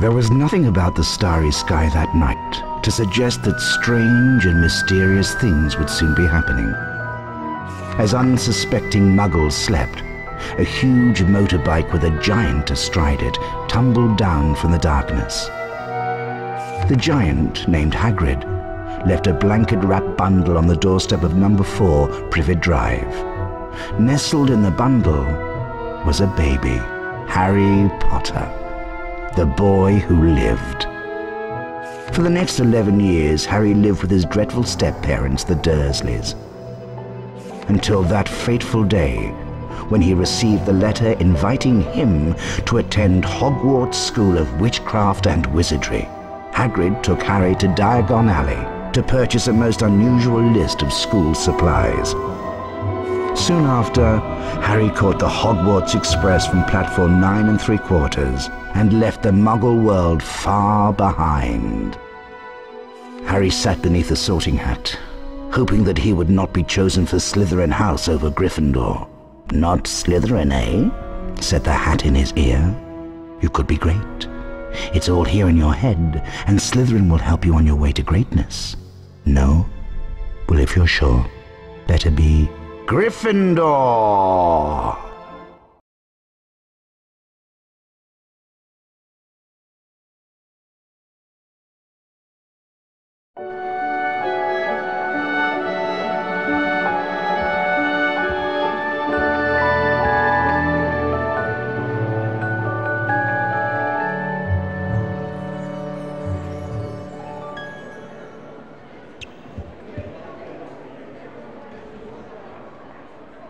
There was nothing about the starry sky that night to suggest that strange and mysterious things would soon be happening. As unsuspecting muggles slept, a huge motorbike with a giant astride it tumbled down from the darkness. The giant, named Hagrid, left a blanket-wrapped bundle on the doorstep of number 4 Privet Drive. Nestled in the bundle was a baby, Harry Potter the boy who lived. For the next 11 years, Harry lived with his dreadful step-parents, the Dursleys. Until that fateful day when he received the letter inviting him to attend Hogwarts School of Witchcraft and Wizardry. Hagrid took Harry to Diagon Alley to purchase a most unusual list of school supplies. Soon after, Harry caught the Hogwarts Express from platform nine and three quarters and left the Muggle world far behind. Harry sat beneath the sorting hat, hoping that he would not be chosen for Slytherin House over Gryffindor. Not Slytherin, eh? said the hat in his ear. You could be great. It's all here in your head, and Slytherin will help you on your way to greatness. No? Well, if you're sure, better be Gryffindor!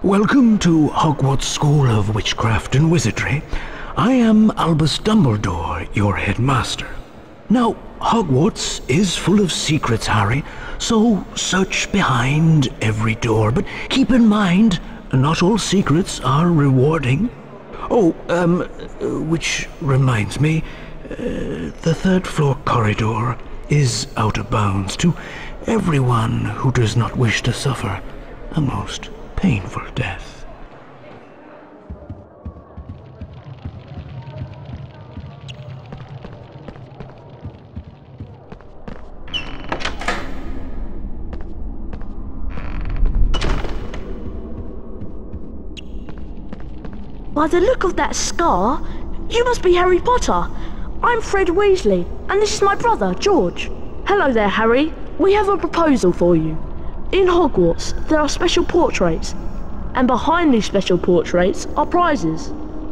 Welcome to Hogwarts School of Witchcraft and Wizardry. I am Albus Dumbledore, your headmaster. Now, Hogwarts is full of secrets, Harry, so search behind every door. But keep in mind, not all secrets are rewarding. Oh, um, which reminds me, uh, the third floor corridor is out of bounds to everyone who does not wish to suffer a most painful death. By the look of that scar, you must be Harry Potter. I'm Fred Weasley, and this is my brother, George. Hello there, Harry. We have a proposal for you. In Hogwarts, there are special portraits, and behind these special portraits are prizes.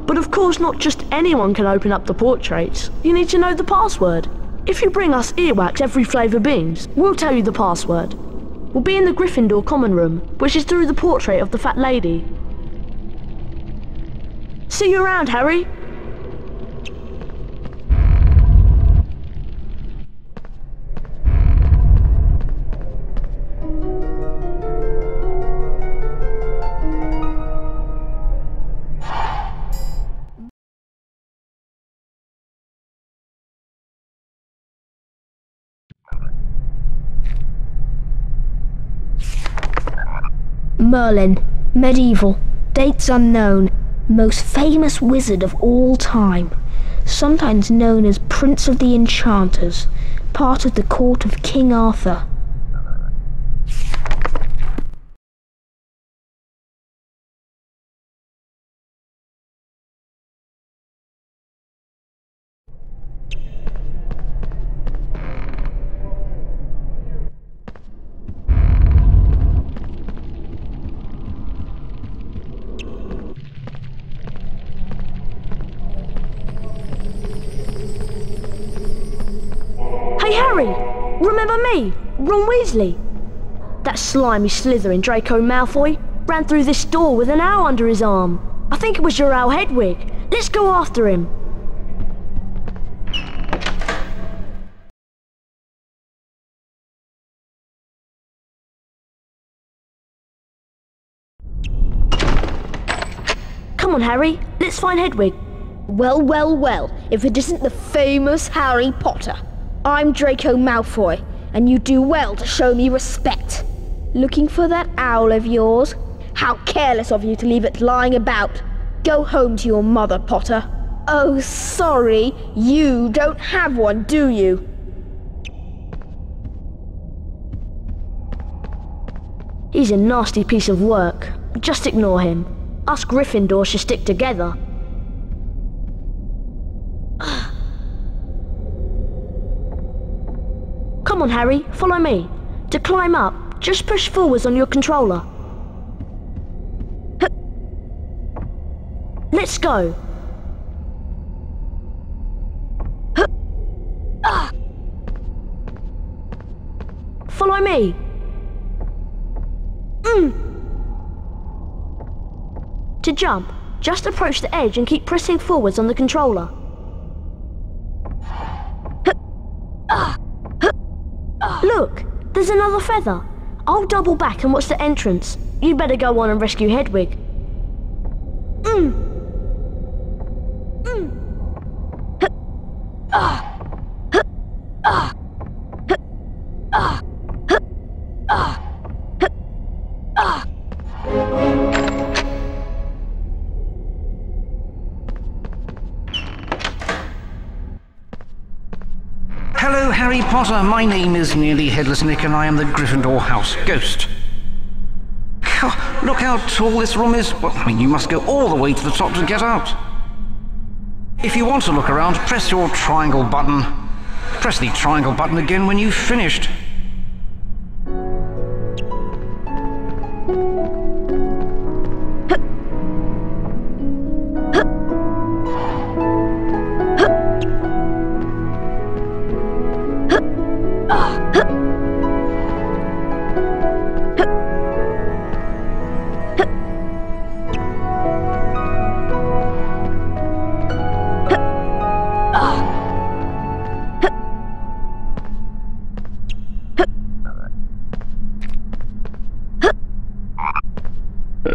But of course, not just anyone can open up the portraits. You need to know the password. If you bring us earwax every flavour beans, we'll tell you the password. We'll be in the Gryffindor common room, which is through the portrait of the fat lady. See you around, Harry. Merlin, medieval, dates unknown, most famous wizard of all time, sometimes known as Prince of the Enchanters, part of the court of King Arthur. Weasley? That slimy Slytherin Draco Malfoy ran through this door with an owl under his arm. I think it was your owl Hedwig. Let's go after him. Come on, Harry. Let's find Hedwig. Well, well, well, if it isn't the famous Harry Potter. I'm Draco Malfoy, and you do well to show me respect. Looking for that owl of yours? How careless of you to leave it lying about. Go home to your mother, Potter. Oh, sorry, you don't have one, do you? He's a nasty piece of work. Just ignore him. Us Gryffindor should stick together. Ah. On, Harry, follow me. To climb up, just push forwards on your controller. Let's go. Follow me. Mm. To jump, just approach the edge and keep pressing forwards on the controller. Look, there's another feather. I'll double back and watch the entrance. You better go on and rescue Hedwig. Mm. Mm. Hello, Harry Potter. My name is Nearly Headless Nick, and I am the Gryffindor House Ghost. Look how tall this room is. Well, I mean, you must go all the way to the top to get out. If you want to look around, press your triangle button. Press the triangle button again when you've finished. Ah,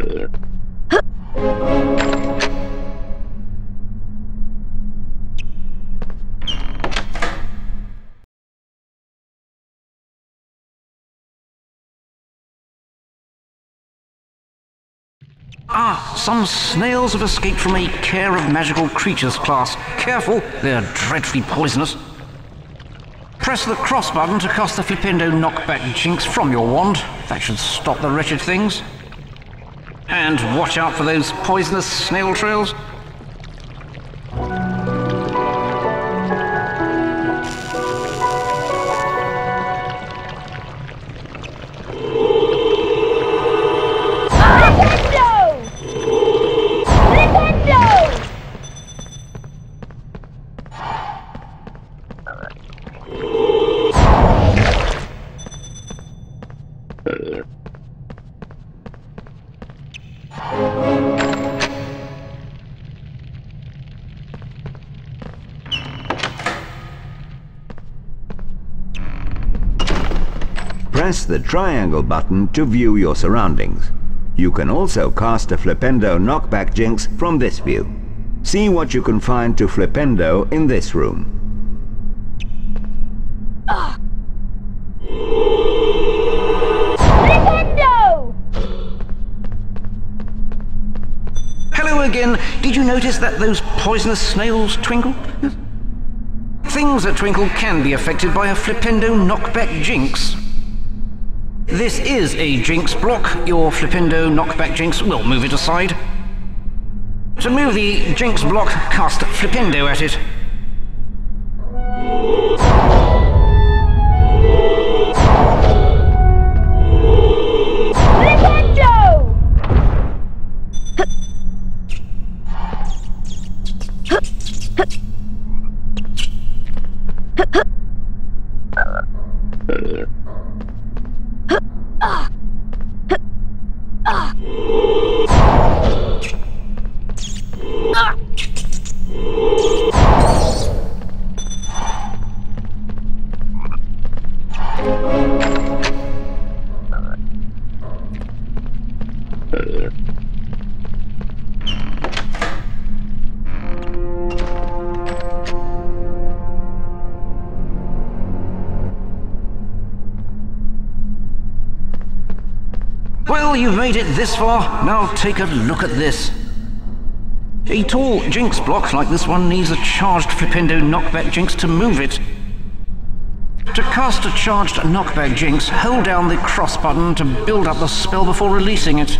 some snails have escaped from a care of magical creatures class. Careful, they're dreadfully poisonous. Press the cross button to cast the Flipendo knockback jinx from your wand. That should stop the wretched things. And watch out for those poisonous snail trails. Press the triangle button to view your surroundings. You can also cast a Flipendo knockback jinx from this view. See what you can find to Flipendo in this room. Flipendo! Hello again. Did you notice that those poisonous snails twinkle? Things that twinkle can be affected by a Flipendo knockback jinx. This is a jinx block. Your Flipendo knockback jinx will move it aside. To move the jinx block, cast Flipendo at it. This far. Now take a look at this. A tall Jinx block like this one needs a charged Flipendo knockback Jinx to move it. To cast a charged knockback Jinx, hold down the cross button to build up the spell before releasing it.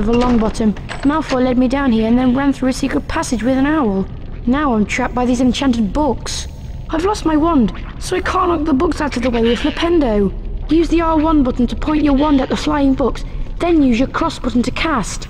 I'm Neville Longbottom. Malfoy led me down here and then ran through a secret passage with an owl. Now I'm trapped by these enchanted books. I've lost my wand, so I can't knock the books out of the way with Flipendo. Use the R1 button to point your wand at the flying books, then use your cross button to cast.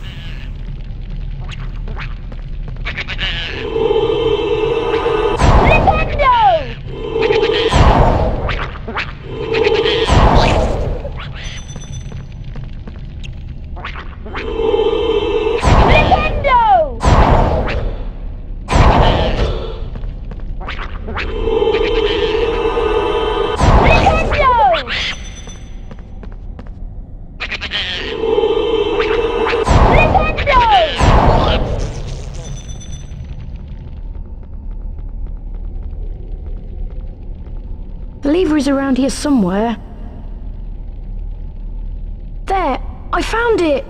Around here somewhere. There! I found it!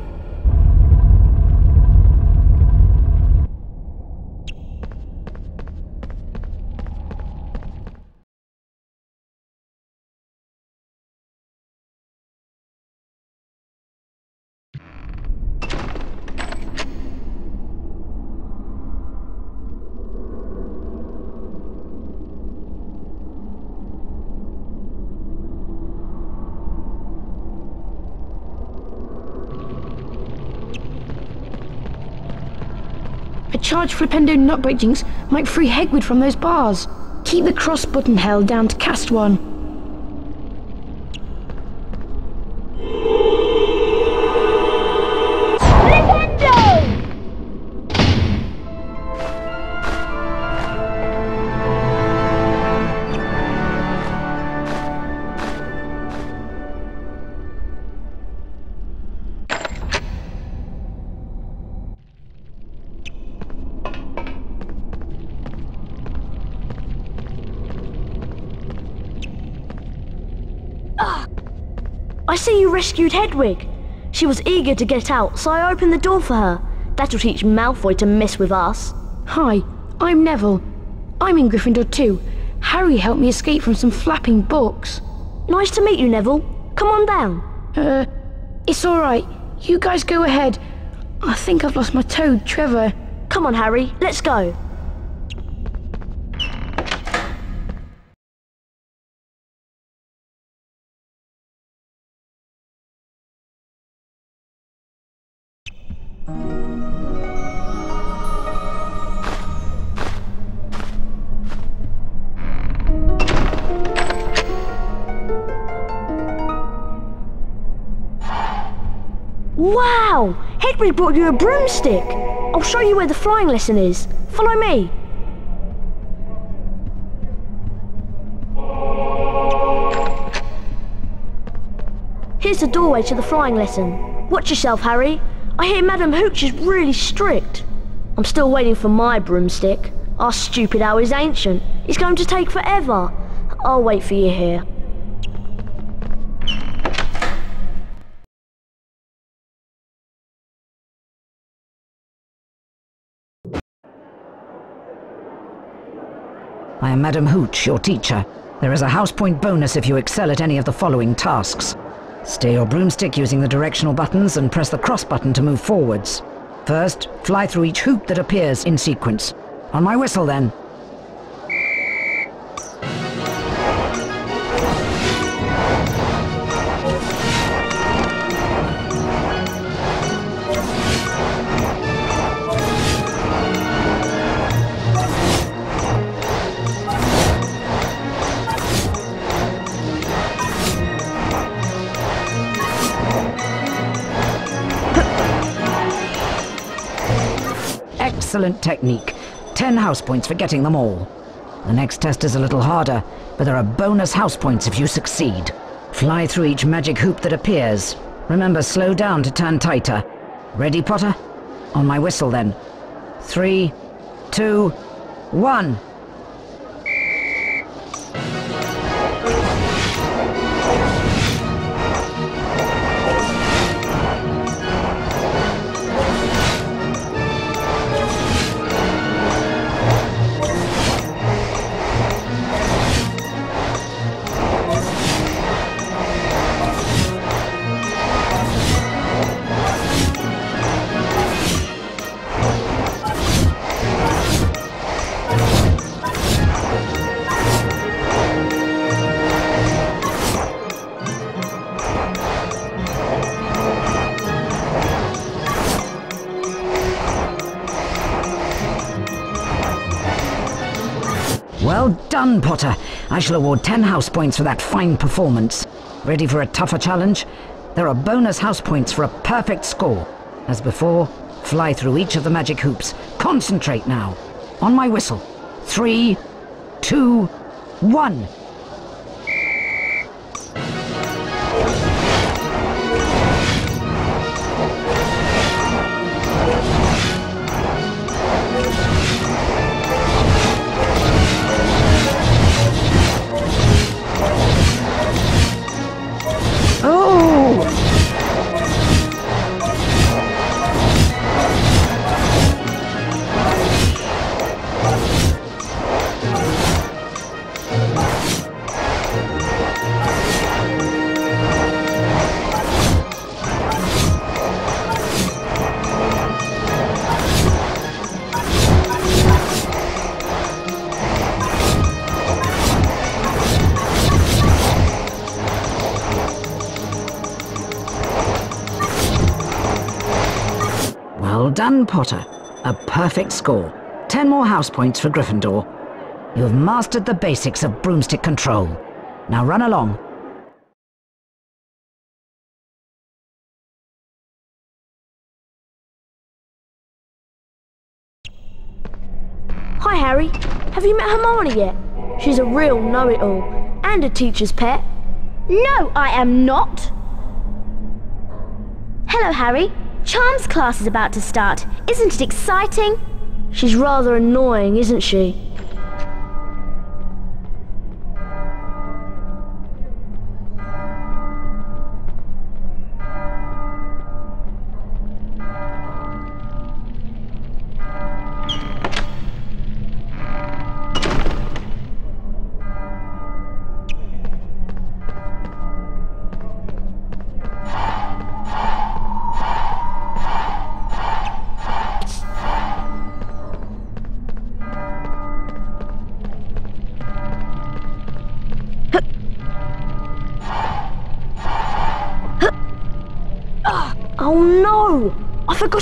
A charged Flipendo knockback jinx might free Hedwig from those bars. Keep the cross button held down to cast one. Rescued Hedwig. She was eager to get out, so I opened the door for her. That'll teach Malfoy to mess with us. Hi, I'm Neville. I'm in Gryffindor too. Harry helped me escape from some flapping books. Nice to meet you, Neville. Come on down. Uh, it's alright. You guys go ahead. I think I've lost my toad, Trevor. Come on, Harry. Let's go. Wow! Brought you a broomstick. I'll show you where the flying lesson is. Follow me. Here's the doorway to the flying lesson. Watch yourself, Harry. I hear Madam Hooch is really strict. I'm still waiting for my broomstick. Our stupid owl is ancient. It's going to take forever. I'll wait for you here. Madam Hooch, your teacher. There is a house point bonus if you excel at any of the following tasks. Steer your broomstick using the directional buttons and press the cross button to move forwards. First, fly through each hoop that appears in sequence. On my whistle, then. Excellent technique. Ten house points for getting them all. The next test is a little harder, but there are bonus house points if you succeed. Fly through each magic hoop that appears. Remember, slow down to turn tighter. Ready, Potter? On my whistle, then. Three, two, one. Done, Potter. I shall award 10 house points for that fine performance. Ready for a tougher challenge? There are bonus house points for a perfect score. As before, fly through each of the magic hoops. Concentrate now. On my whistle. Three, two, one. Well Potter. A perfect score. Ten more house points for Gryffindor. You have mastered the basics of broomstick control. Now run along. Hi, Harry. Have you met Hermione yet? She's a real know-it-all and a teacher's pet. No, I am not. Hello, Harry. Charms class is about to start. Isn't it exciting? She's rather annoying, isn't she?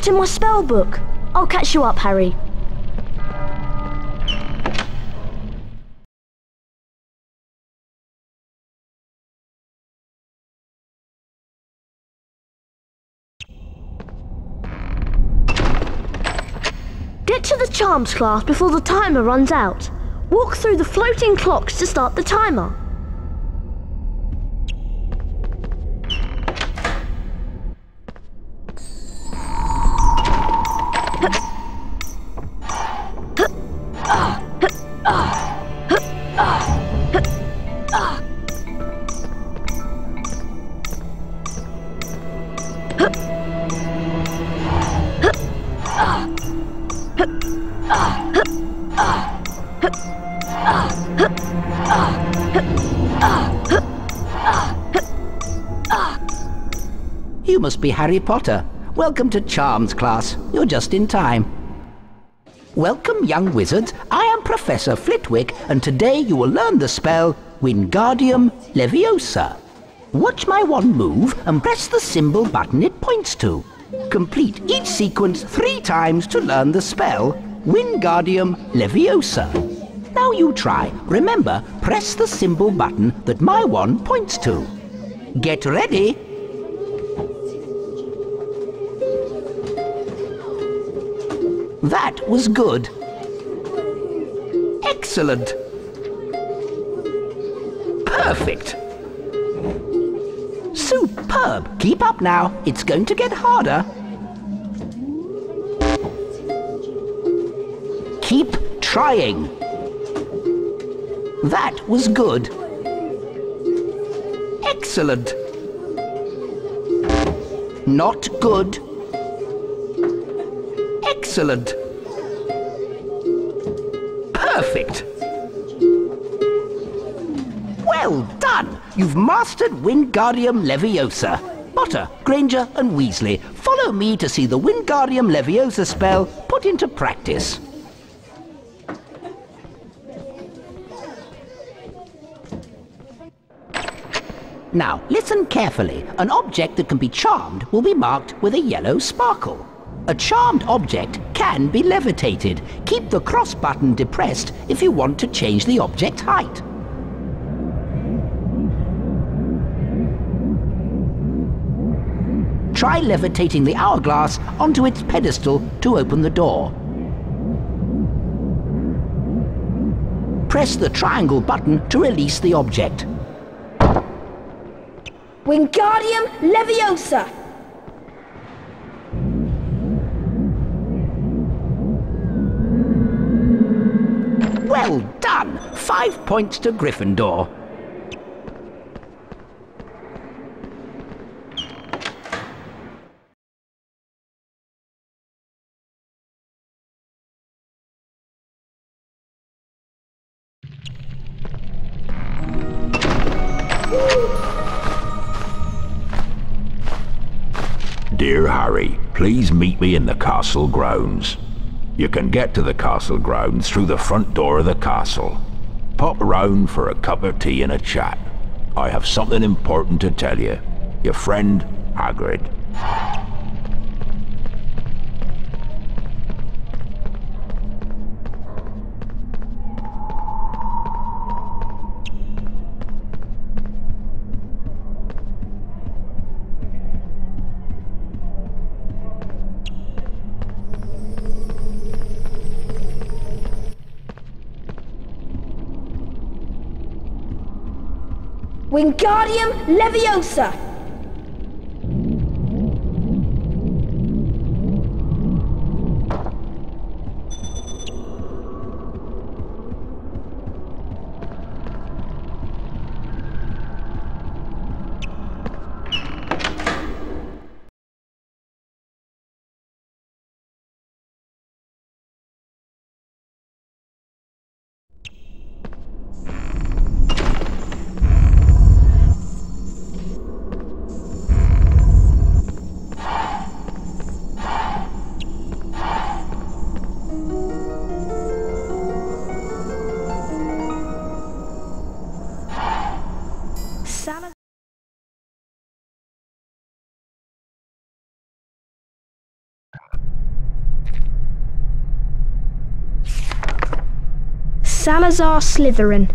In my spell book. I'll catch you up, Harry. Get to the charms class before the timer runs out. Walk through the floating clocks to start the timer. Must be Harry Potter. Welcome to Charms class. You're just in time. Welcome, young wizards. I am Professor Flitwick, and today you will learn the spell Wingardium Leviosa. Watch my wand move and press the symbol button it points to. Complete each sequence three times to learn the spell Wingardium Leviosa. Now you try. Remember, press the symbol button that my wand points to. Get ready. That was good. Excellent. Perfect. Superb. Keep up now. It's going to get harder. Keep trying. That was good. Excellent. Not good. Excellent. Perfect. Well done! You've mastered Wingardium Leviosa. Potter, Granger and Weasley, follow me to see the Wingardium Leviosa spell put into practice. Now, listen carefully. An object that can be charmed will be marked with a yellow sparkle. A charmed object can be levitated. Keep the cross button depressed if you want to change the object height. Try levitating the hourglass onto its pedestal to open the door. Press the triangle button to release the object. Wingardium Leviosa! Well done! Five points to Gryffindor. Dear Harry, please meet me in the castle grounds. You can get to the castle grounds through the front door of the castle. Pop round for a cup of tea and a chat. I have something important to tell you. Your friend, Hagrid. Wingardium Leviosa! Salazar Slytherin,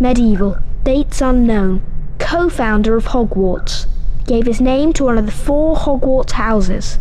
medieval, dates unknown, co-founder of Hogwarts, gave his name to one of the four Hogwarts houses.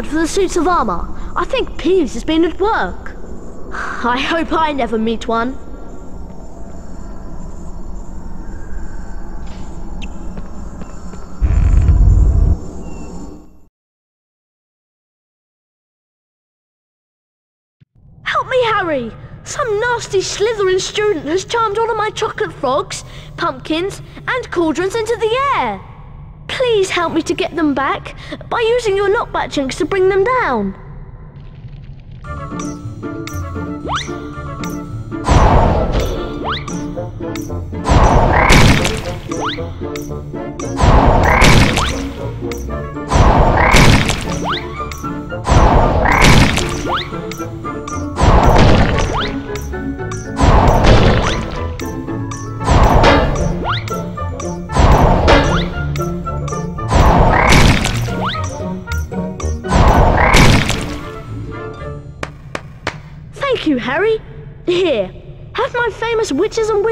Watch for the suits of armour. I think Peeves has been at work. I hope I never meet one. Help me, Harry! Some nasty Slytherin student has charmed all of my chocolate frogs, pumpkins, and cauldrons into the air. Please help me to get them back by using your knockback jinx to bring them down.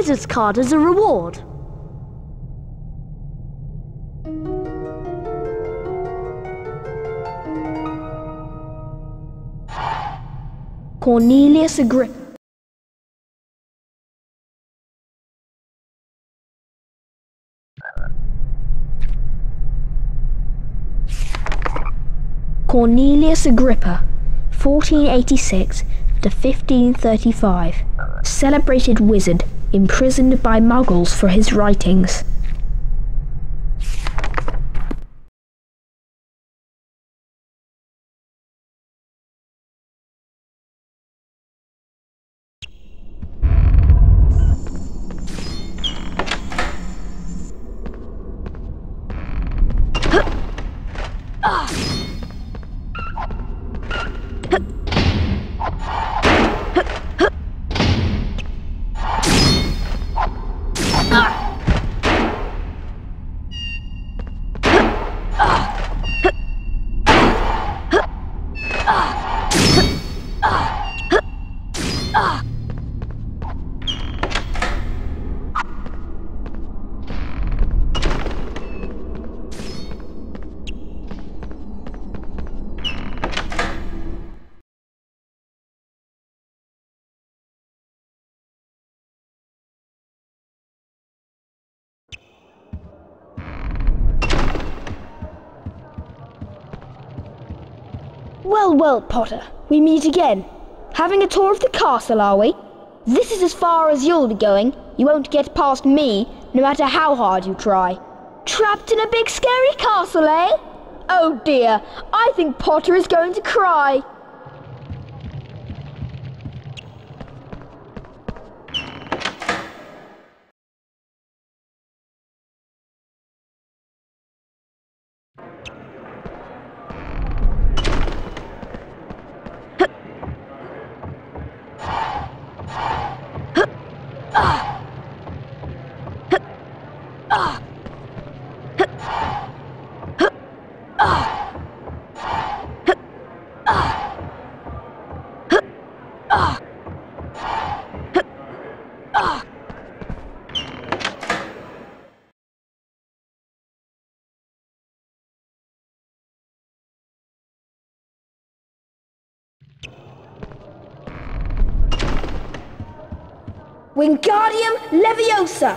Witches card as a reward. Cornelius Agrippa. Cornelius Agrippa, 1486 to 1535. Celebrated wizard, imprisoned by muggles for his writings. Well, Potter, we meet again. Having a tour of the castle, are we? This is as far as you'll be going. You won't get past me, no matter how hard you try. Trapped in a big scary castle, eh? Oh dear, I think Potter is going to cry. Wingardium Leviosa!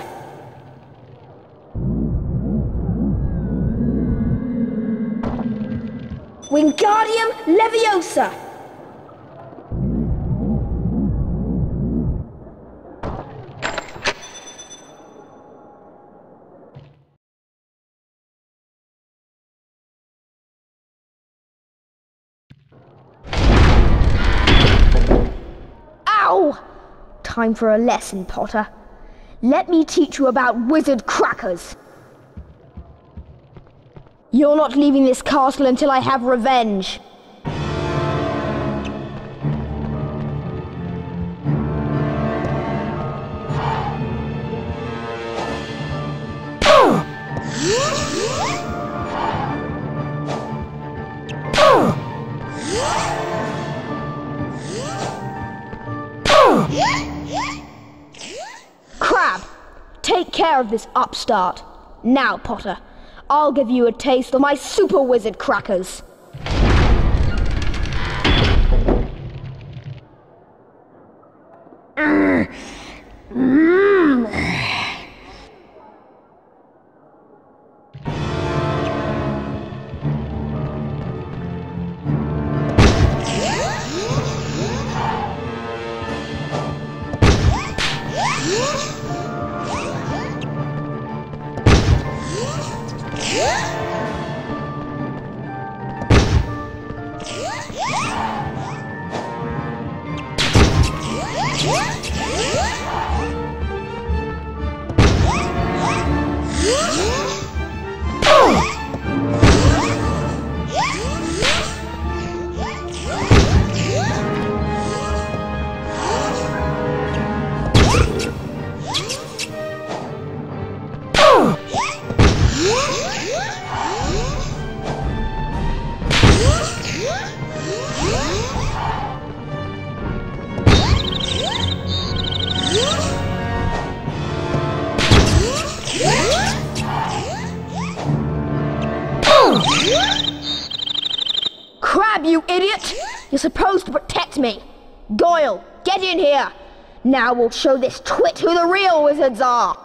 Wingardium Leviosa! Time for a lesson, Potter. Let me teach you about wizard crackers. You're not leaving this castle until I have revenge. of this upstart. Now, Potter, I'll give you a taste of my super wizard crackers. Mmm. What? Now we'll show this twit who the real wizards are.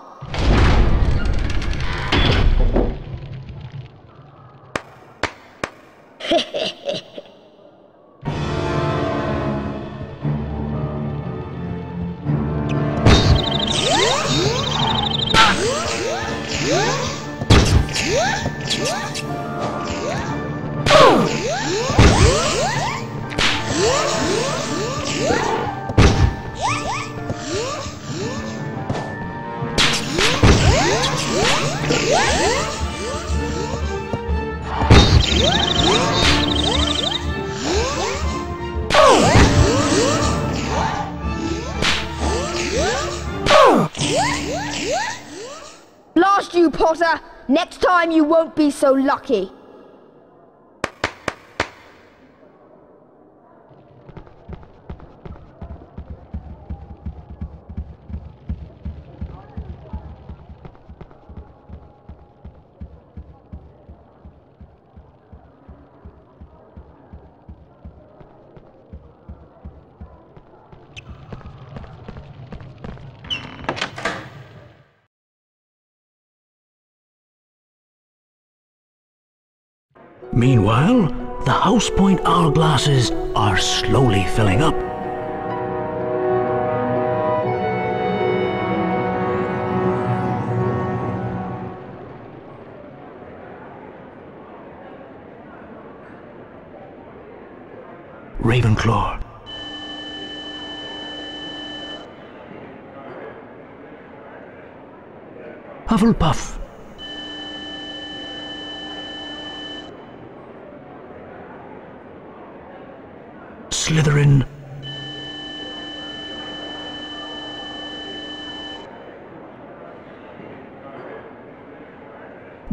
Won't be so lucky. Meanwhile, the House Point hourglasses are slowly filling up. Ravenclaw. Hufflepuff. Slytherin.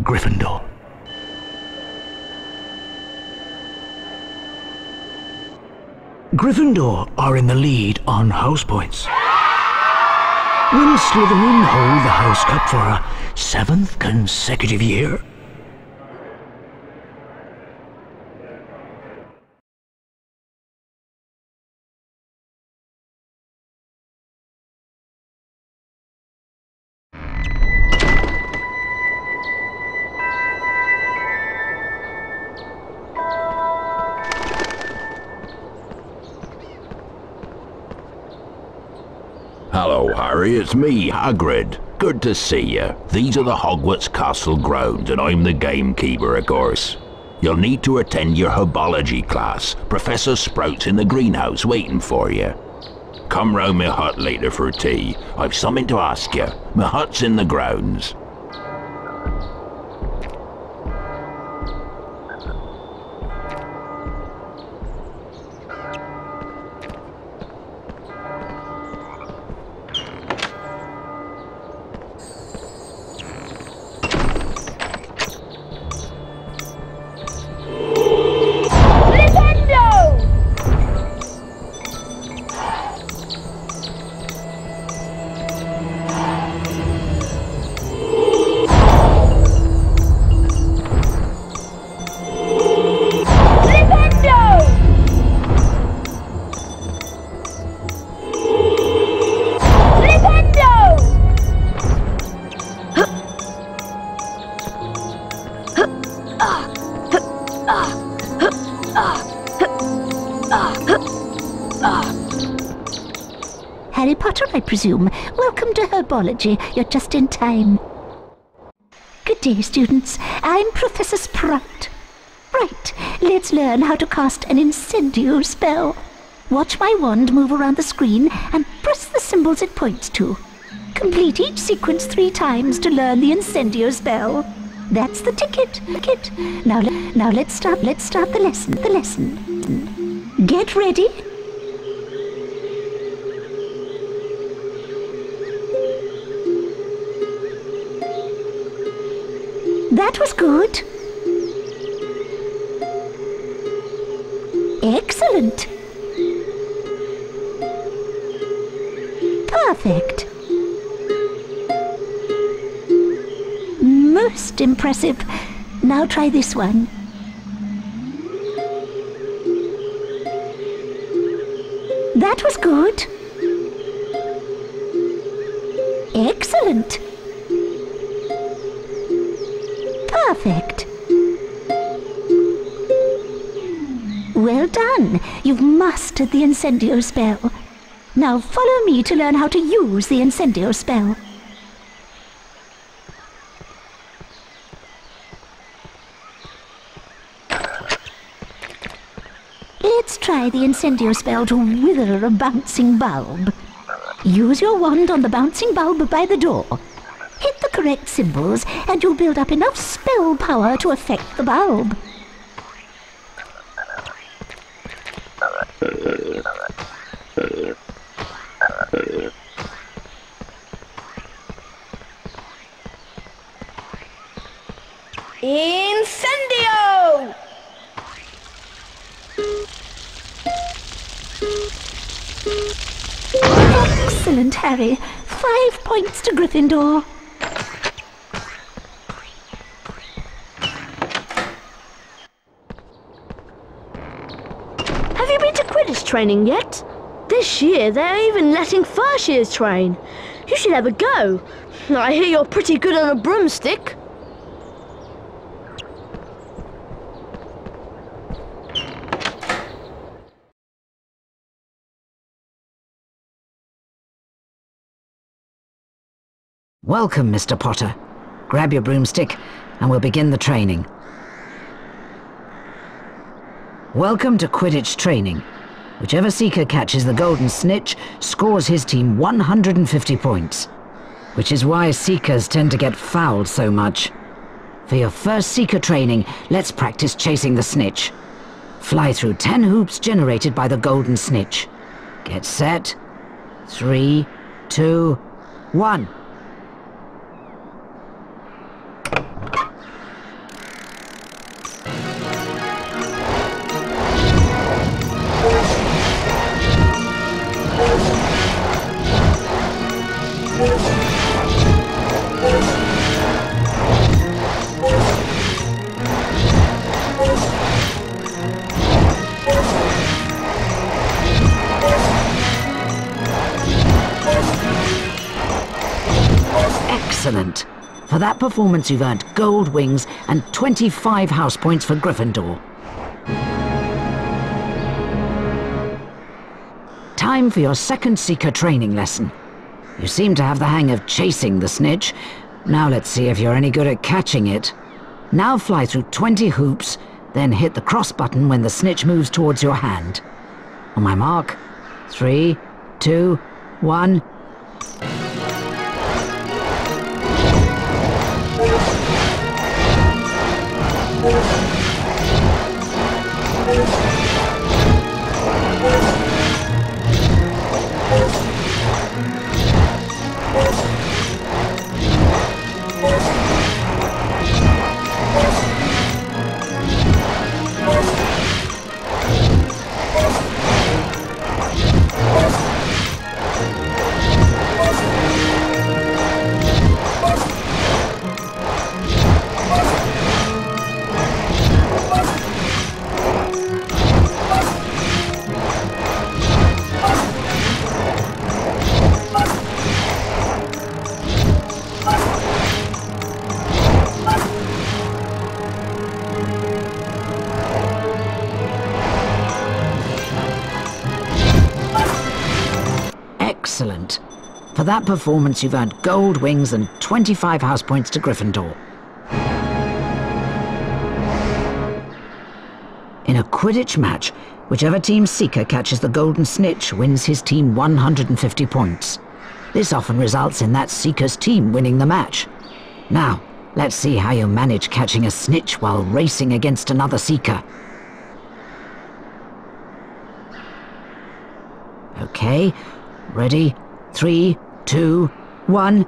Gryffindor. Gryffindor are in the lead on house points. Will Slytherin hold the House Cup for a seventh consecutive year? Me, Hagrid. Good to see you. These are the Hogwarts Castle grounds, and I'm the gamekeeper, of course. You'll need to attend your herbology class. Professor Sprout's in the greenhouse waiting for you. Come round my hut later for tea. I've something to ask you. My hut's in the grounds. You're just in time. Good day, students. I'm Professor Sprout. Right, let's learn how to cast an incendio spell. Watch my wand move around the screen and press the symbols it points to. Complete each sequence three times to learn the incendio spell. That's the ticket. Ticket. Now, now let's start. Let's start the lesson. The lesson. Get ready. Try this one. That was good. Excellent. Perfect. Well done. You've mastered the Incendio spell. Now follow me to learn how to use the Incendio spell. The incendio spell to wither a bouncing bulb. Use your wand on the bouncing bulb by the door. Hit the correct symbols, and you'll build up enough spell power to affect the bulb. Incendio! Excellent, Harry. Five points to Gryffindor. Have you been to Quidditch training yet? This year they're even letting first years train. You should have a go. I hear you're pretty good on a broomstick. Welcome, Mr. Potter. Grab your broomstick and we'll begin the training. Welcome to Quidditch training. Whichever seeker catches the golden snitch scores his team 150 points. Which is why seekers tend to get fouled so much. For your first seeker training, let's practice chasing the snitch. Fly through 10 hoops generated by the golden snitch. Get set. Three, two, one. For that performance, you've earned gold wings and 25 house points for Gryffindor. Time for your second Seeker training lesson. You seem to have the hang of chasing the snitch. Now let's see if you're any good at catching it. Now fly through 20 hoops, then hit the cross button when the snitch moves towards your hand. On my mark, three, two, one. For that performance, you've earned gold wings and 25 house points to Gryffindor. In a Quidditch match, whichever team seeker catches the golden snitch wins his team 150 points. This often results in that seeker's team winning the match. Now, let's see how you manage catching a snitch while racing against another seeker. Okay, ready? Three, two, one.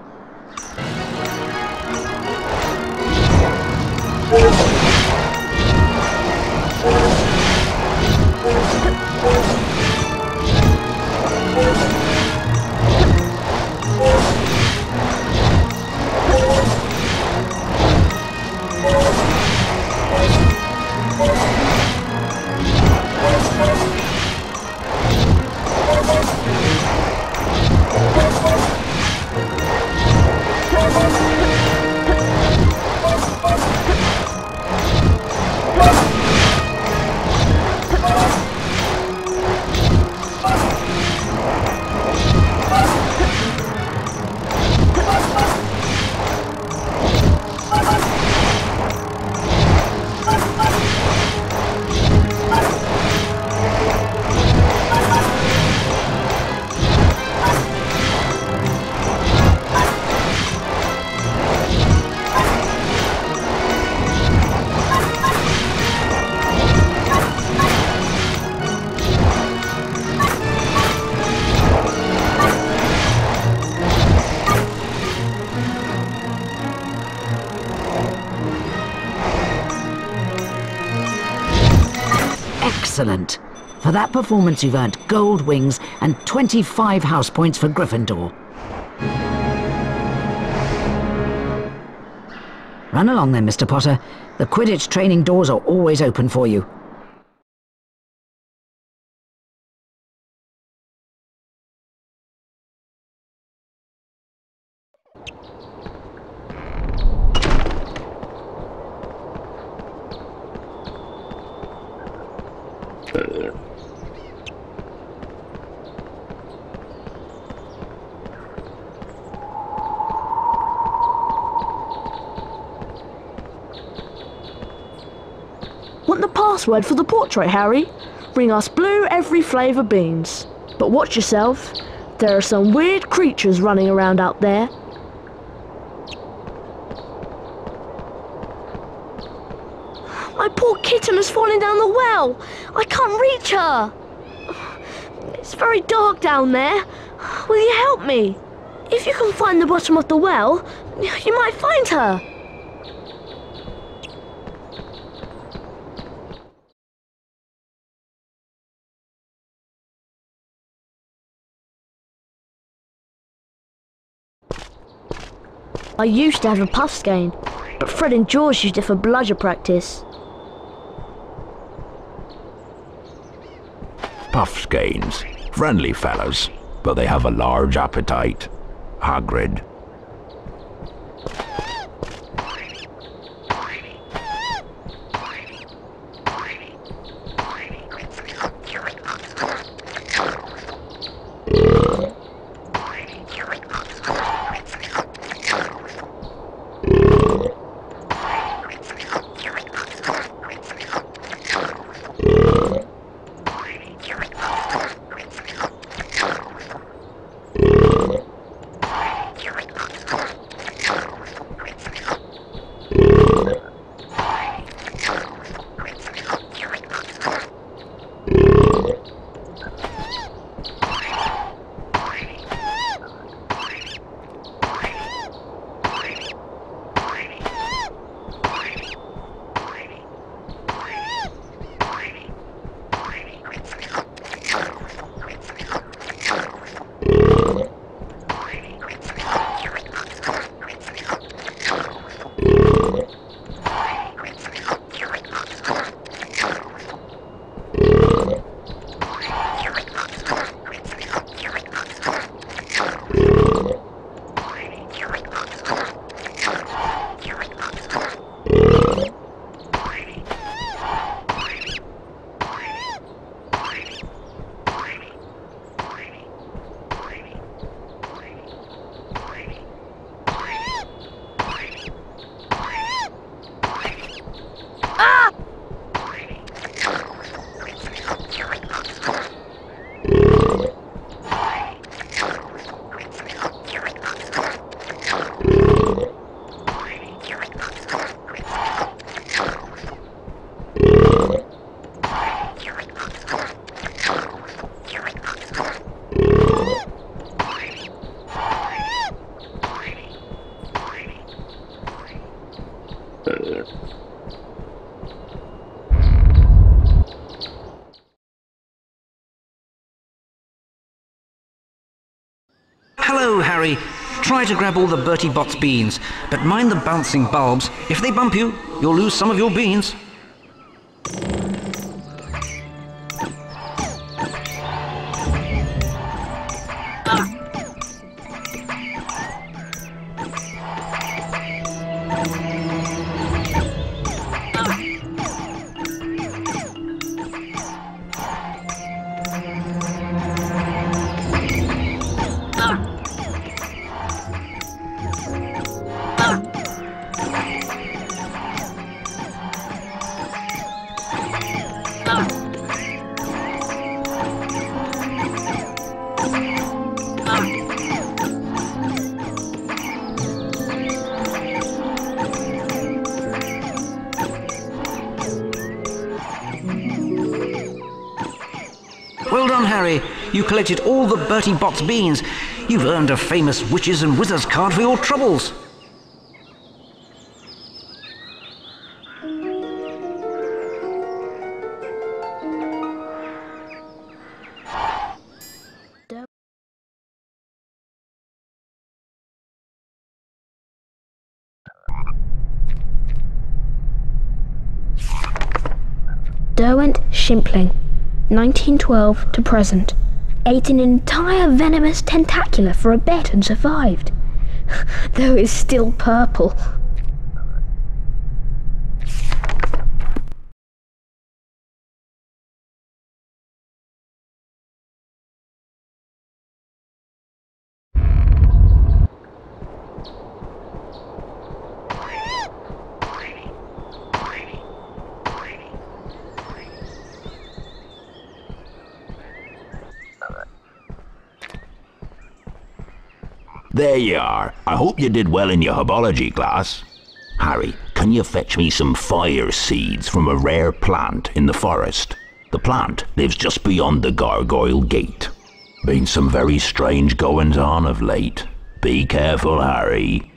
Excellent. For that performance, you've earned gold wings and 25 house points for Gryffindor. Run along then, Mr. Potter. The Quidditch training doors are always open for you. Want the password for the portrait, Harry? Bring us blue every flavour beans. But watch yourself. There are some weird creatures running around out there. My poor kitten has fallen down the well. I can't reach her. It's very dark down there. Will you help me? If you can find the bottom of the well, you might find her. I used to have a puffskein, but Fred and George used it for bludger practice. Puffskeins. Friendly fellows, but they have a large appetite. Hagrid. Harry. Try to grab all the Bertie Bott's beans, but mind the bouncing bulbs. If they bump you, you'll lose some of your beans. collected all the Bertie Bott's beans. You've earned a famous witches and wizards card for your troubles. Derwent Shimpling, 1912 to present. Ate an entire venomous tentacula for a bet and survived. Though it's still purple. There you are. I hope you did well in your herbology class. Harry, can you fetch me some fire seeds from a rare plant in the forest? The plant lives just beyond the Gargoyle Gate. Been some very strange goings on of late. Be careful, Harry.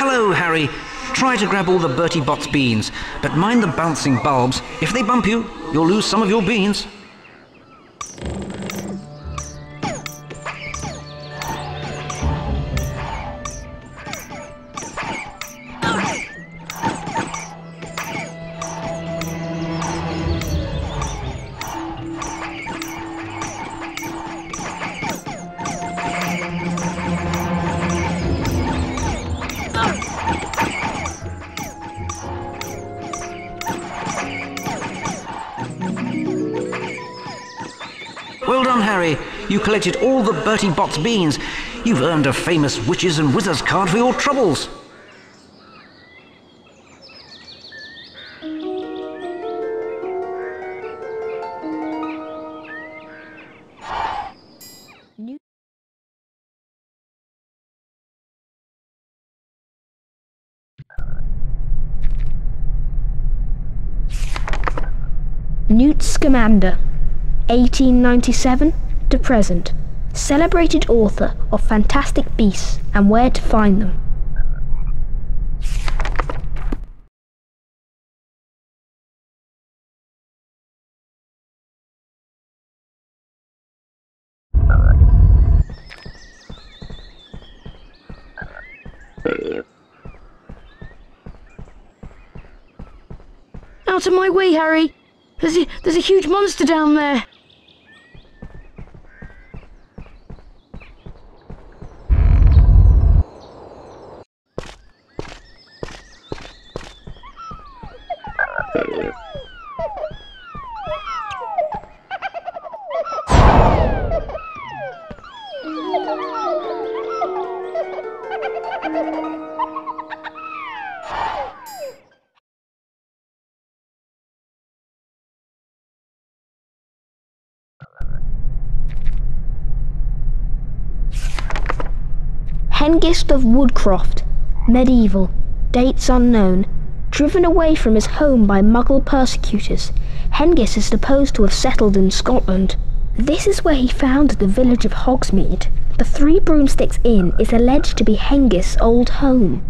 Hello, Harry. Try to grab all the Bertie Bott's beans, but mind the bouncing bulbs. If they bump you, you'll lose some of your beans. All the Bertie Bott's beans. You've earned a famous Witches and Wizards card for your troubles. Newt Scamander, 1897 to present. Celebrated author of Fantastic Beasts and Where to Find Them. Out of my way, Harry! There's a, there's a huge monster down there! Hengist of Woodcroft, medieval, dates unknown. Driven away from his home by Muggle persecutors, Hengist is supposed to have settled in Scotland. This is where he founded the village of Hogsmeade. The Three Broomsticks Inn is alleged to be Hengist's old home.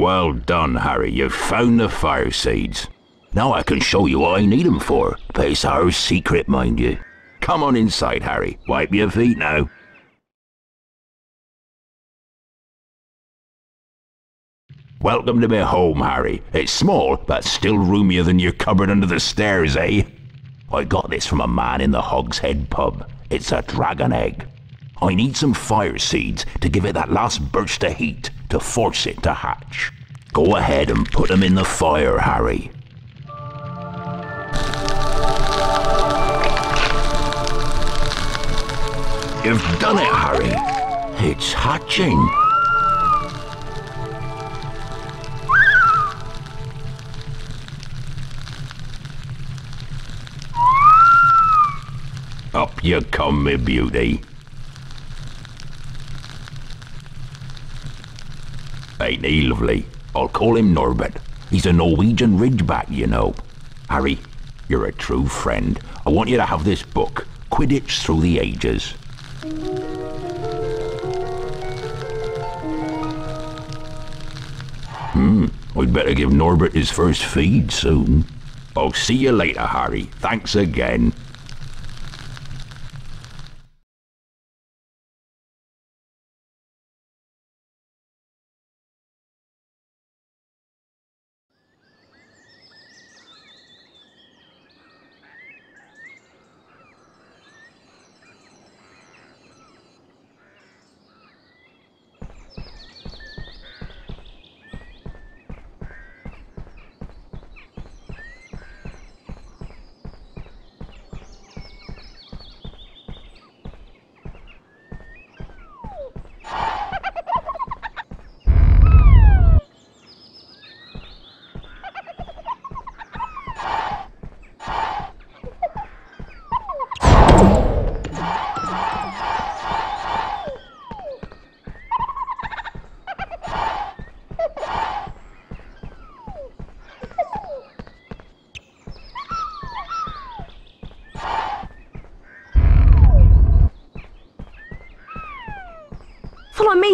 Well done, Harry. You've found the fire seeds. Now I can show you what I need 'em for, but it's our secret, mind you. Come on inside, Harry. Wipe your feet now. Welcome to my home, Harry. It's small, but still roomier than your cupboard under the stairs, eh? I got this from a man in the Hogshead pub. It's a dragon egg. I need some fire seeds to give it that last burst of heat to force it to hatch. Go ahead and put them in the fire, Harry. You've done it, Harry. It's hatching. Up you come, me beauty. Ain't he lovely? I'll call him Norbert. He's a Norwegian ridgeback, you know. Harry, you're a true friend. I want you to have this book, Quidditch Through the Ages. Hmm, I'd better give Norbert his first feed soon. I'll see you later, Harry. Thanks again.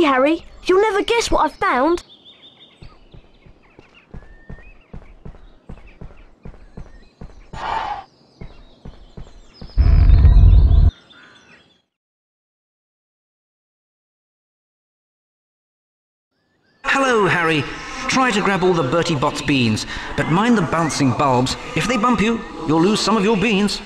Harry. You'll never guess what I've found. Hello, Harry. Try to grab all the Bertie Bott's beans, but mind the bouncing bulbs. If they bump you, you'll lose some of your beans.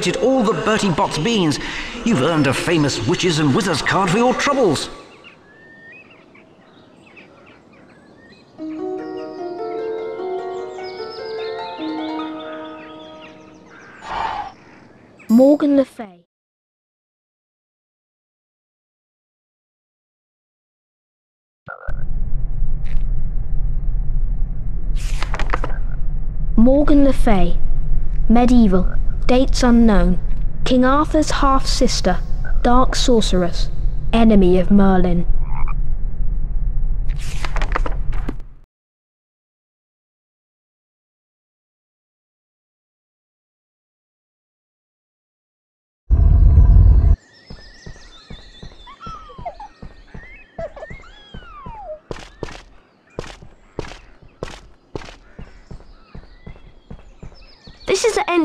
All the Bertie Bott's beans. You've earned a famous Witches and Wizards card for your troubles. Morgan Le Fay. Morgan Le Fay. Medieval. Dates unknown. King Arthur's half sister. Dark sorceress. Enemy of Merlin.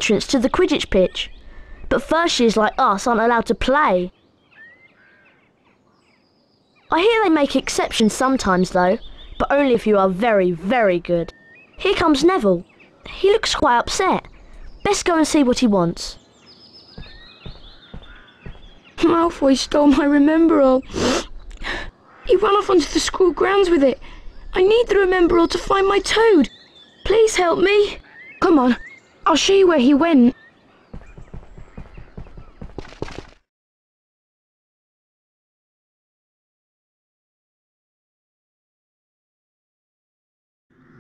Entrance to the Quidditch pitch. But first years like us aren't allowed to play. I hear they make exceptions sometimes though, but only if you are very, very good. Here comes Neville. He looks quite upset. Best go and see what he wants. Malfoy stole my Remembrall. He ran off onto the school grounds with it. I need the Remembrall to find my toad. Please help me. Come on, I'll show you where he went.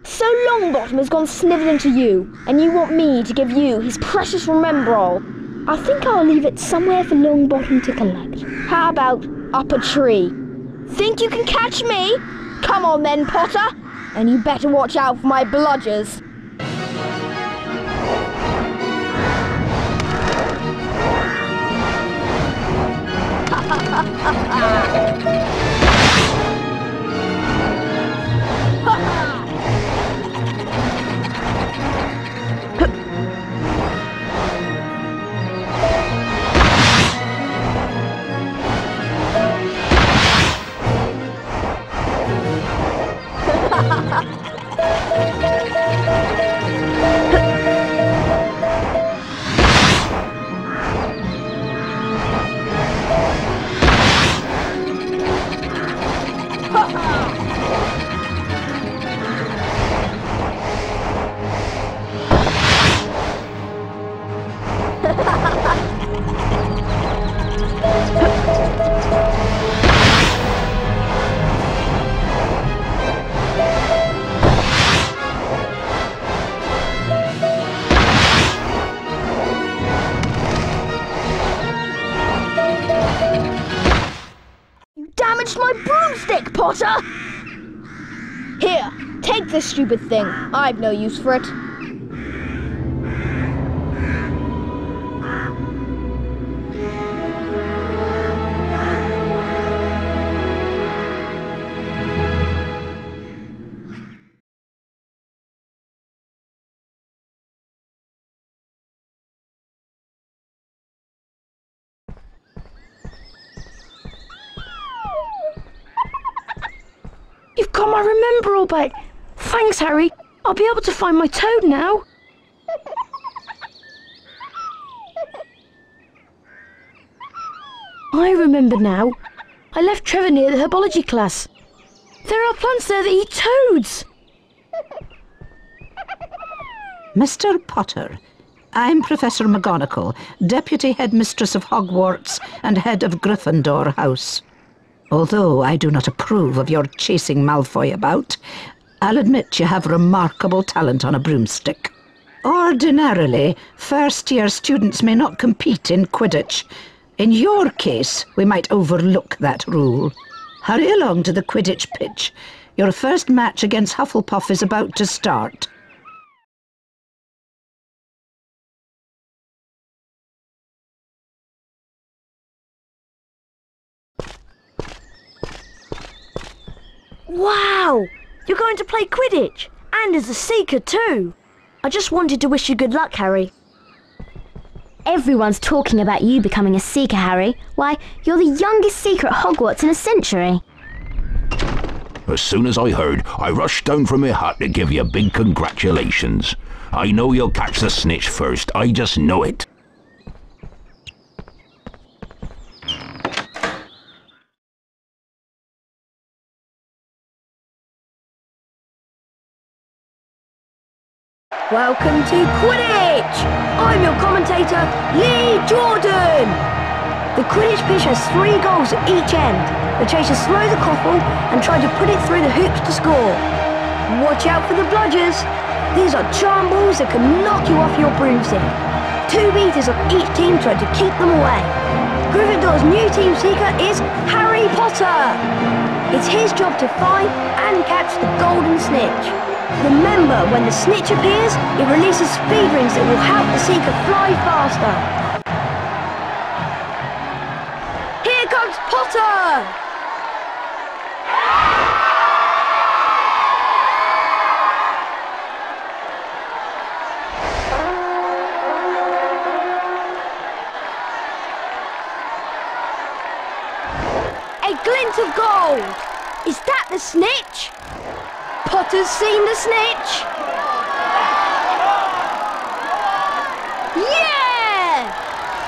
So Longbottom has gone snivelling to you, and you want me to give you his precious Remembrall. I think I'll leave it somewhere for Longbottom to collect. How about up a tree? Think you can catch me? Come on then, Potter. And you better watch out for my bludgers. You stupid thing. I've no use for it. You've got my Remembrall back. Thanks, Harry. I'll be able to find my toad now. I remember now. I left Trevor near the herbology class. There are plants there that eat toads. Mr. Potter, I'm Professor McGonagall, Deputy Headmistress of Hogwarts and Head of Gryffindor House. Although I do not approve of your chasing Malfoy about, I'll admit you have remarkable talent on a broomstick. Ordinarily, first-year students may not compete in Quidditch. In your case, we might overlook that rule. Hurry along to the Quidditch pitch. Your first match against Hufflepuff is about to start. Wow! You're going to play Quidditch! And as a Seeker too! I just wanted to wish you good luck, Harry. Everyone's talking about you becoming a Seeker, Harry. Why, you're the youngest Seeker at Hogwarts in a century. As soon as I heard, I rushed down from my hut to give you big congratulations. I know you'll catch the snitch first, I just know it. Welcome to Quidditch! I'm your commentator, Lee Jordan! The Quidditch pitch has three goals at each end. The chasers throw the quaffle and try to put it through the hoops to score. Watch out for the bludgers. These are charm balls that can knock you off your broomstick. Two beaters of each team try to keep them away. Gryffindor's new team seeker is Harry Potter. It's his job to find and catch the golden snitch. Remember, when the snitch appears, it releases speed rings that will help the seeker fly faster. Here comes Potter! A glint of gold! Is that the snitch? Potter's seen the snitch! Yeah!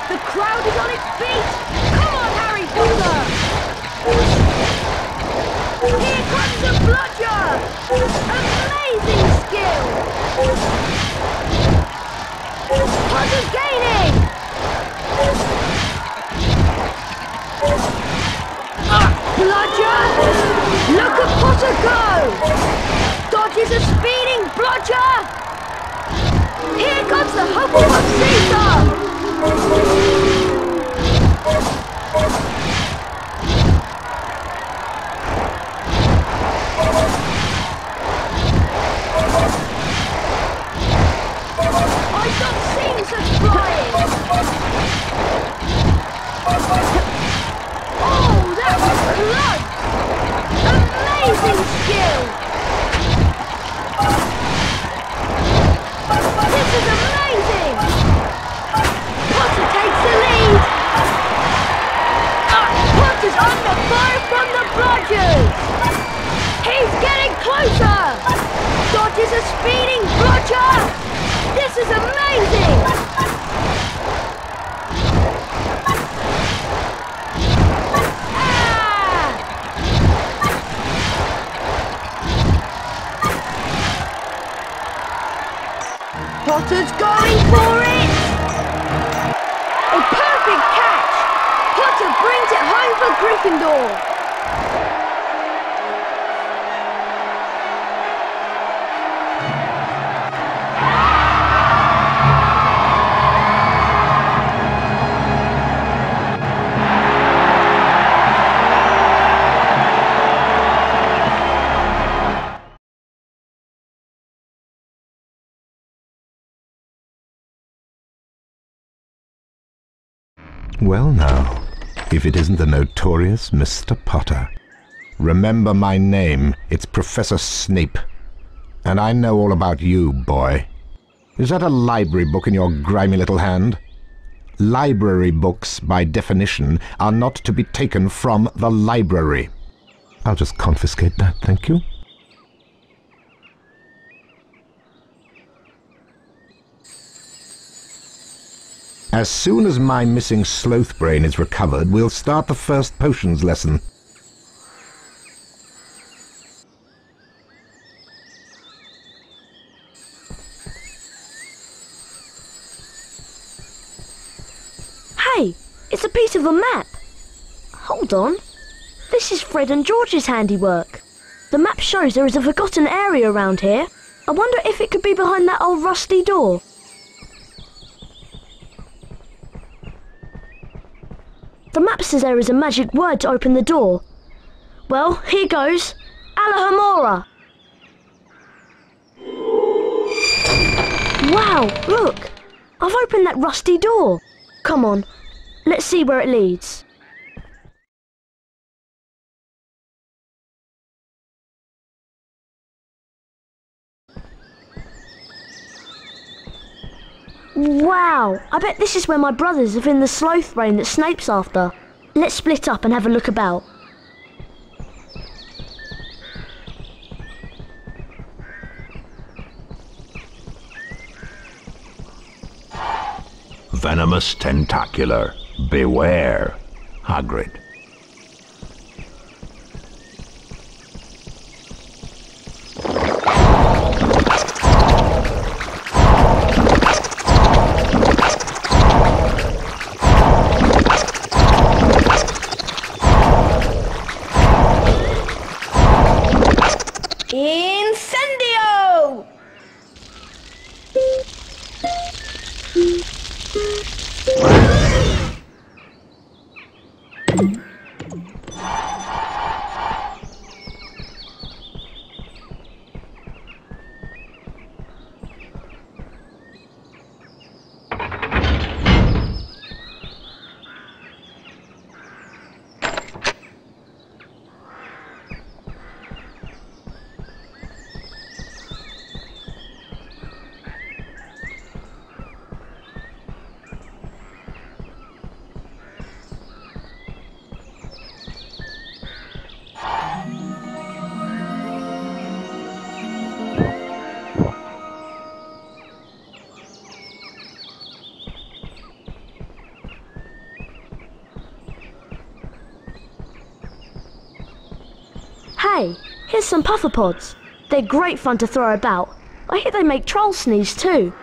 The crowd is on its feet! Come on, Harry Potter! Here comes the bludger! Amazing skill! Potter's gaining! Ah, bludger! Look at Potter go! Dodges a speeding bludger! Here comes the Hufflepuff Seeker! I've not seen such flying! Oh, that was close! Amazing Ah, Potter's under fire from the bludgers! He's getting closer! Dodges a speeding bludger! This is amazing! Potter's going for it! A perfect catch! Potter brings home for Gryffindor! Well now, if it isn't the notorious Mr. Potter. Remember my name, it's Professor Snape. And I know all about you, boy. Is that a library book in your grimy little hand? Library books, by definition, are not to be taken from the library. I'll just confiscate that, thank you. As soon as my missing sloth brain is recovered, we'll start the first potions lesson. Hey, it's a piece of a map. Hold on. This is Fred and George's handiwork. The map shows there is a forgotten area around here. I wonder if it could be behind that old rusty door. The map says there is a magic word to open the door. Well, here goes. Alohomora. Wow, look! I've opened that rusty door. Come on, let's see where it leads. Wow, I bet this is where my brothers have in the sloth brain that Snape's after. Let's split up and have a look about. Venomous Tentacula. Beware. Hagrid. Some puffer pods. They're great fun to throw about. I hear they make trolls sneeze too.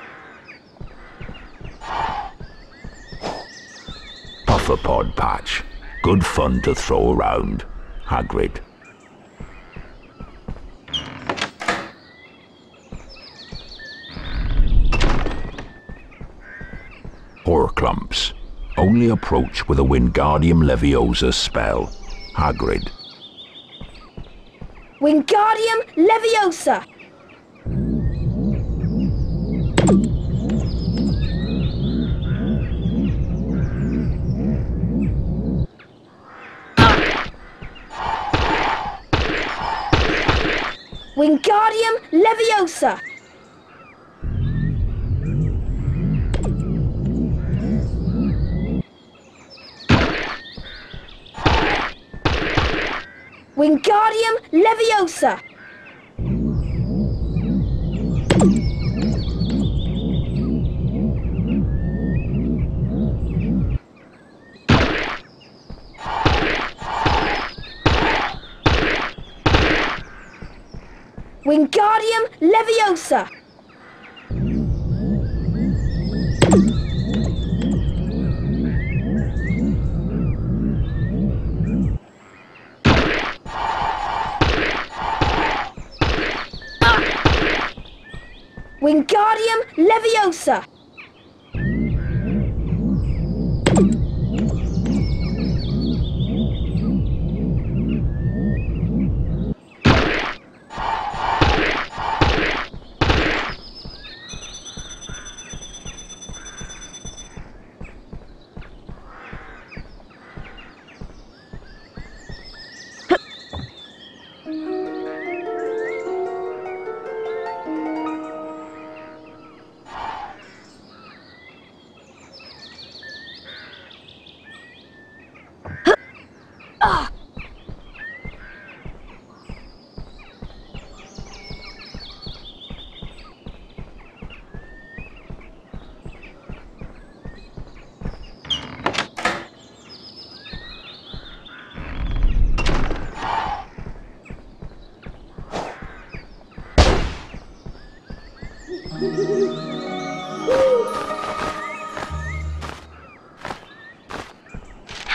Puffer pod patch. Good fun to throw around. Hagrid. Horcrux. Only approach with a Wingardium Leviosa spell. Hagrid. Wingardium Leviosa! Leviosa! Wingardium Leviosa! Leviosa!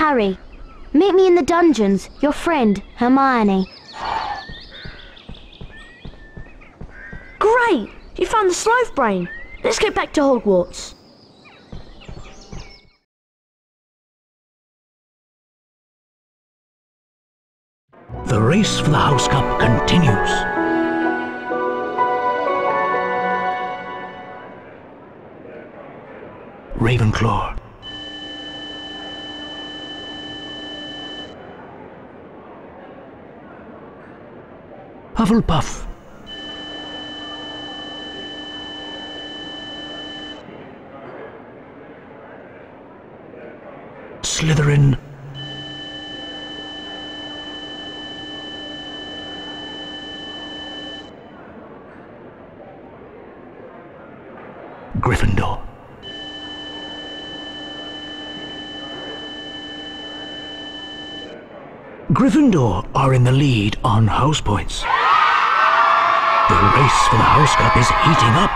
Harry. Meet me in the dungeons. Your friend, Hermione. Great! You found the sloth brain. Let's get back to Hogwarts. The race for the House Cup Hufflepuff. Slytherin. Gryffindor. Gryffindor are in the lead on house points. The race for the House Cup is heating up.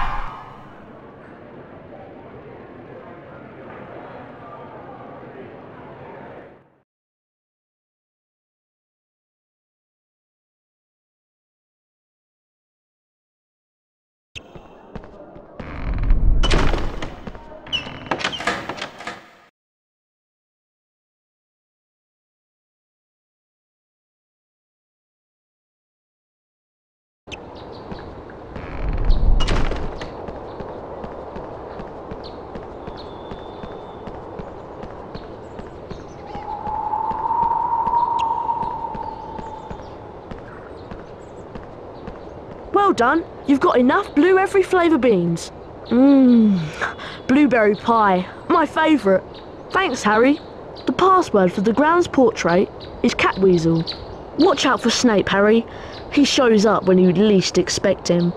Well done. You've got enough blue every flavour beans. Mmm, blueberry pie. My favourite. Thanks, Harry. The password for the grounds portrait is Catweazle. Watch out for Snape, Harry. He shows up when you'd least expect him.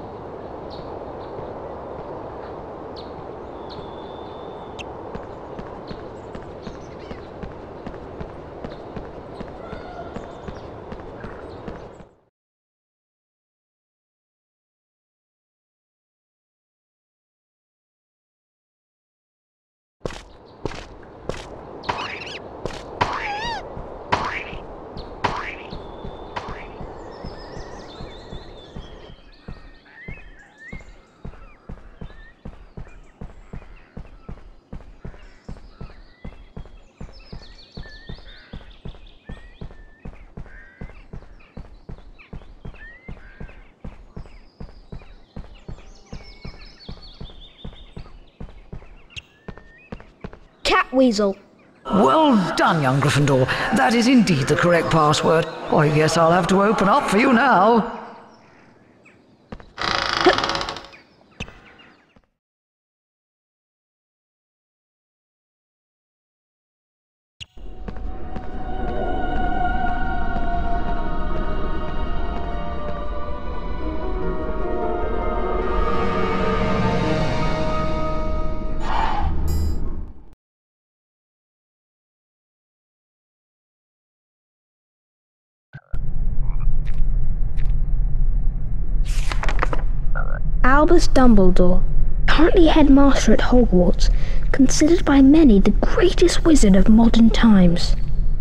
Catweazle. Well done, young Gryffindor. That is indeed the correct password. I guess I'll have to open up for you now. Albus Dumbledore, currently headmaster at Hogwarts, considered by many the greatest wizard of modern times.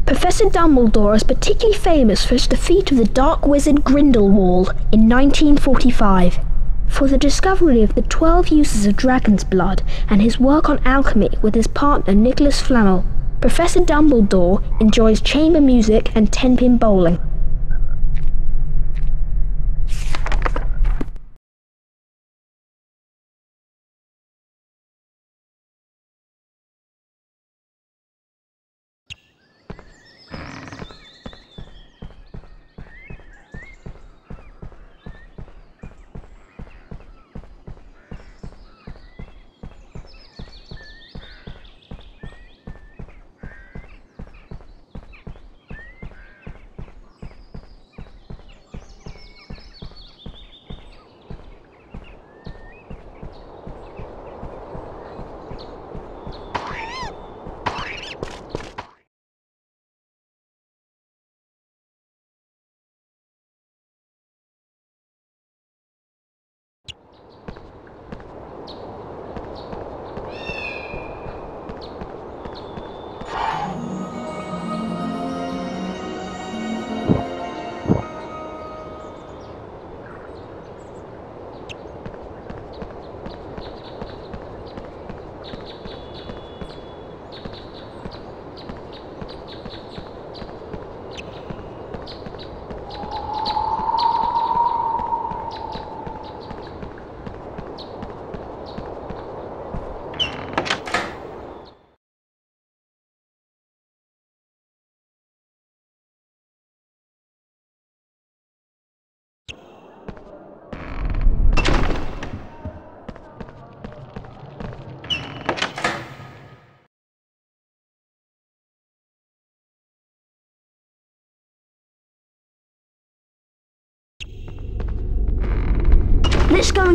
Professor Dumbledore is particularly famous for his defeat of the dark wizard Grindelwald in 1945, for the discovery of the 12 uses of dragon's blood, and his work on alchemy with his partner Nicholas Flamel. Professor Dumbledore enjoys chamber music and ten-pin bowling.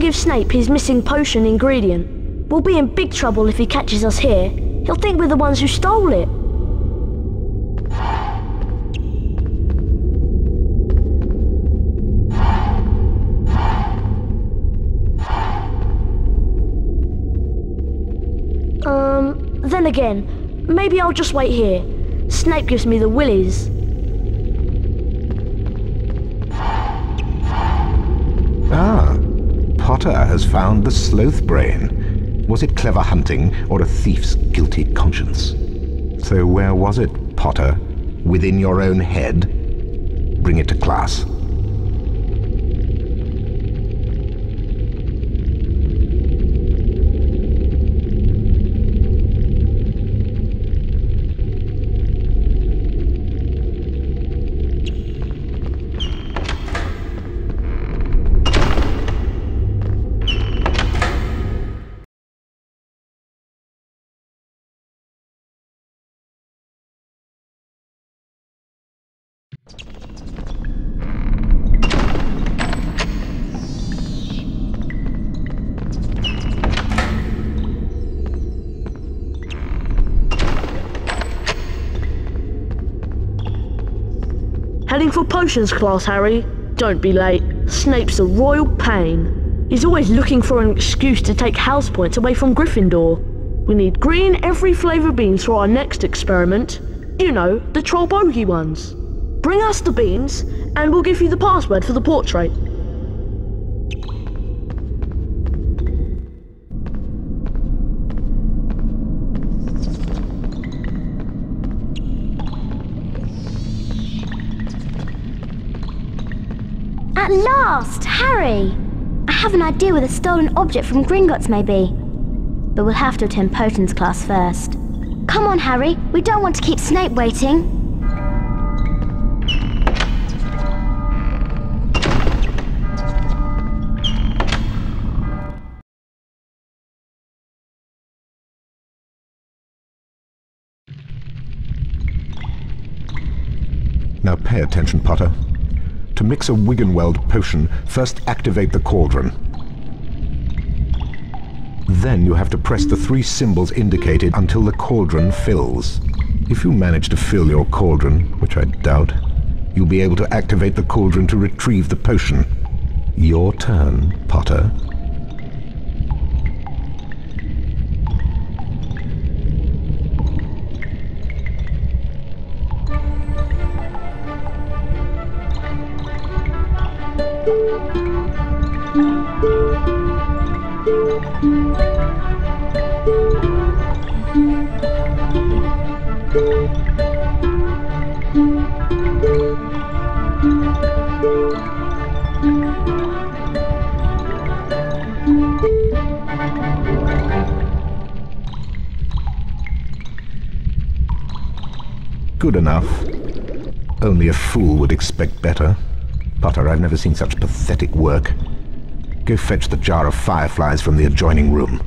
Give Snape his missing potion ingredient. We'll be in big trouble if he catches us here. He'll think we're the ones who stole it. Um, then again, maybe I'll just wait here. Snape gives me the willies. Ah, Potter has found the sloth brain. Was it clever hunting or a thief's guilty conscience? So where was it, Potter? Within your own head? Bring it to class. Potions class, Harry. Don't be late. Snape's a royal pain. He's always looking for an excuse to take house points away from Gryffindor. We need green every flavour beans for our next experiment. You know, the troll bogey ones. Bring us the beans, and we'll give you the password for the portrait. At last, Harry! I have an idea where the stolen object from Gringotts may be. But we'll have to attend Potions class first. Come on, Harry. We don't want to keep Snape waiting. Now pay attention, Potter. To mix a Wiggenweld potion, first activate the cauldron. Then you have to press the three symbols indicated until the cauldron fills. If you manage to fill your cauldron, which I doubt, you'll be able to activate the cauldron to retrieve the potion. Your turn, Potter. Good enough. Only a fool would expect better. Potter, I've never seen such pathetic work. Go fetch the jar of fireflies from the adjoining room.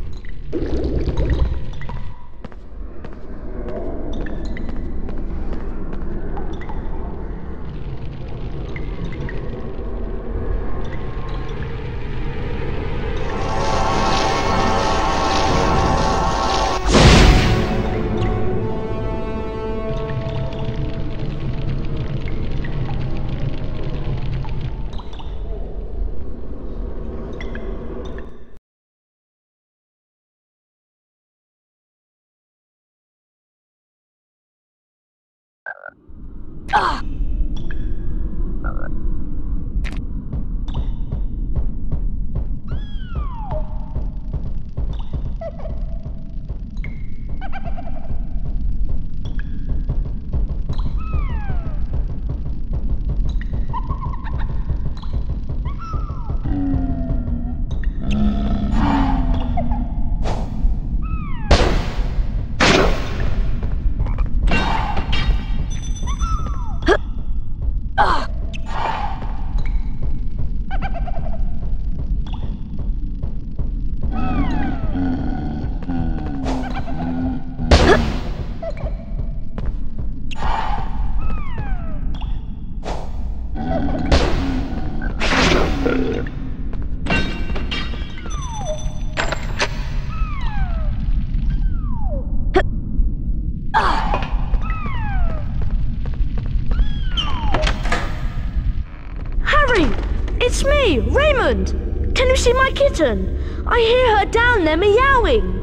I hear her down there meowing.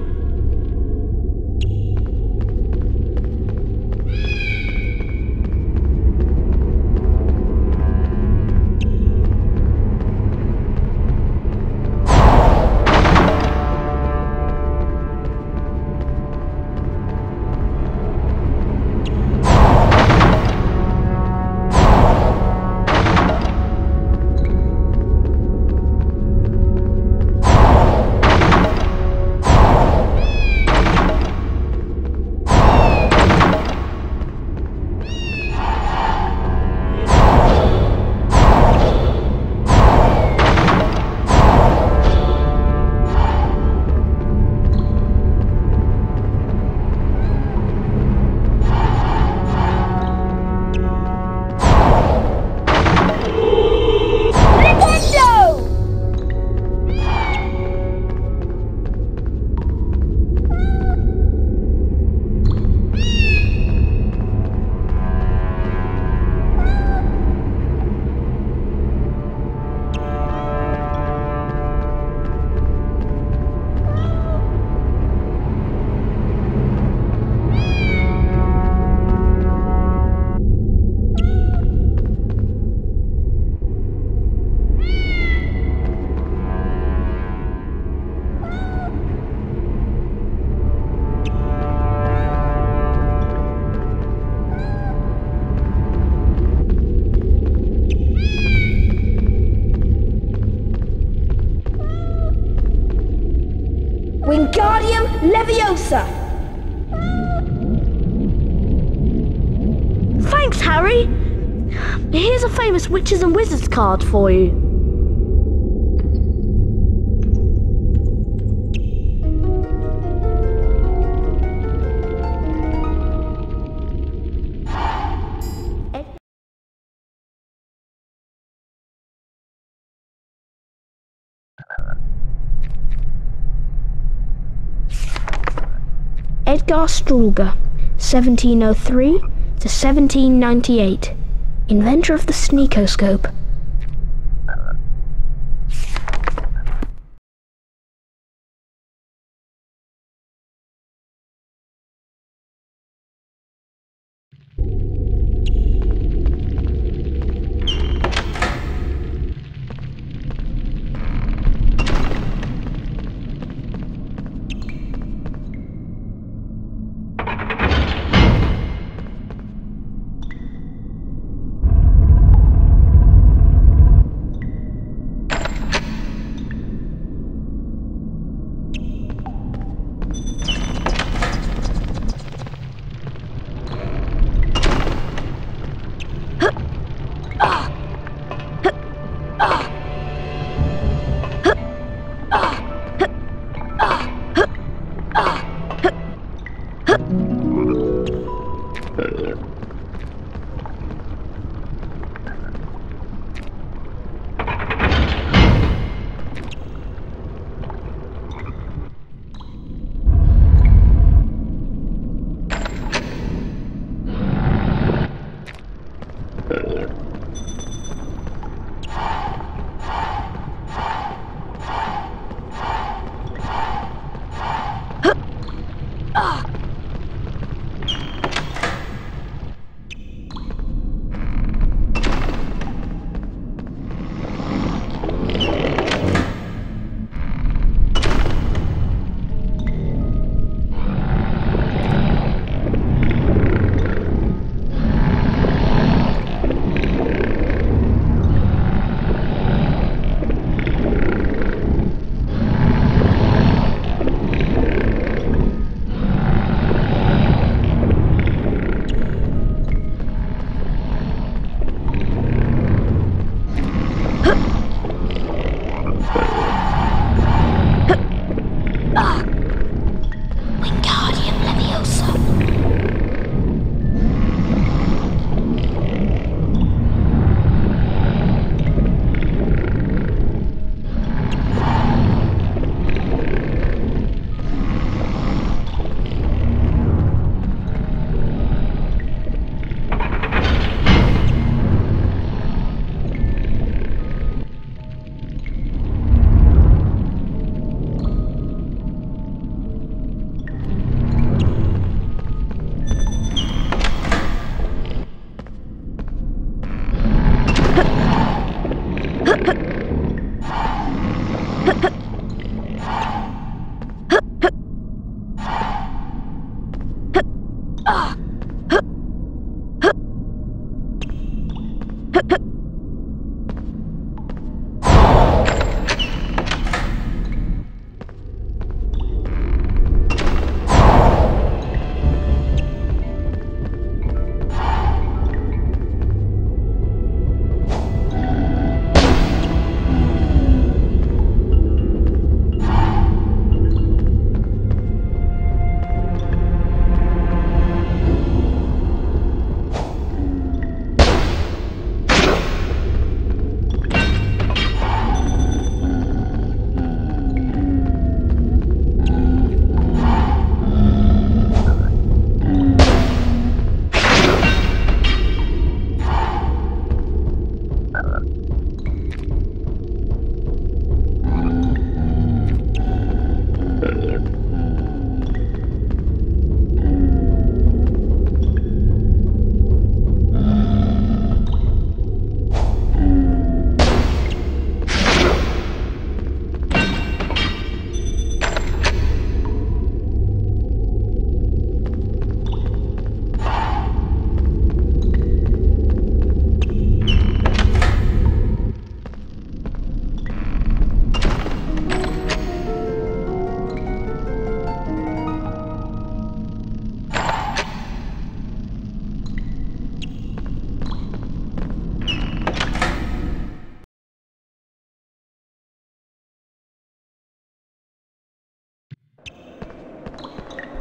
Witches and wizards card for you. Edgar Stroulger, 1703 to 1798, inventor of the sneakoscope.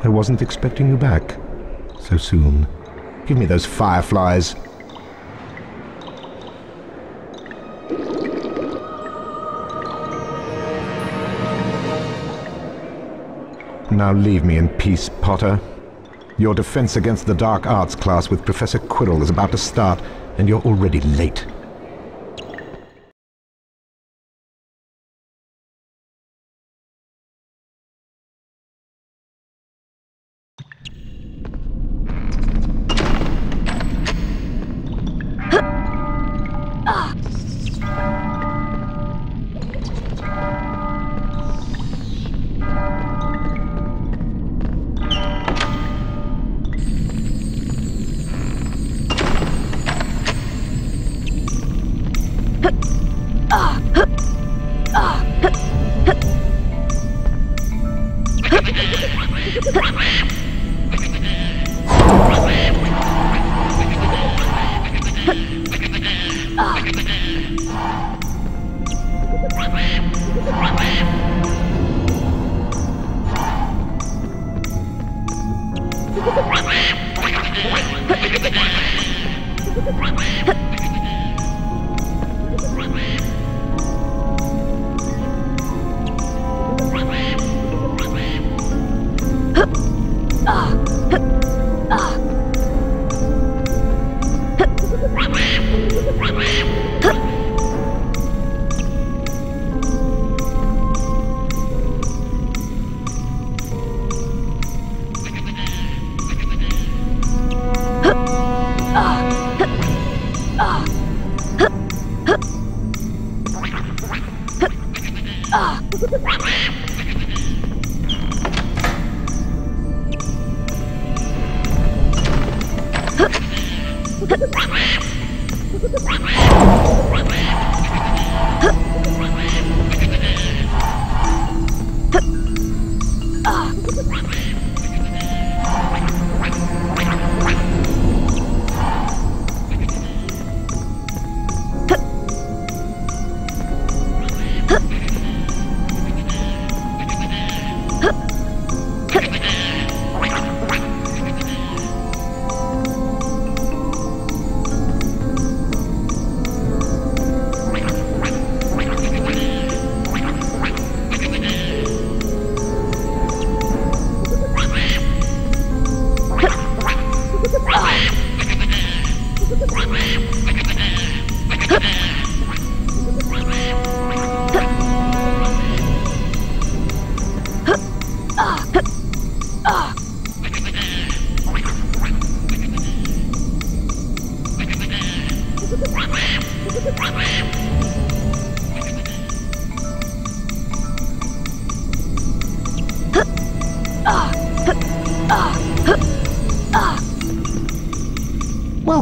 I wasn't expecting you back so soon. Give me those fireflies. Now leave me in peace, Potter. Your defense against the dark arts class with Professor Quirrell is about to start, and you're already late.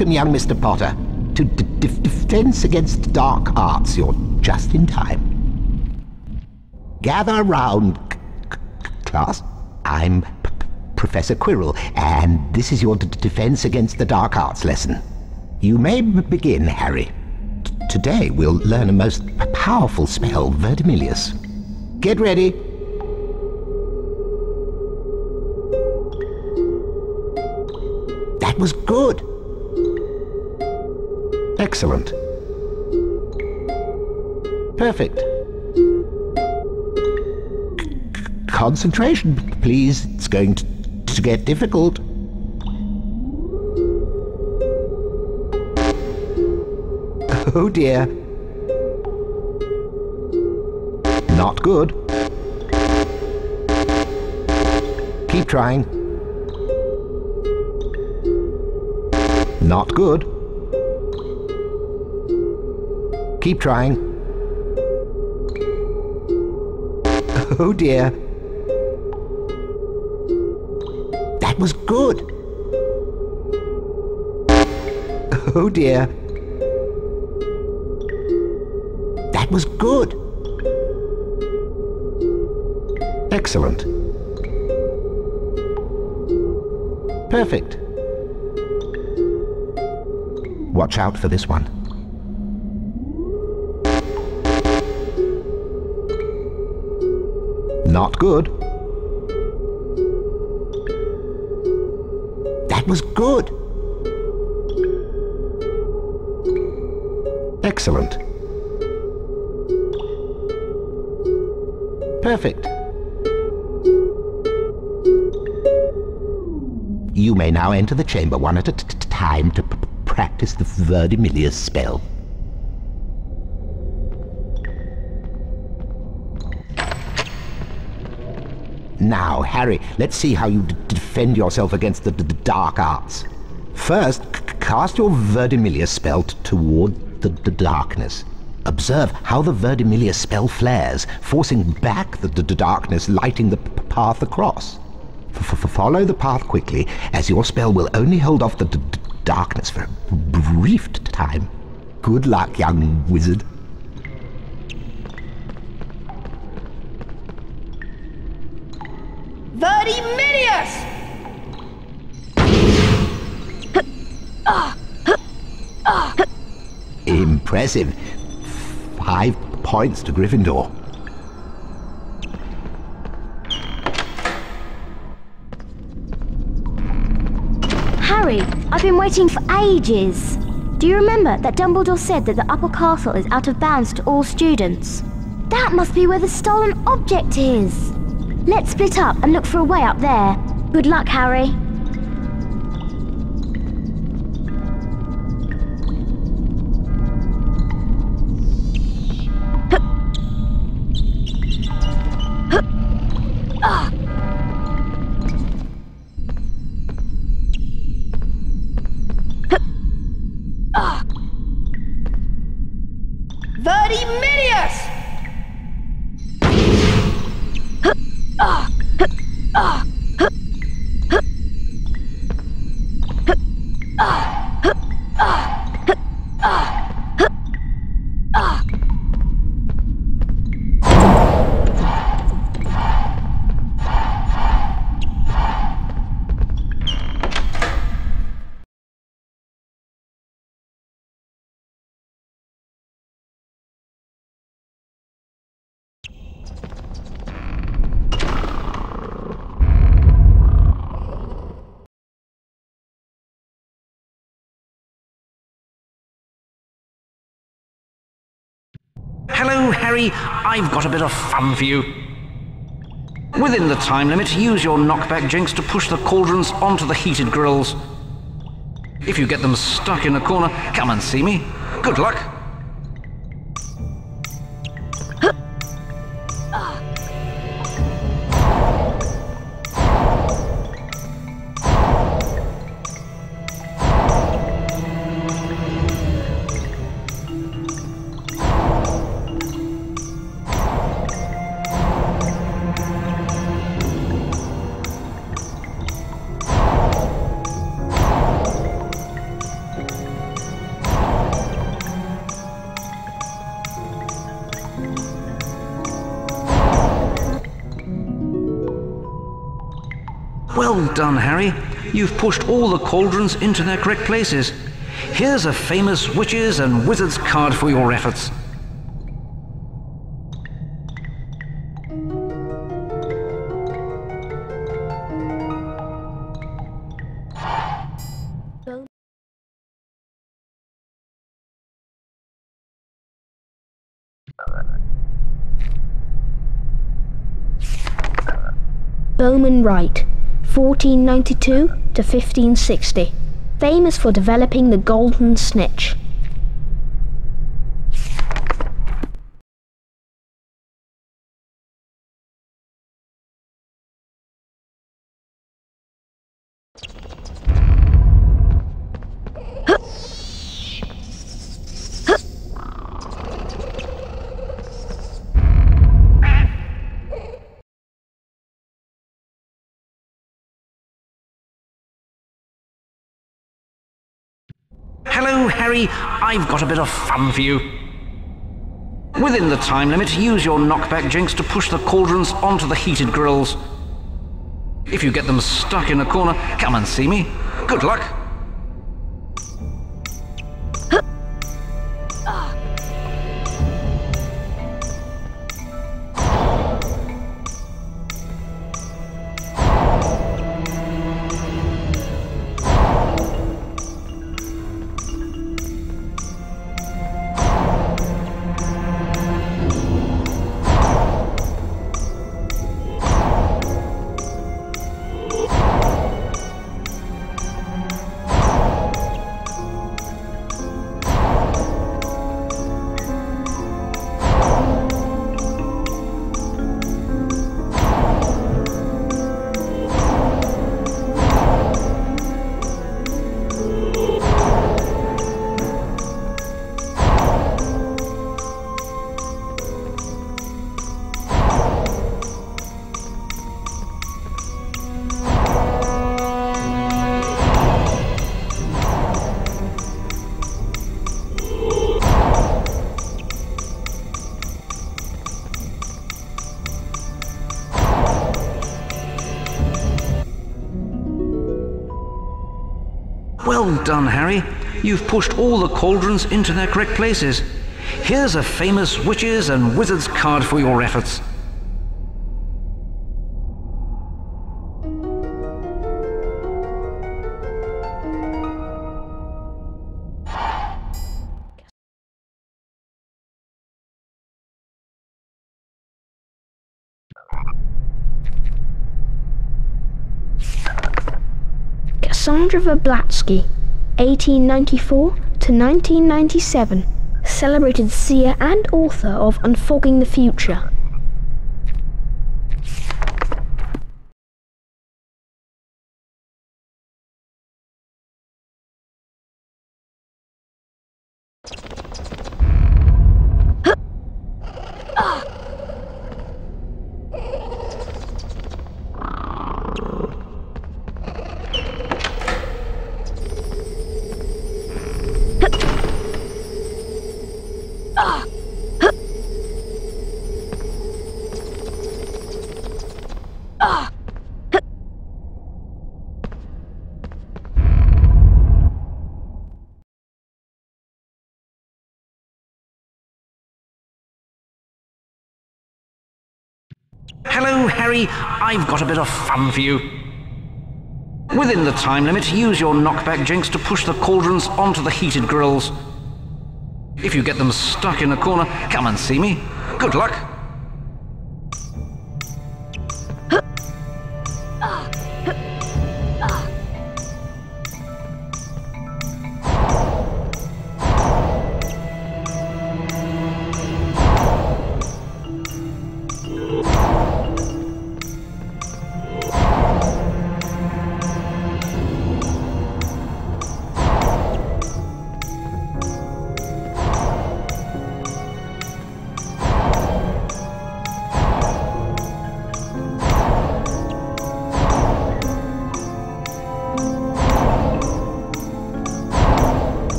Welcome, young Mr. Potter, to Defense Against Dark Arts. You're just in time. Gather round, class. I'm Professor Quirrell, and this is your Defense Against the Dark Arts lesson. You may begin, Harry. T today we'll learn a most powerful spell, Verdimillious. Get ready. That was good. Excellent. Perfect. Concentration, please. It's going to, to get difficult. Oh dear. Not good. Keep trying. Not good. Keep trying. Oh dear. That was good. Oh dear. That was good. Excellent. Perfect. Watch out for this one. Not good. That was good. Excellent. Perfect. You may now enter the chamber one at a time to practice the Verdimillious spell. Harry, let's see how you defend yourself against the dark arts. First, cast your Verdimillious spell toward the darkness. Observe how the Verdimillious spell flares, forcing back the darkness, lighting the path across. F follow the path quickly, as your spell will only hold off the darkness for a brief time. Good luck, young wizard. Impressive. Five points to Gryffindor. Harry, I've been waiting for ages. Do you remember that Dumbledore said that the upper castle is out of bounds to all students? That must be where the stolen object is. Let's split up and look for a way up there. Good luck, Harry. I've got a bit of fun for you. Within the time limit, use your knockback jinx to push the cauldrons onto the heated grills. If you get them stuck in a corner, come and see me. Good luck. You've pushed all the cauldrons into their correct places. Here's a famous witches and wizards card for your efforts. Bowman Wright, 1492 to 1560, famous for developing the golden snitch. Harry. I've got a bit of fun for you. Within the time limit, use your knockback jinx to push the cauldrons onto the heated grills. If you get them stuck in a corner, come and see me. Good luck. Done, Harry. You've pushed all the cauldrons into their correct places. Here's a famous witches and wizards card for your efforts. Cassandra Vablatsky, 1894 to 1997, celebrated seer and author of Unfogging the Future. Hello, Harry. I've got a bit of fun for you. Within the time limit, use your knockback jinx to push the cauldrons onto the heated grills. If you get them stuck in a corner, come and see me. Good luck.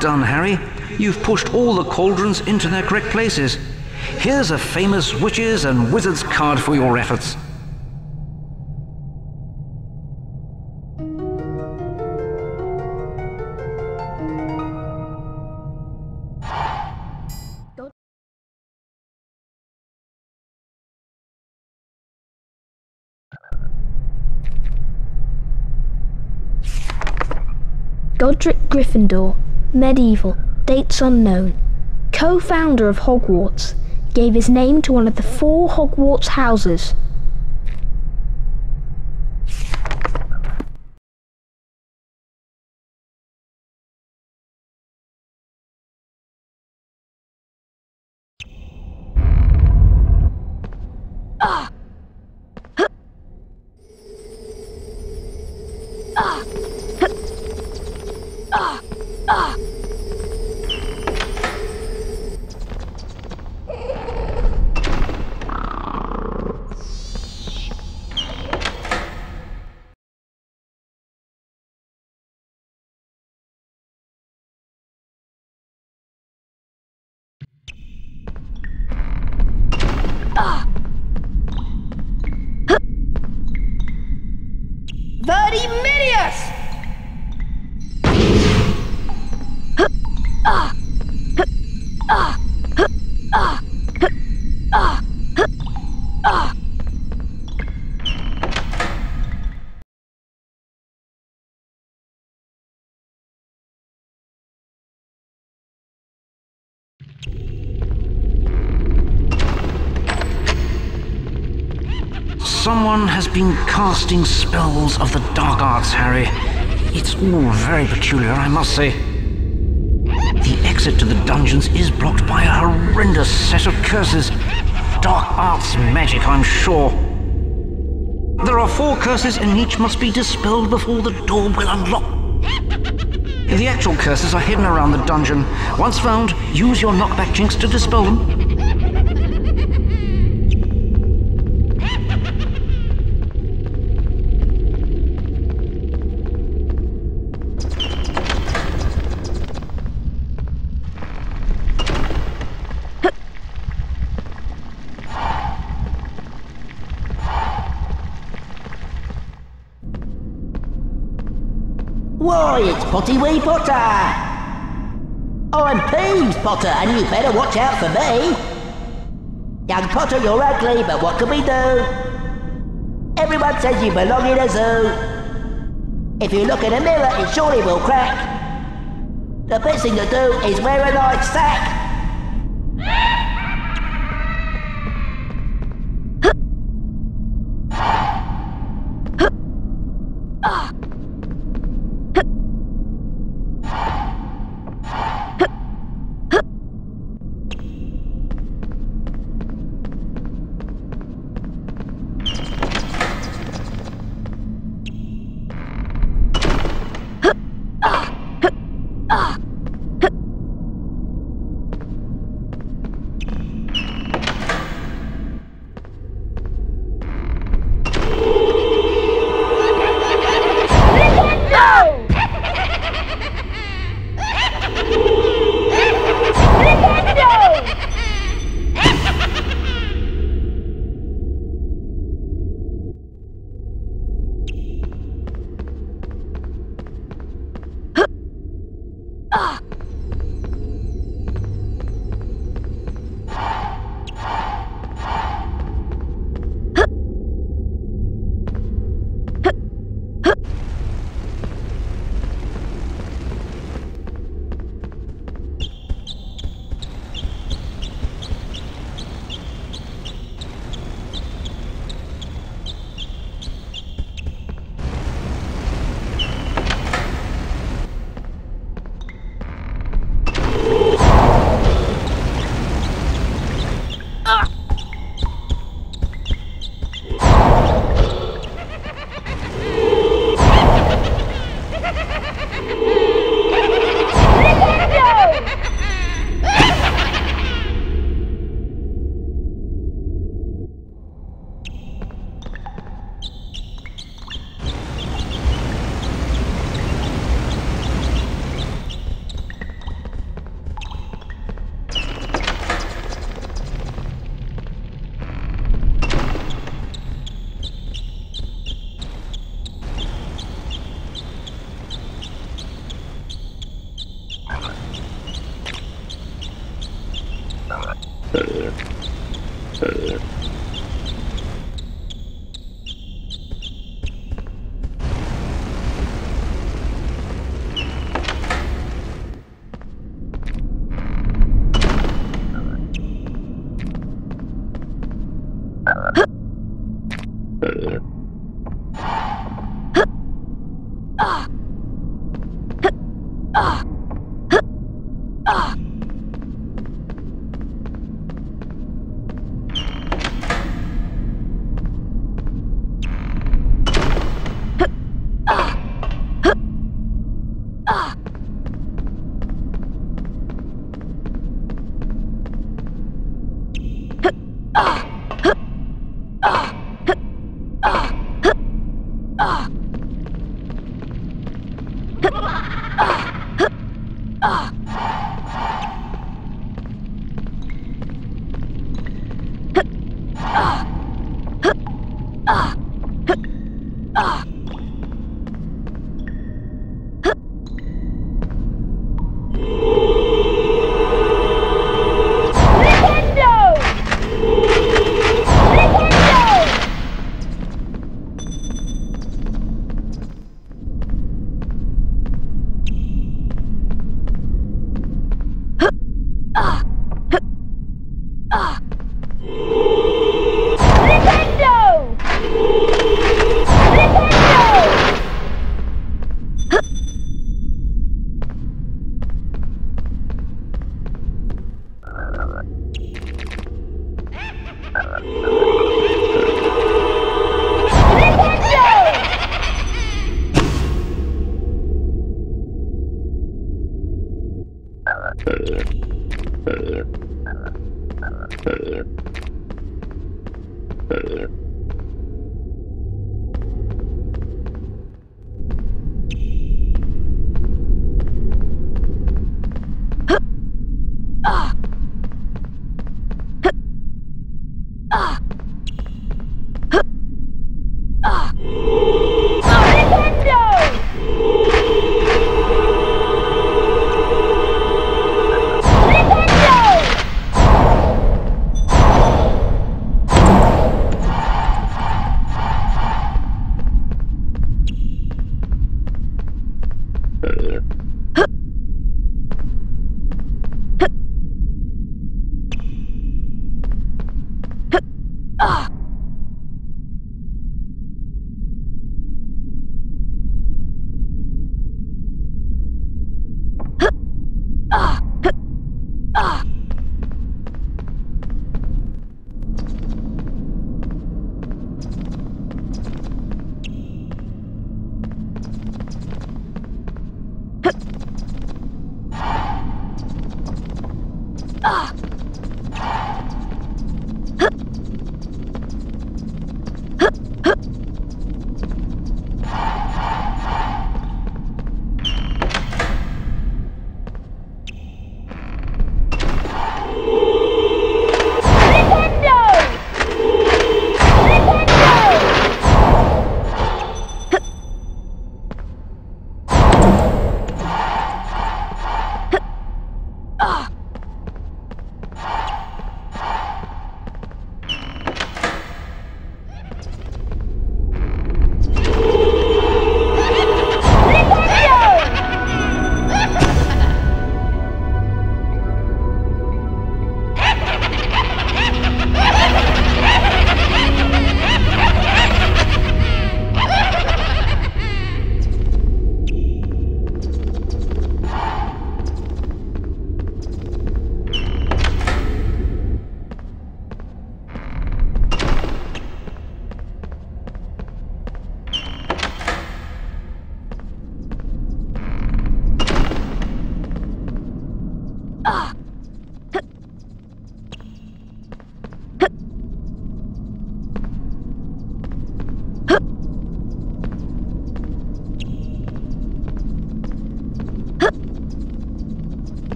Done, Harry. You've pushed all the cauldrons into their correct places. Here's a famous witches and wizards card for your efforts. Godric Gryffindor, medieval, dates unknown, co founder of Hogwarts, gave his name to one of the four Hogwarts houses. Been casting spells of the dark arts, Harry. It's all very peculiar, I must say. The exit to the dungeons is blocked by a horrendous set of curses. Dark arts magic, I'm sure. There are four curses and each must be dispelled before the door will unlock. The actual curses are hidden around the dungeon. Once found, use your knockback jinx to dispel them. Potty Wee Potter! Oh, I'm Peeves Potter, and you better watch out for me! Young Potter, you're ugly, but what can we do? Everyone says you belong in a zoo. If you look in a mirror, it surely will crack. The best thing to do is wear a nice sack.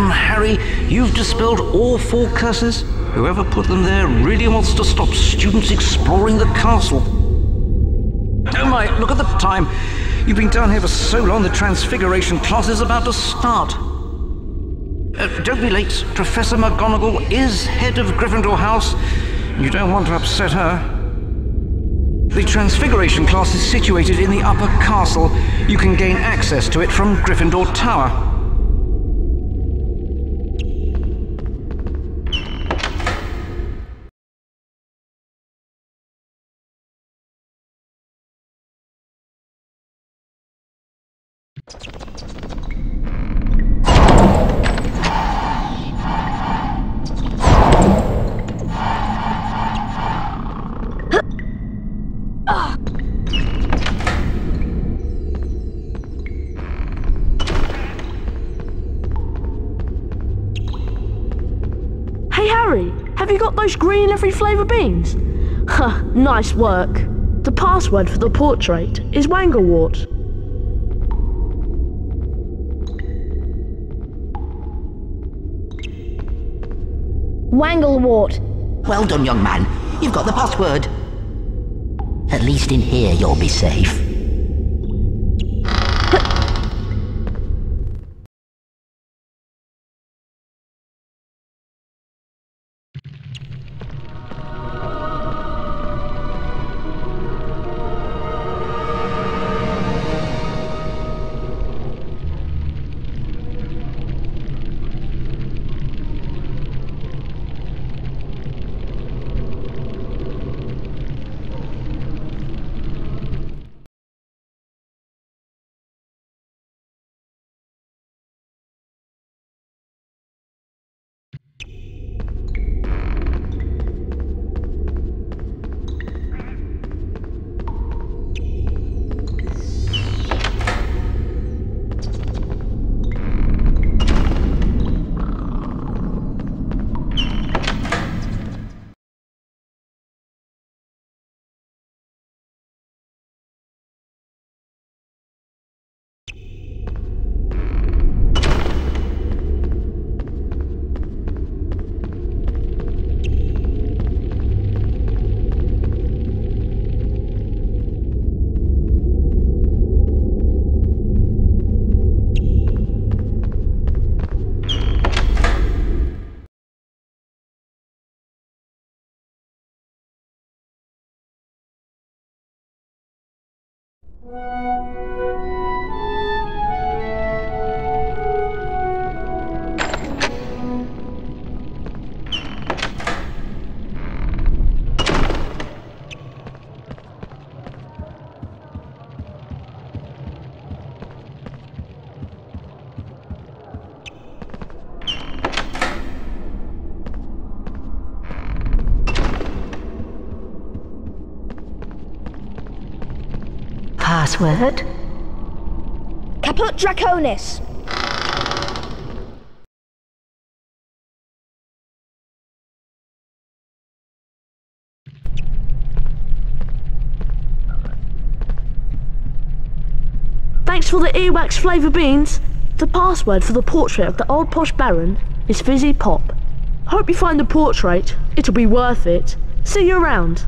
Done, Harry. You've dispelled all four curses. Whoever put them there really wants to stop students exploring the castle. Oh my, look at the time. You've been down here for so long, the Transfiguration class is about to start. Uh, don't be late. Professor McGonagall is head of Gryffindor House. You don't want to upset her. The Transfiguration class is situated in the upper castle. You can gain access to it from Gryffindor Tower. Every flavour beans? Huh, nice work. The password for the portrait is Wanglewort. Wanglewort. Well done, young man. You've got the password. At least in here you'll be safe. Password? Caput Draconis. Thanks for the earwax flavour beans. The password for the portrait of the old posh baron is Fizzy Pop. Hope you find the portrait. It'll be worth it. See you around.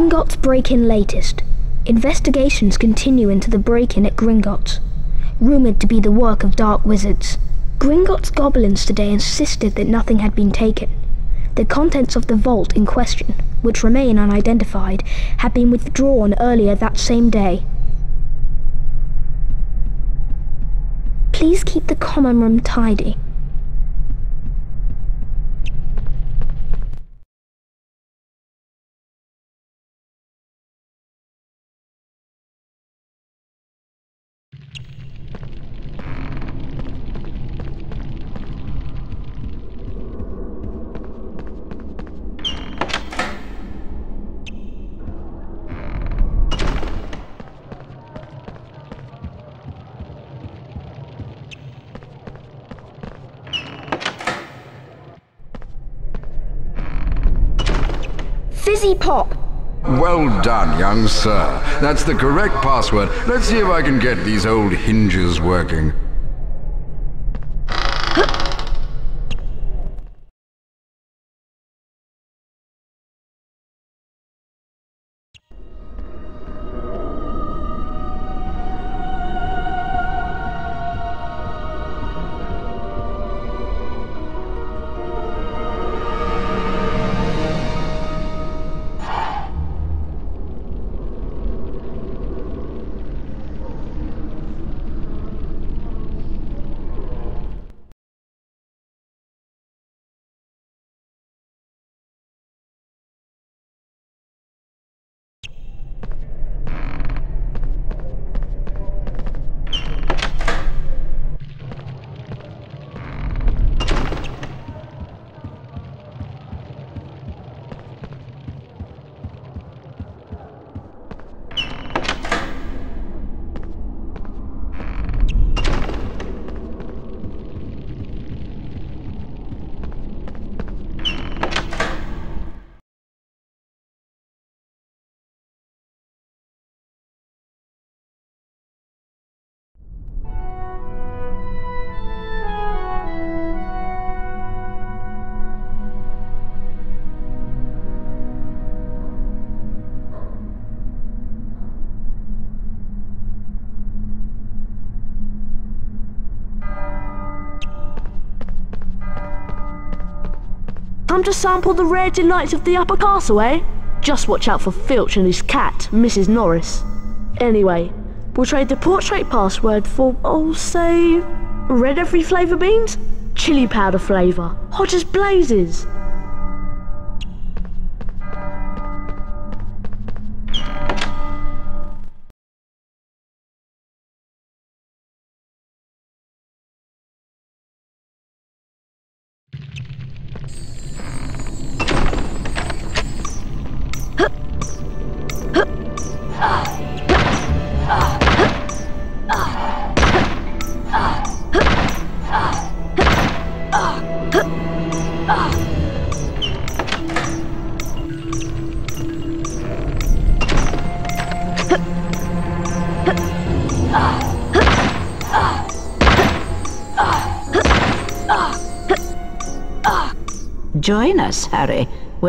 Gringotts break-in latest. Investigations continue into the break-in at Gringotts, rumoured to be the work of dark wizards. Gringotts goblins today insisted that nothing had been taken. The contents of the vault in question, which remain unidentified, had been withdrawn earlier that same day. Please keep the common room tidy. Pop. Well done, young sir. That's the correct password. Let's see if I can get these old hinges working. To sample the rare delights of the upper castle, eh? Just watch out for Filch and his cat, Mrs. Norris. Anyway, we'll trade the portrait password for, oh, say, red every flavour beans? Chili powder flavour, hot as blazes.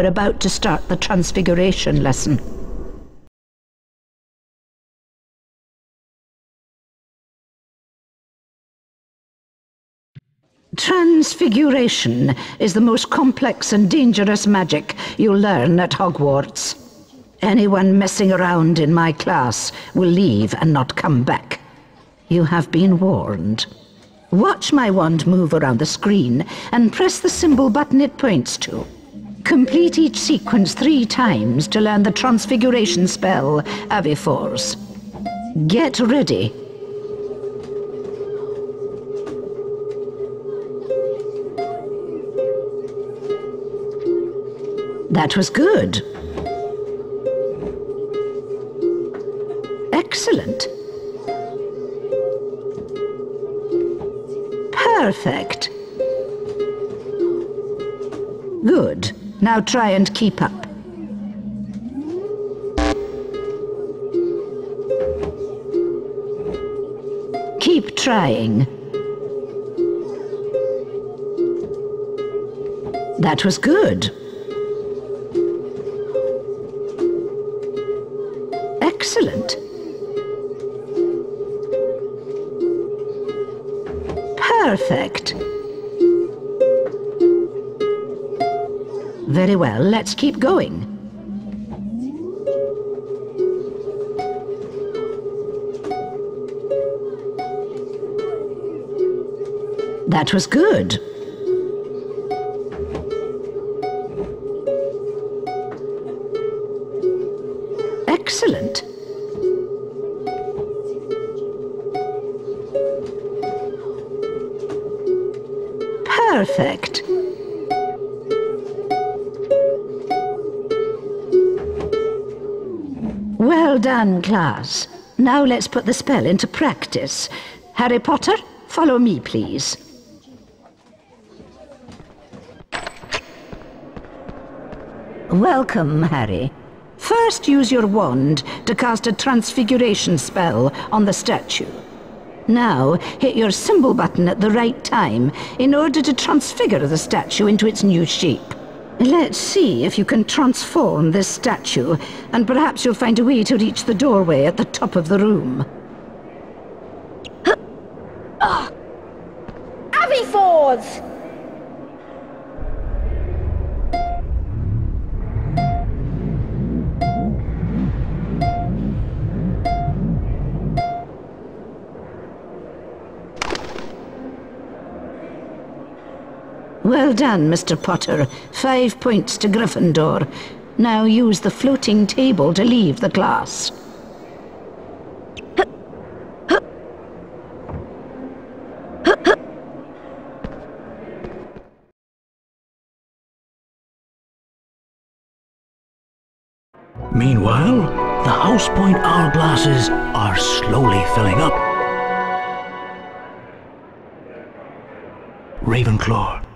We're about to start the Transfiguration lesson. Transfiguration is the most complex and dangerous magic you'll learn at Hogwarts. Anyone messing around in my class will leave and not come back. You have been warned. Watch my wand move around the screen and press the symbol button it points to. Complete each sequence three times to learn the Transfiguration spell, Avifors. Get ready. That was good. Excellent. Perfect. Good. Now try and keep up. Keep trying. That was good. Let's keep going. That was good. Done, class. Now let's put the spell into practice. Harry Potter, follow me, please. Welcome, Harry. First use your wand to cast a transfiguration spell on the statue. Now, hit your symbol button at the right time in order to transfigure the statue into its new shape. Let's see if you can transform this statue, and perhaps you'll find a way to reach the doorway at the top of the room. Ah. Avifors! Well done, Mr. Potter. Five points to Gryffindor. Now use the floating table to leave the class. Meanwhile, the House Point hourglasses are slowly filling up. Ravenclaw.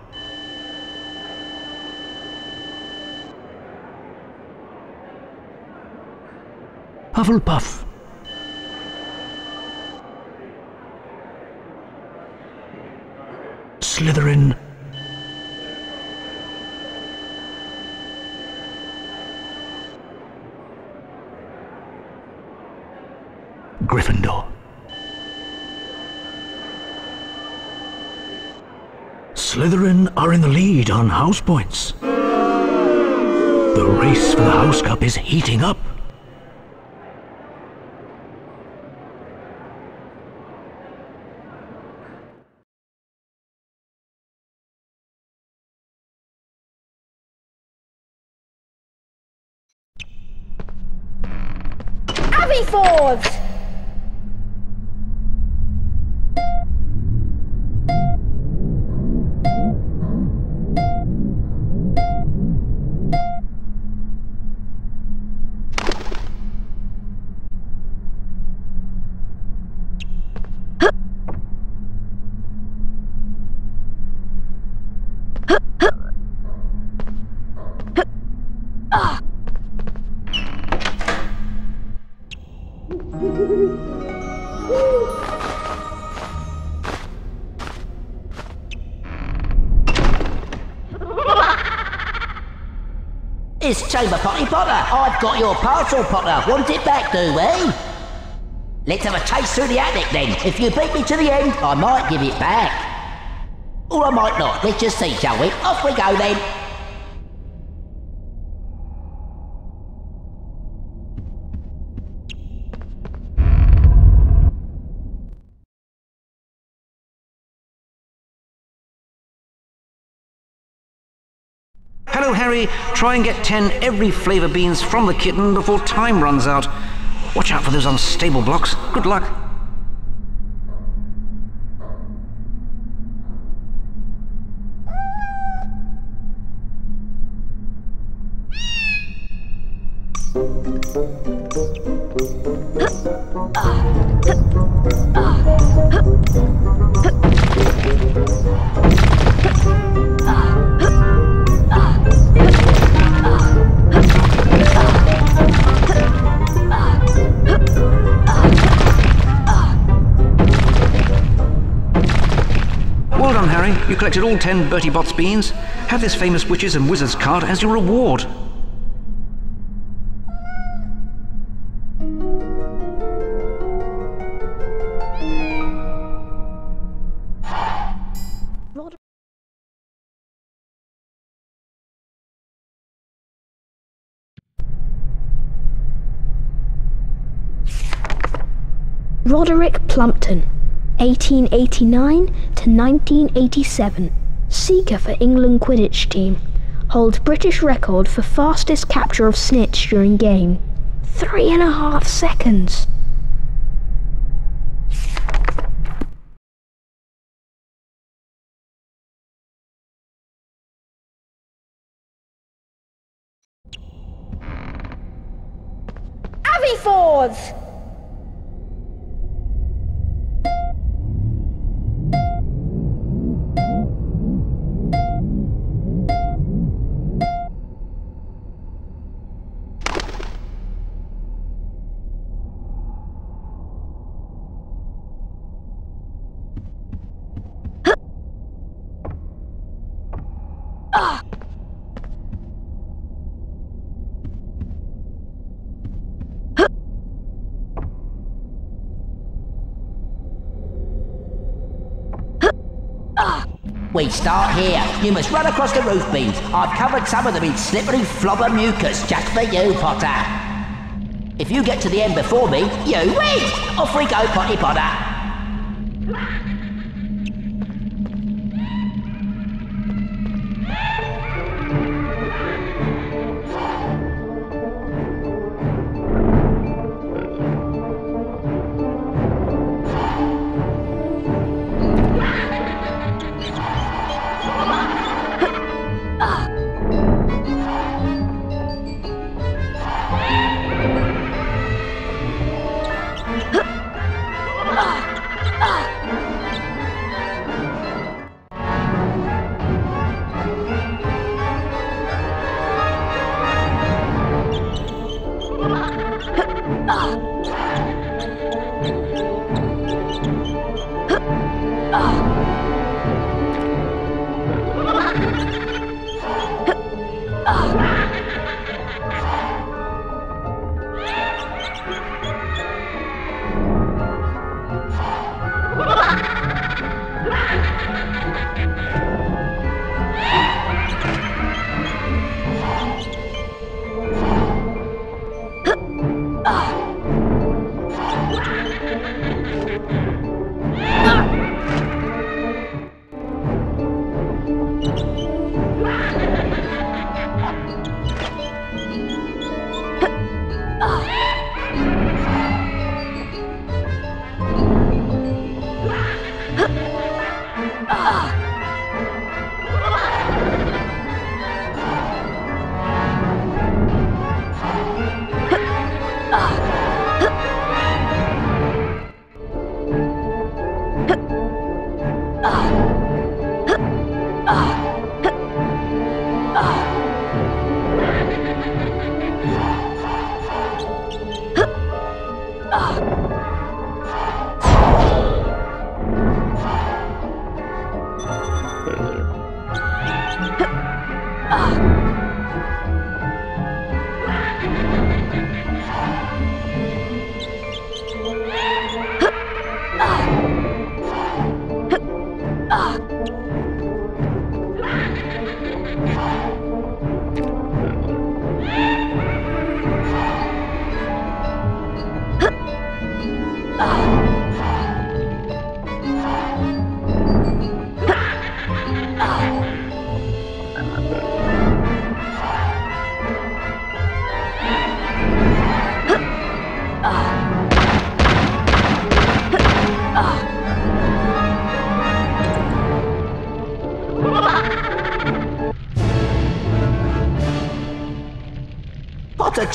Hufflepuff. Slytherin. Gryffindor. Slytherin are in the lead on house points. The race for the House Cup is heating up. Got your parcel, Potter. Want it back, do we? Let's have a chase through the attic then. If you beat me to the end, I might give it back. Or I might not. Let's just see, shall we? Off we go then. Hello, Harry. Try and get 10 every flavour beans from the kitten before time runs out. Watch out for those unstable blocks. Good luck. Collected all 10 Bertie Bott's beans. Have this famous witches and wizards card as your reward. Roderick Plumpton, 1889 to 1987, seeker for England Quidditch team, holds British record for fastest capture of snitch during game. Three and a half seconds. Avifors! We start here. You must run across the roof beams. I've covered some of them in slippery flobber mucus just for you, Potter. If you get to the end before me, you win! Off we go, Potty Potter.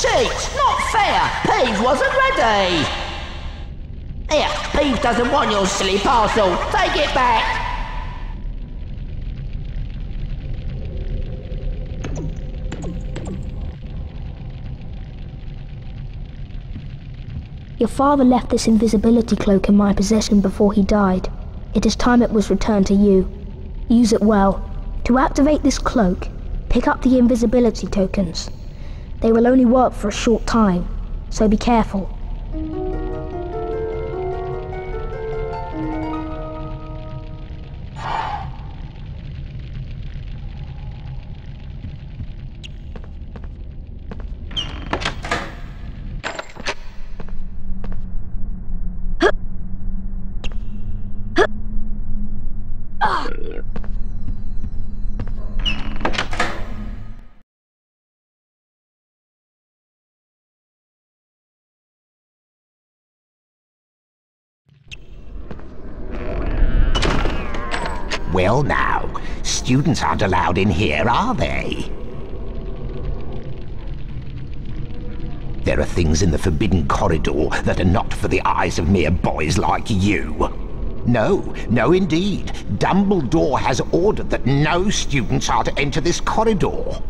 Cheats! Not fair! Peeves wasn't ready! Here, Peeves doesn't want your silly parcel. Take it back! Your father left this invisibility cloak in my possession before he died. It is time it was returned to you. Use it well. To activate this cloak, pick up the invisibility tokens. They will only work for a short time, so be careful. Students aren't allowed in here, are they? There are things in the Forbidden Corridor that are not for the eyes of mere boys like you. No, no indeed. Dumbledore has ordered that no students are to enter this corridor.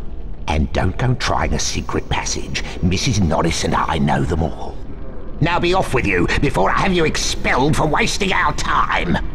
And don't go trying a secret passage. Mrs. Norris and I know them all. Now be off with you before I have you expelled for wasting our time.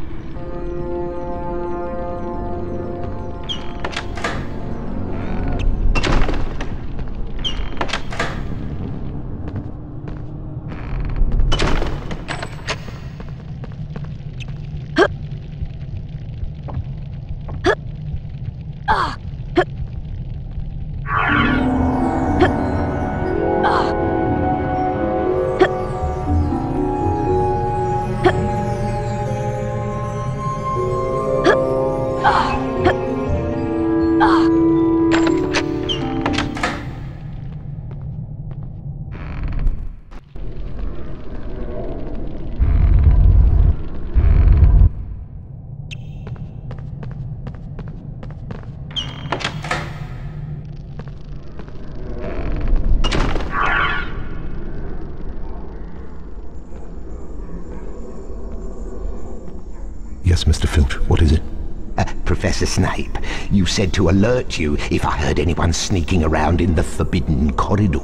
Professor Snape, you said to alert you if I heard anyone sneaking around in the forbidden corridor.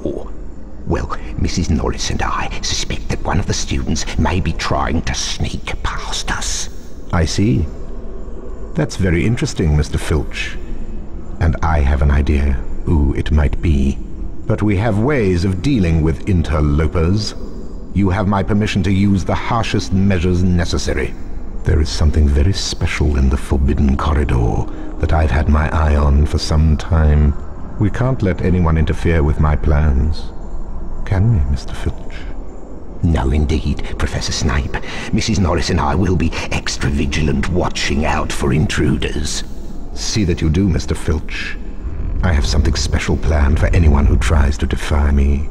Well, Mrs. Norris and I suspect that one of the students may be trying to sneak past us. I see. That's very interesting, Mr. Filch. And I have an idea who it might be. But we have ways of dealing with interlopers. You have my permission to use the harshest measures necessary. There is something very special in the Forbidden Corridor that I've had my eye on for some time. We can't let anyone interfere with my plans. Can we, Mr. Filch? No, indeed, Professor Snape. Mrs. Norris and I will be extra vigilant watching out for intruders. See that you do, Mr. Filch. I have something special planned for anyone who tries to defy me.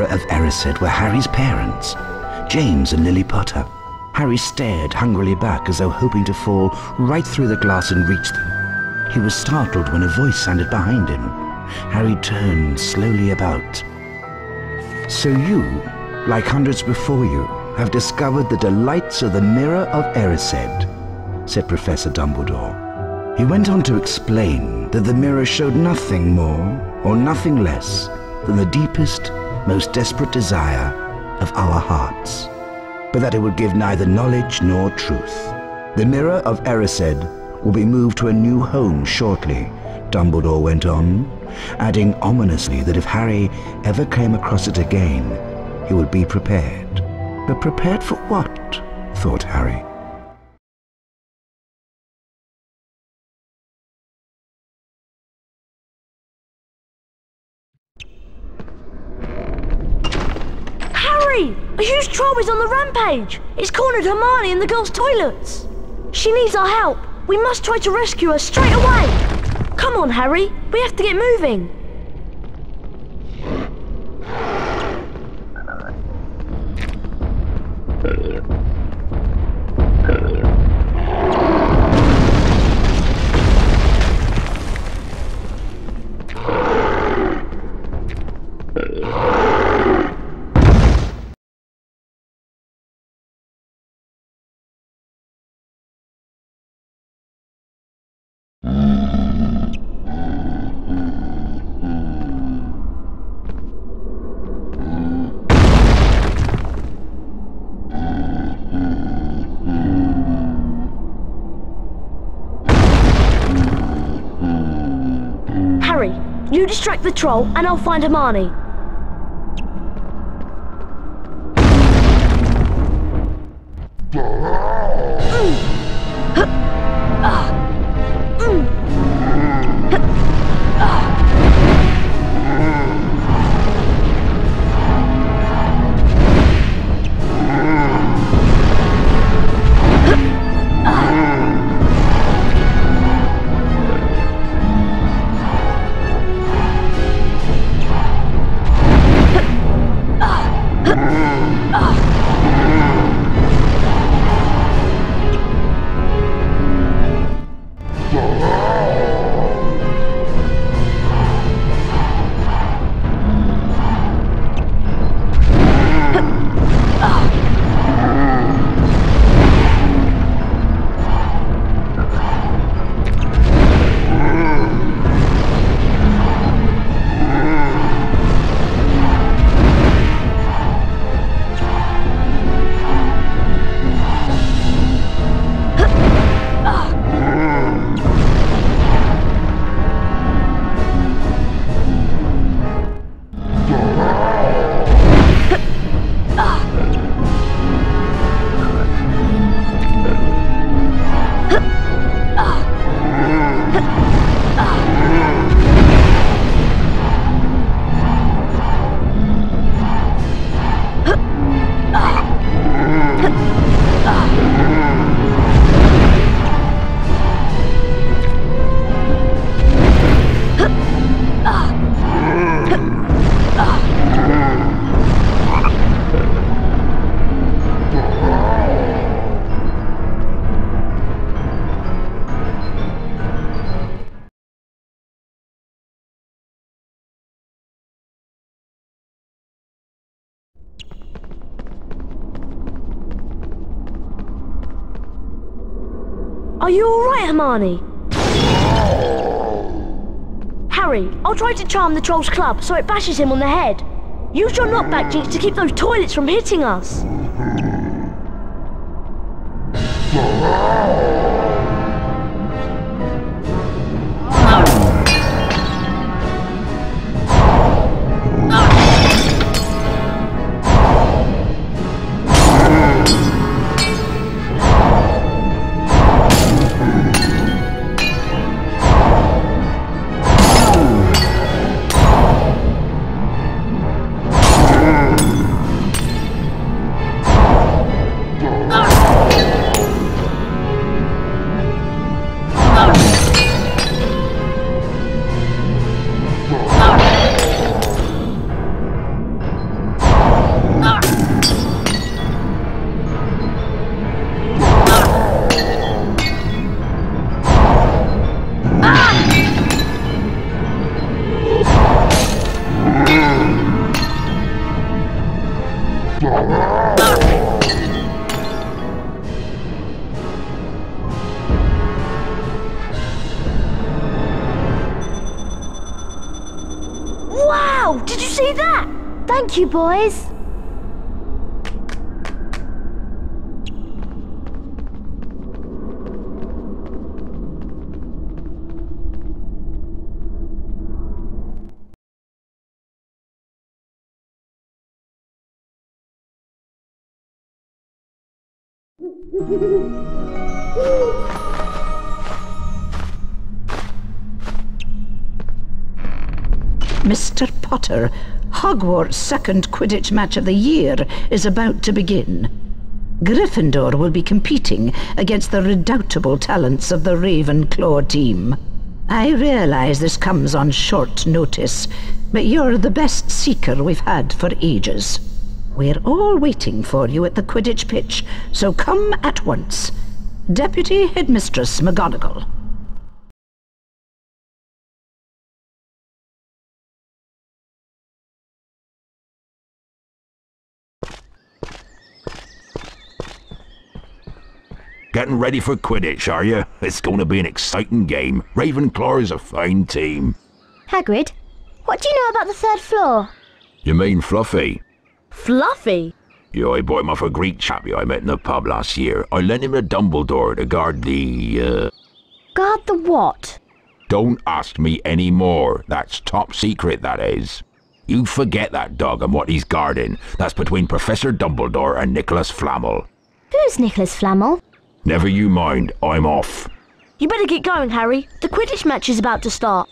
Of Erised were Harry's parents, James and Lily Potter. Harry stared hungrily back as though hoping to fall right through the glass and reach them. He was startled when a voice sounded behind him. Harry turned slowly about. So you, like hundreds before you, have discovered the delights of the mirror of Erised, said Professor Dumbledore. He went on to explain that the mirror showed nothing more or nothing less than the deepest, most desperate desire of our hearts, but that it would give neither knowledge nor truth. The mirror of Erised will be moved to a new home shortly, Dumbledore went on, adding ominously that if Harry ever came across it again, he would be prepared. But prepared for what? thought Harry. Sly's on the rampage! It's cornered Hermione in the girls' toilets! She needs our help! We must try to rescue her straight away! Come on, Harry! We have to get moving! Harry, the troll and I'll find Hermione. Hermione? Harry, I'll try to charm the troll's club so it bashes him on the head. Use your knockback jinx to keep those toilets from hitting us. You, boys. Mr. Potter, Hogwarts' second Quidditch match of the year is about to begin. Gryffindor will be competing against the redoubtable talents of the Ravenclaw team. I realize this comes on short notice, but you're the best seeker we've had for ages. We're all waiting for you at the Quidditch pitch, so come at once. Deputy Headmistress McGonagall. Getting ready for Quidditch, are you? It's going to be an exciting game. Ravenclaw is a fine team. Hagrid, what do you know about the third floor? You mean Fluffy? Fluffy? Yeah, I bought him off a Greek chappie I met in the pub last year. I lent him to Dumbledore to guard the, uh... Guard the what? Don't ask me any more. That's top secret, that is. You forget that dog and what he's guarding. That's between Professor Dumbledore and Nicholas Flamel. Who's Nicholas Flamel? Never you mind, I'm off. You better get going, Harry. The Quidditch match is about to start.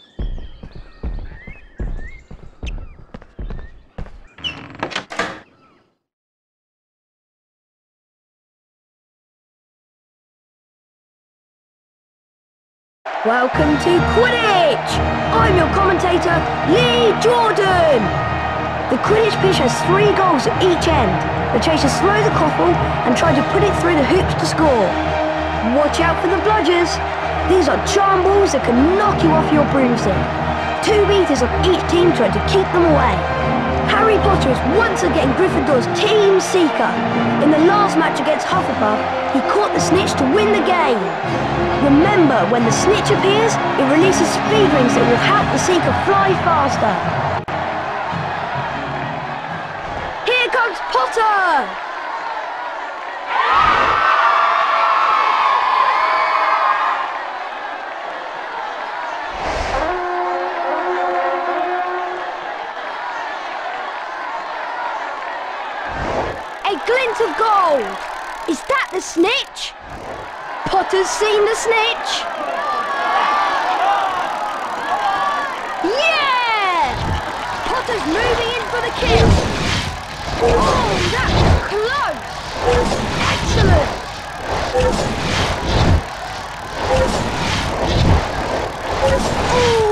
Welcome to Quidditch! I'm your commentator, Lee Jordan! The Quidditch pitch has three goals at each end. The chasers slow the quaffle and try to put it through the hoops to score. Watch out for the bludgers. These are charm balls that can knock you off your broomstick. Two meters of each team trying to keep them away. Harry Potter is once again Gryffindor's team seeker. In the last match against Hufflepuff, he caught the snitch to win the game. Remember, when the snitch appears, it releases speed rings that will help the seeker fly faster. Here Potter! A glint of gold! Is that the snitch? Potter's seen the snitch! Yeah! Potter's moving in for the kill! Oh, that's close! Excellent!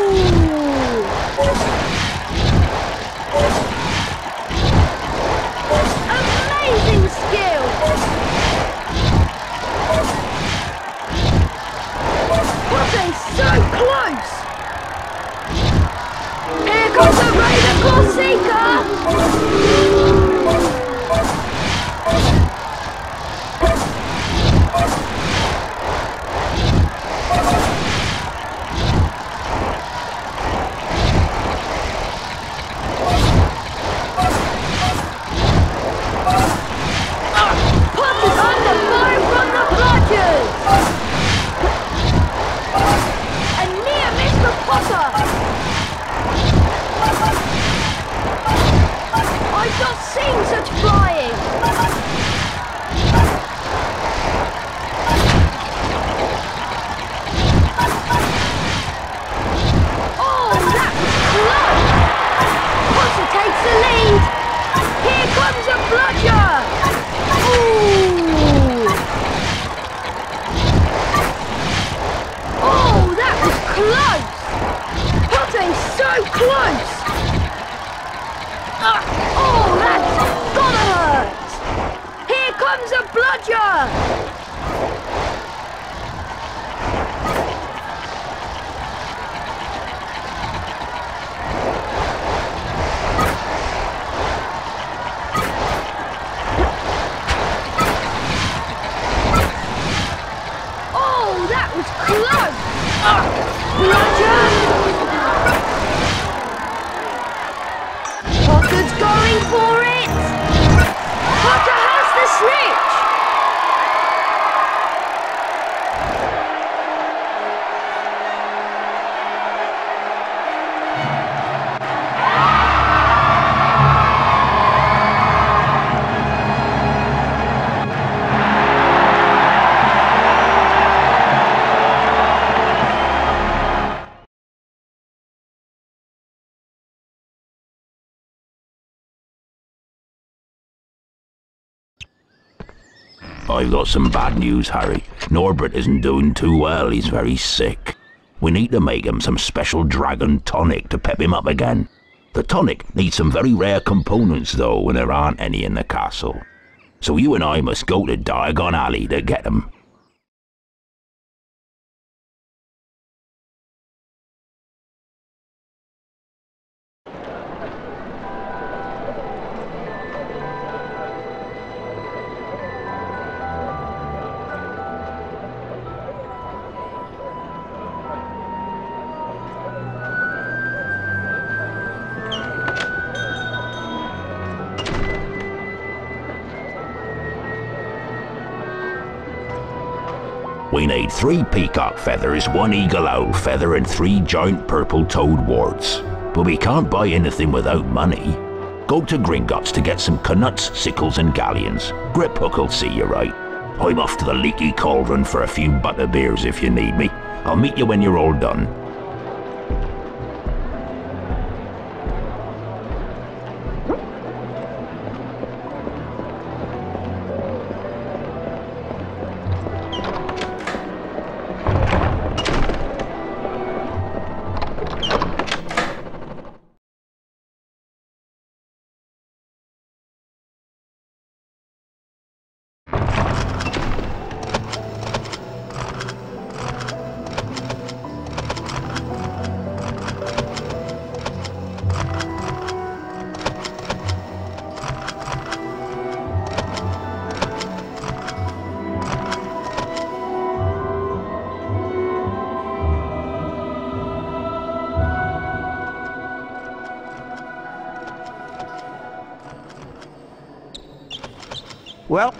I've got some bad news, Harry. Norbert isn't doing too well. He's very sick. We need to make him some special dragon tonic to pep him up again. The tonic needs some very rare components, though, and there aren't any in the castle. So you and I must go to Diagon Alley to get them. Three peacock feathers, one eagle owl feather, and three giant purple toad warts. But we can't buy anything without money. Go to Gringotts to get some knuts, sickles, and galleons. Griphook'll see you right. I'm off to the leaky cauldron for a few butter beers if you need me. I'll meet you when you're all done.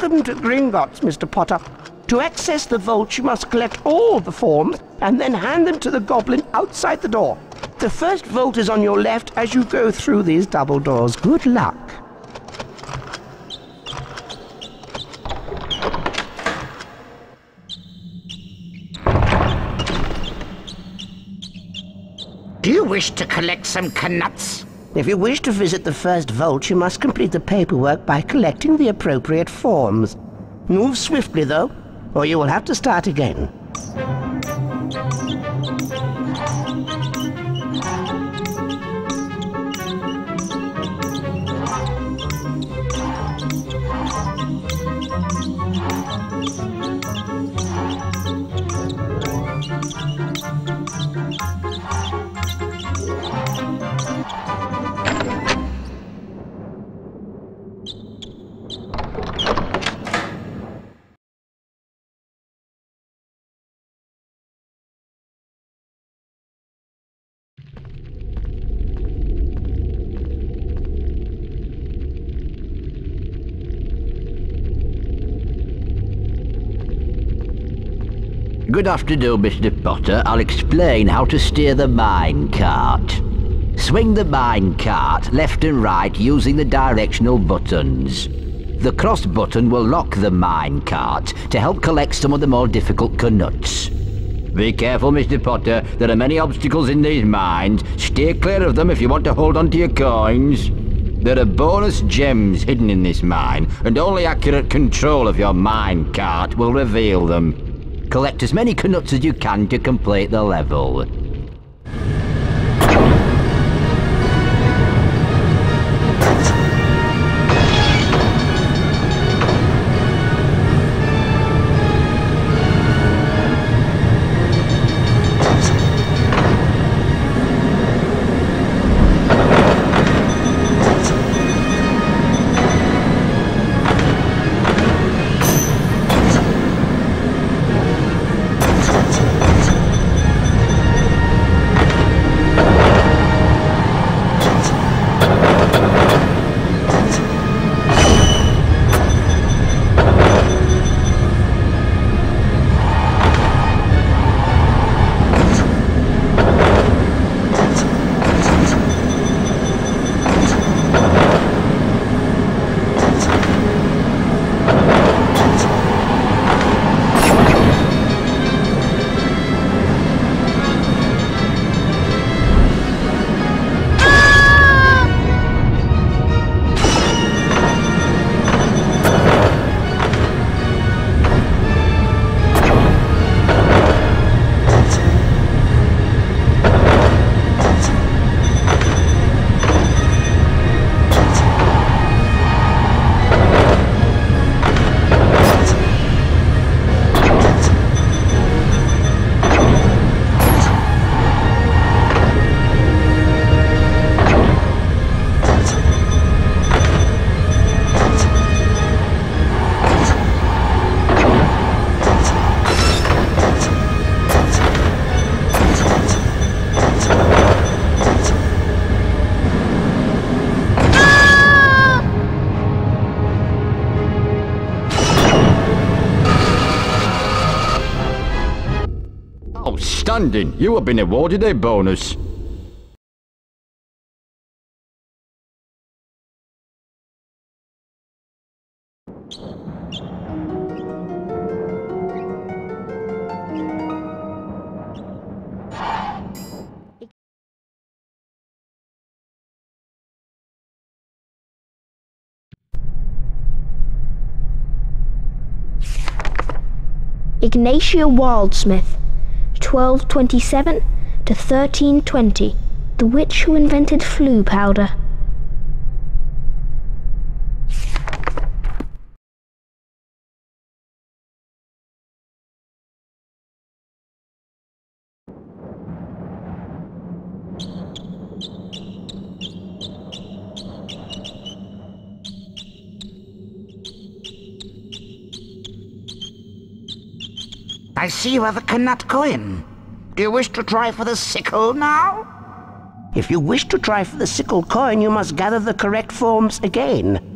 Welcome to Gringotts, Mr. Potter. To access the vault, you must collect all the forms and then hand them to the goblin outside the door. The first vault is on your left as you go through these double doors. Good luck. Do you wish to collect some knuts? If you wish to visit the first vault, you must complete the paperwork by collecting the appropriate forms. Move swiftly, though, or you will have to start again. Afternoon, Mr. Potter. I'll explain how to steer the mine cart. Swing the mine cart left and right using the directional buttons. The cross button will lock the mine cart to help collect some of the more difficult knuts. Be careful, Mr. Potter. There are many obstacles in these mines. Stay clear of them if you want to hold on to your coins. There are bonus gems hidden in this mine, and only accurate control of your mine cart will reveal them. Collect as many knuts as you can to complete the level. Outstanding. You have been awarded a bonus. Ignatia Wildsmith, 1227 to 1320, the witch who invented Floo powder. See a Knut coin. Do you wish to try for the sickle now? If you wish to try for the sickle coin, you must gather the correct forms again.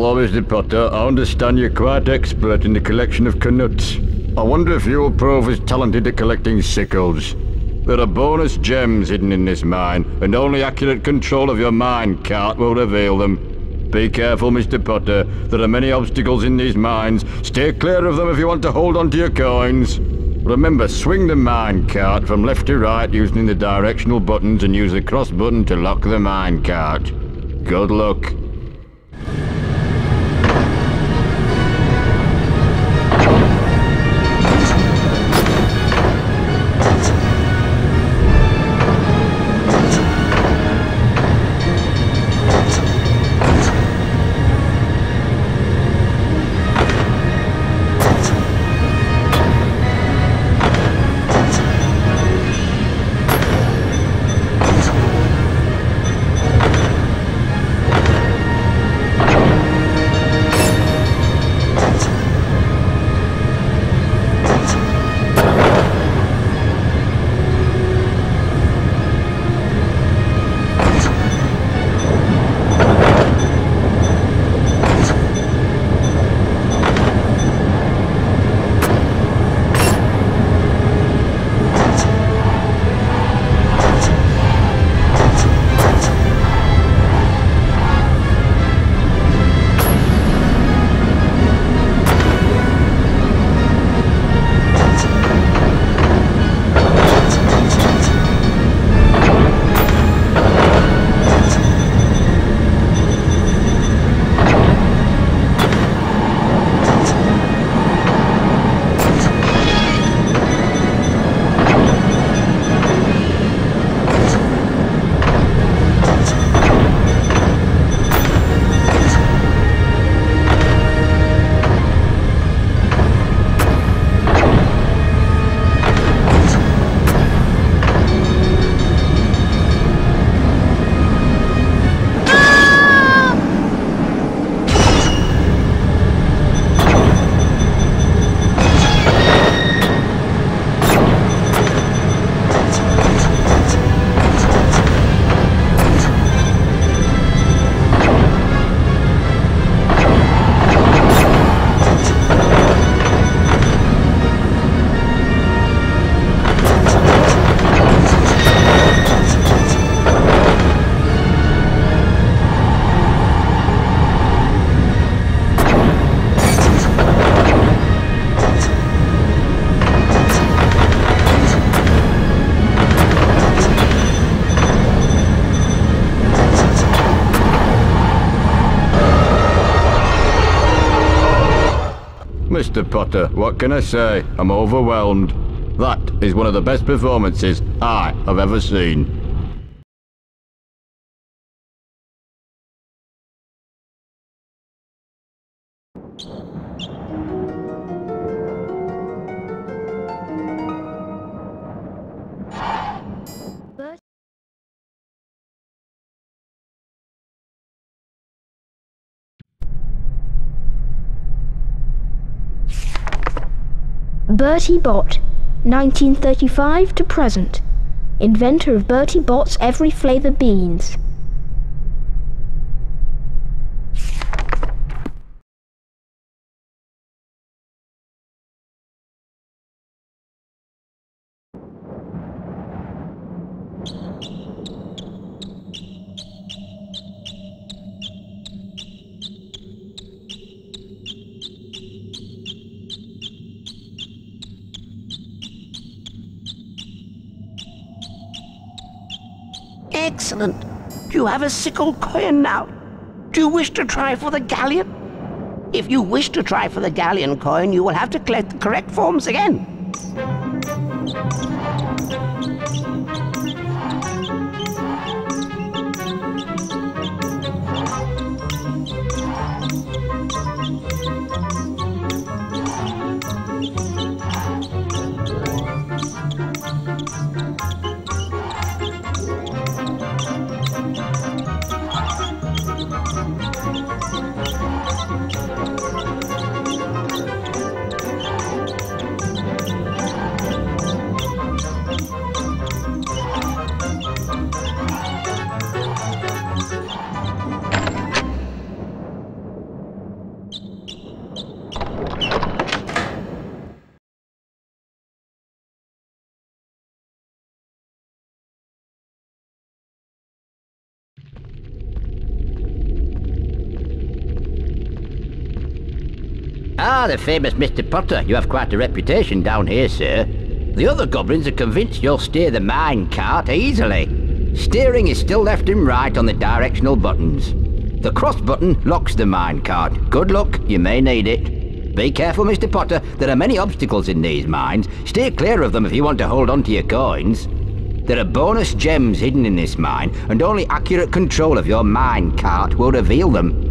Mr. Potter. I understand you're quite expert in the collection of knuts. I wonder if your prof is talented at collecting sickles. There are bonus gems hidden in this mine, and only accurate control of your mine cart will reveal them. Be careful, Mr. Potter. There are many obstacles in these mines. Stay clear of them if you want to hold on to your coins. Remember, swing the mine cart from left to right using the directional buttons and use the cross button to lock the mine cart. Good luck. Potter. What can I say? I'm overwhelmed. That is one of the best performances I have ever seen. Bertie Bott, 1935 to present. Inventor of Bertie Bott's Every Flavour Beans. Excellent. You have a sickle coin now? Do you wish to try for the galleon? If you wish to try for the galleon coin, you will have to collect the correct forms again. Ah, the famous Mr. Potter. You have quite a reputation down here, sir. The other goblins are convinced you'll steer the mine cart easily. Steering is still left and right on the directional buttons. The cross button locks the mine cart. Good luck, you may need it. Be careful, Mr. Potter. There are many obstacles in these mines. Steer clear of them if you want to hold on to your coins. There are bonus gems hidden in this mine, and only accurate control of your mine cart will reveal them.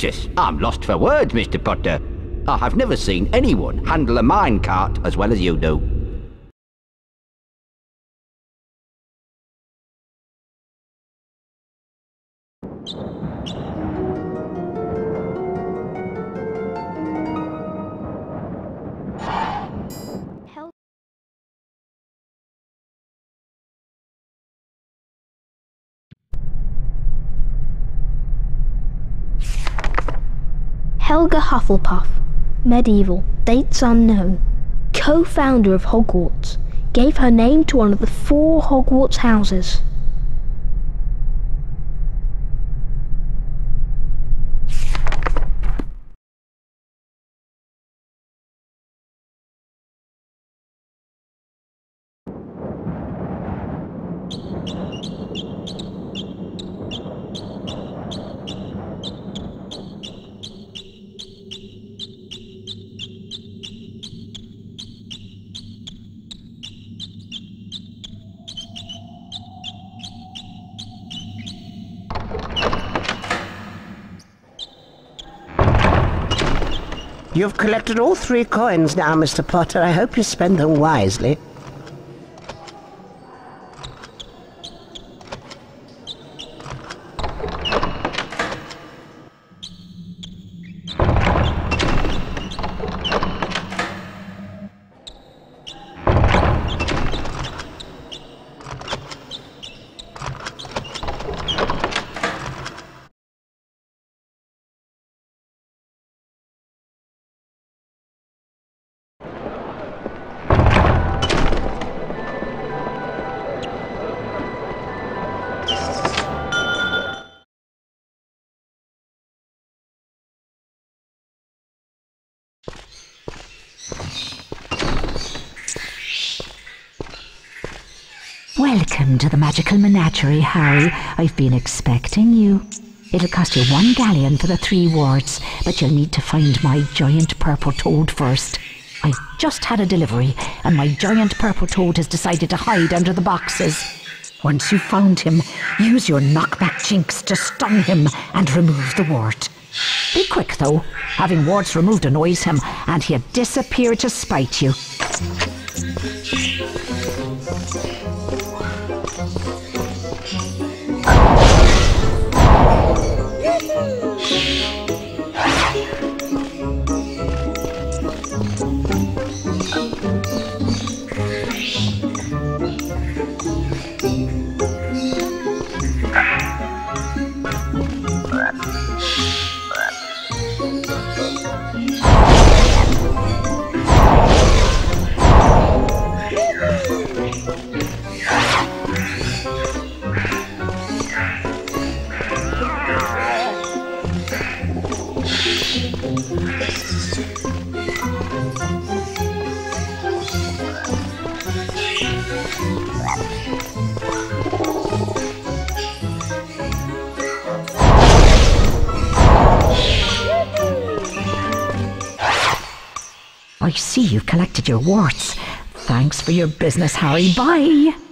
Gracious, I'm lost for words, Mr. Potter. I have never seen anyone handle a minecart as well as you do. Hufflepuff, medieval, dates unknown, co founder of Hogwarts, gave her name to one of the four Hogwarts houses. You've collected all three coins now, Mr. Potter. I hope you spend them wisely. Menagerie, Harry. I've been expecting you. It'll cost you one galleon for the three wards, but you'll need to find my giant purple toad first. I've just had a delivery, and my giant purple toad has decided to hide under the boxes. Once you've found him, use your knockback jinx to stun him and remove the wart. Be quick, though. Having warts removed annoys him, and he'll disappear to spite you. You've collected your warts. Thanks for your business, Harry. Bye.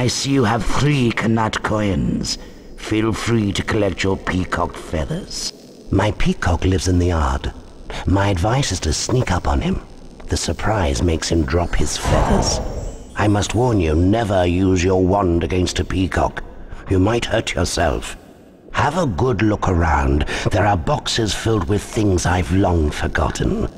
I see you have three Knut coins. Feel free to collect your peacock feathers. My peacock lives in the yard. My advice is to sneak up on him. The surprise makes him drop his feathers. I must warn you, never use your wand against a peacock. You might hurt yourself. Have a good look around. There are boxes filled with things I've long forgotten.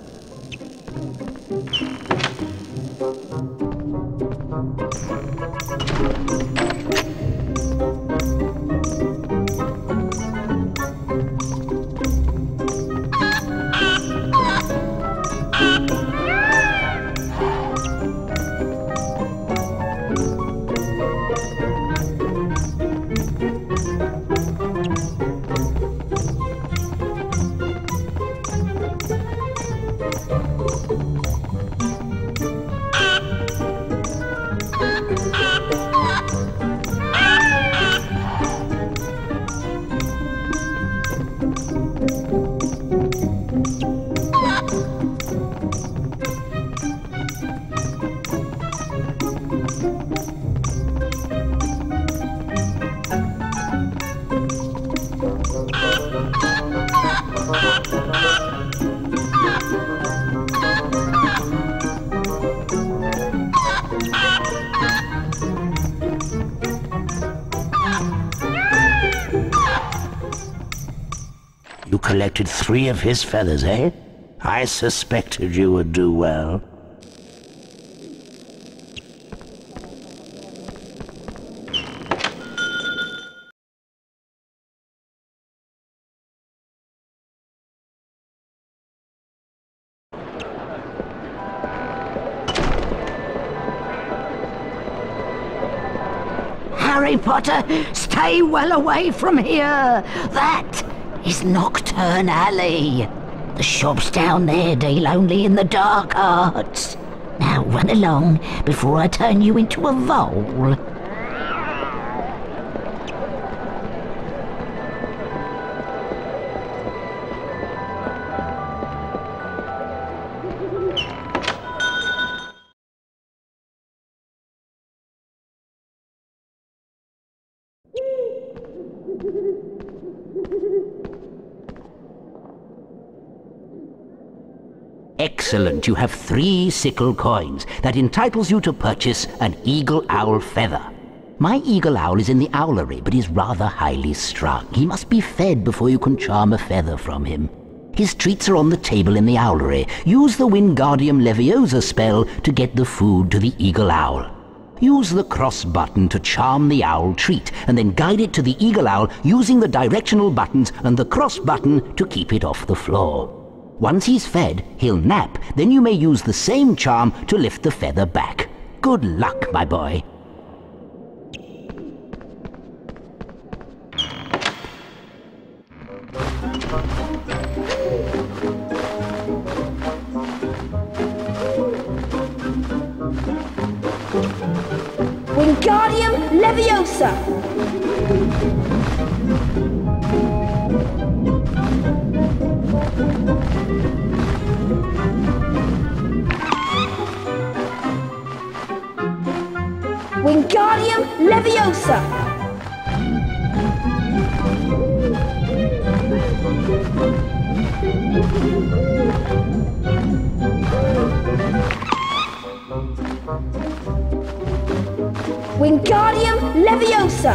Collected three of his feathers, eh? I suspected you would do well. Harry Potter, stay well away from here. That is Knockturn Alley. The shops down there deal only in the dark arts. Now run along before I turn you into a vole. Excellent. You have three sickle coins. That entitles you to purchase an eagle owl feather. My eagle owl is in the owlery, but is rather highly strung. He must be fed before you can charm a feather from him. His treats are on the table in the owlery. Use the Wingardium Leviosa spell to get the food to the eagle owl. Use the cross button to charm the owl treat, and then guide it to the eagle owl using the directional buttons and the cross button to keep it off the floor. Once he's fed, he'll nap, then you may use the same charm to lift the feather back. Good luck, my boy. Wingardium Leviosa!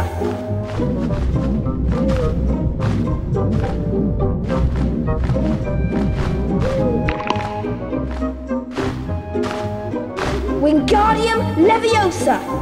Wingardium Leviosa!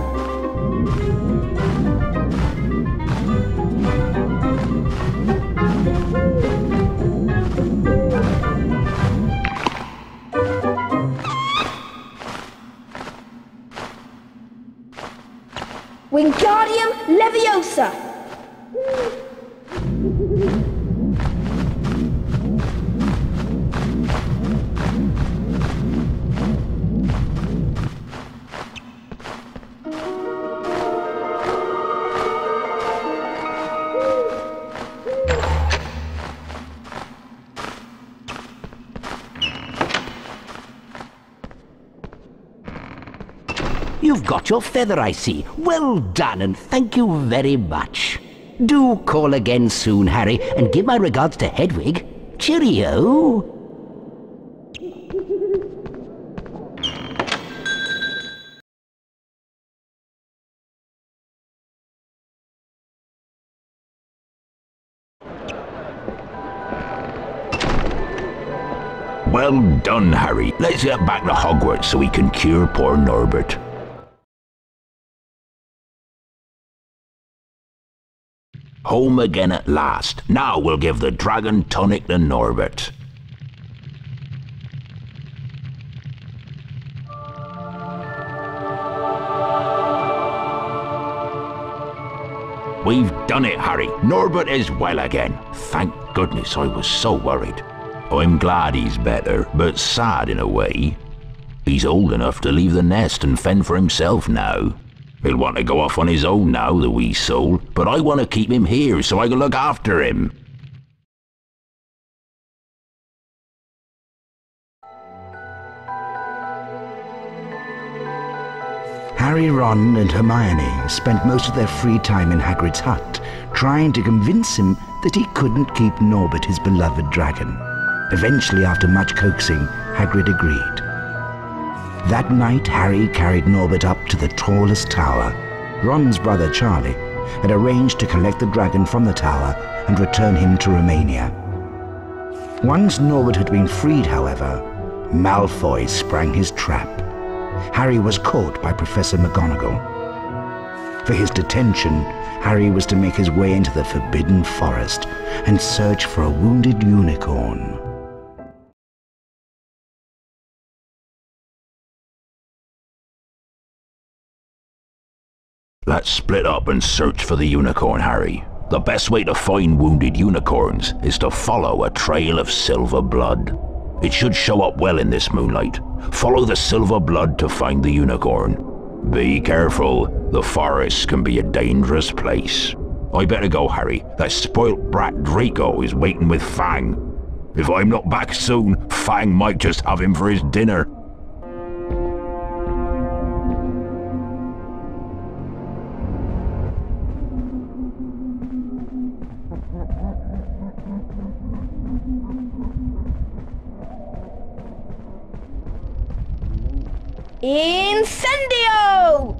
Your feather, I see. Well done, and thank you very much. Do call again soon, Harry, and give my regards to Hedwig. Cheerio. Well done, Harry. Let's get back to Hogwarts so we can cure poor Norbert. Home again at last. Now we'll give the dragon tonic to Norbert. We've done it, Harry. Norbert is well again. Thank goodness I was so worried. I'm glad he's better, but sad in a way. He's old enough to leave the nest and fend for himself now. He'll want to go off on his own now, the wee soul, but I want to keep him here so I can look after him. Harry, Ron, and Hermione spent most of their free time in Hagrid's hut, trying to convince him that he couldn't keep Norbert his beloved dragon. Eventually, after much coaxing, Hagrid agreed. That night, Harry carried Norbert up to the tallest tower. Ron's brother, Charlie, had arranged to collect the dragon from the tower and return him to Romania. Once Norbert had been freed, however, Malfoy sprang his trap. Harry was caught by Professor McGonagall. For his detention, Harry was to make his way into the Forbidden Forest and search for a wounded unicorn. Let's split up and search for the unicorn, Harry. The best way to find wounded unicorns is to follow a trail of silver blood. It should show up well in this moonlight. Follow the silver blood to find the unicorn. Be careful, the forest can be a dangerous place. I better go, Harry. That spoilt brat Draco is waiting with Fang. If I'm not back soon, Fang might just have him for his dinner. Incendio!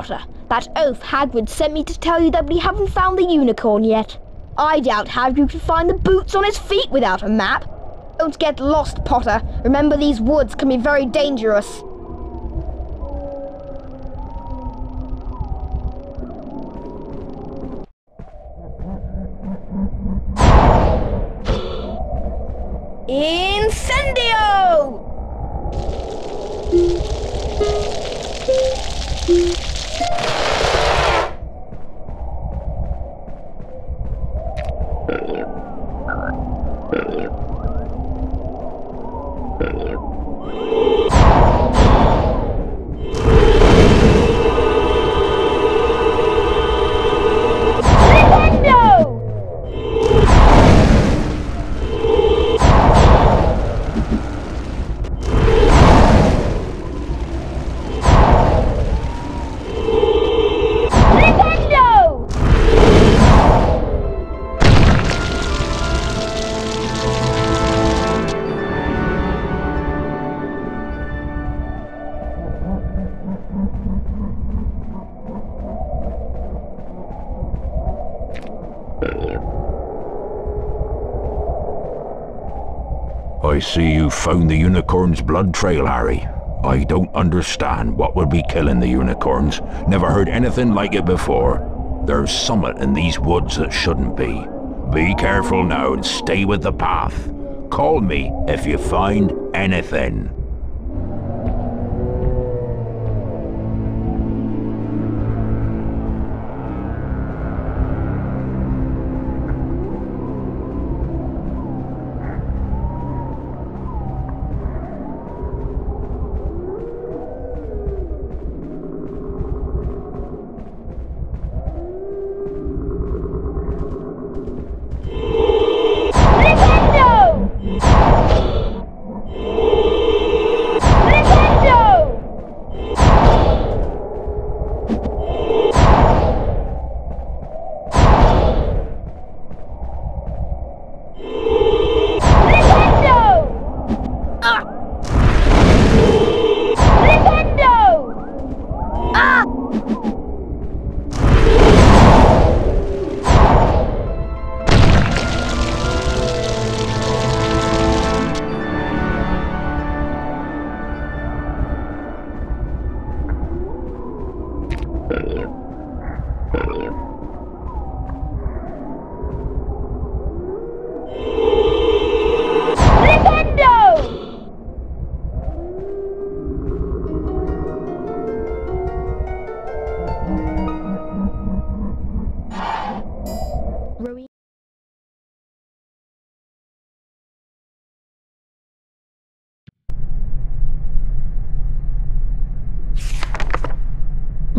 Potter, That oath Hagrid sent me to tell you that we haven't found the unicorn yet. I doubt Hagrid could find the boots on his feet without a map. Don't get lost, Potter. Remember these woods can be very dangerous. I see you found the unicorn's blood trail, Harry. I don't understand what would be killing the unicorns. Never heard anything like it before. There's summit in these woods that shouldn't be. Be careful now and stay with the path. Call me if you find anything.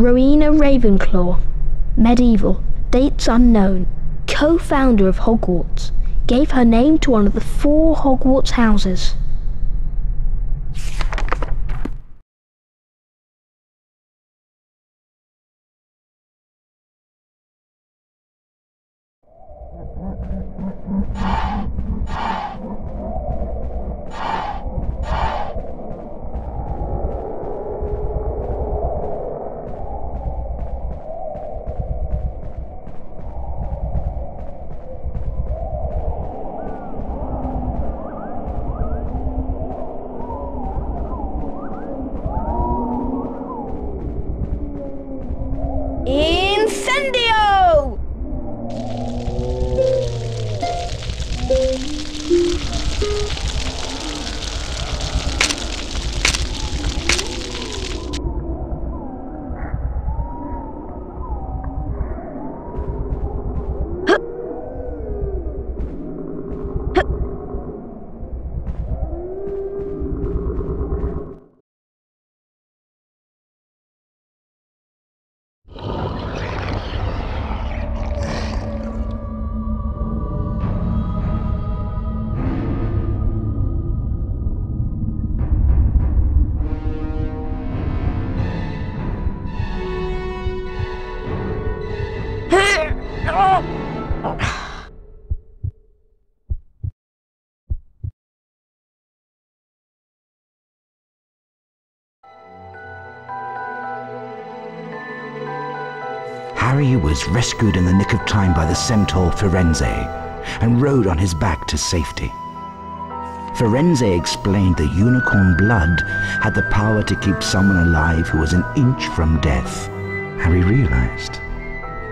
Rowena Ravenclaw, medieval, dates unknown, co-founder of Hogwarts, gave her name to one of the four Hogwarts houses. Was rescued in the nick of time by the centaur Firenze and rode on his back to safety. Firenze explained the unicorn blood had the power to keep someone alive who was an inch from death. Harry realized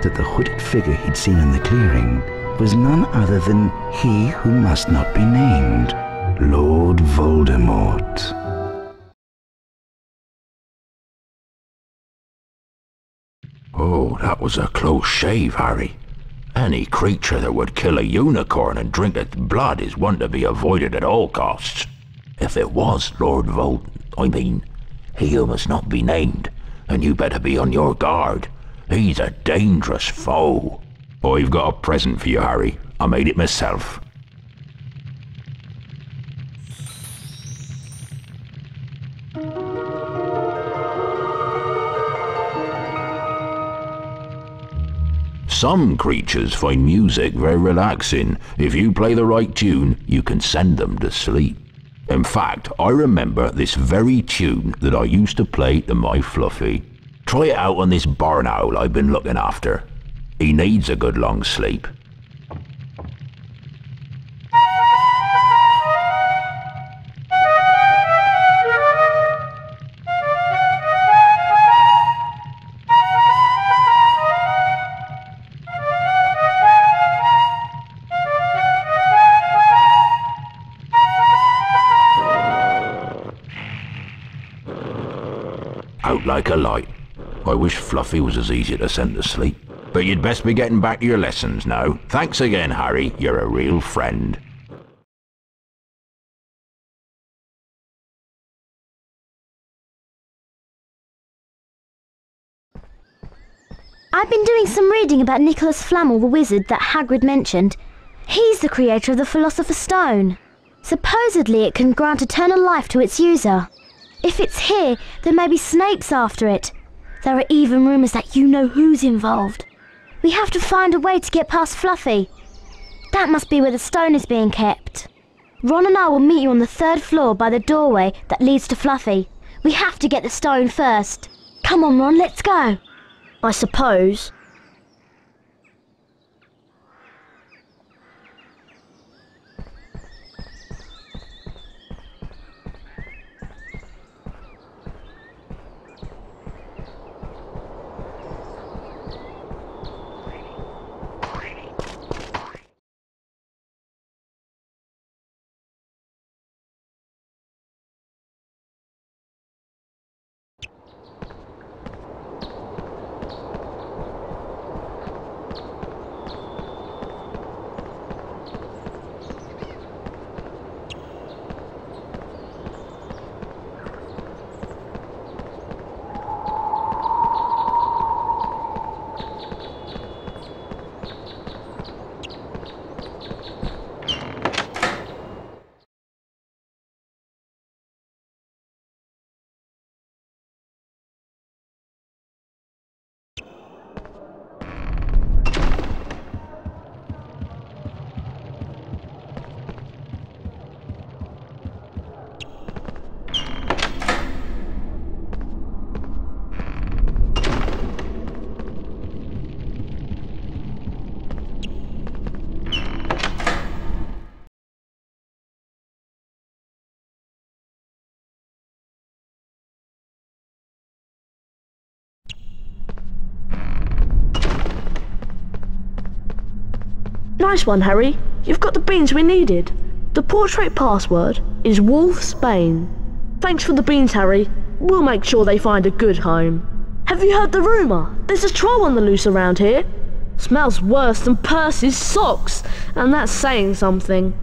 that the hooded figure he'd seen in the clearing was none other than he who must not be named, Lord Voldemort. Oh, that was a close shave, Harry. Any creature that would kill a unicorn and drink its blood is one to be avoided at all costs. If it was Lord Vold, I mean, he who must not be named, and you better be on your guard. He's a dangerous foe. I've got a present for you, Harry. I made it myself. Some creatures find music very relaxing. If you play the right tune, you can send them to sleep. In fact, I remember this very tune that I used to play to my Fluffy. Try it out on this barn owl I've been looking after. He needs a good long sleep. Like a light. I wish Fluffy was as easy to send to sleep. But you'd best be getting back to your lessons now. Thanks again, Harry. You're a real friend. I've been doing some reading about Nicholas Flamel, the wizard that Hagrid mentioned. He's the creator of the Philosopher's Stone. Supposedly it can grant eternal life to its user. If it's here, then maybe Snape's after it. There are even rumours that you know who's involved. We have to find a way to get past Fluffy. That must be where the stone is being kept. Ron and I will meet you on the third floor by the doorway that leads to Fluffy. We have to get the stone first. Come on, Ron, let's go. I suppose. Nice one, Harry. You've got the beans we needed. The portrait password is Wolf's Bane. Thanks for the beans, Harry. We'll make sure they find a good home. Have you heard the rumour? There's a troll on the loose around here. Smells worse than Percy's socks, and that's saying something.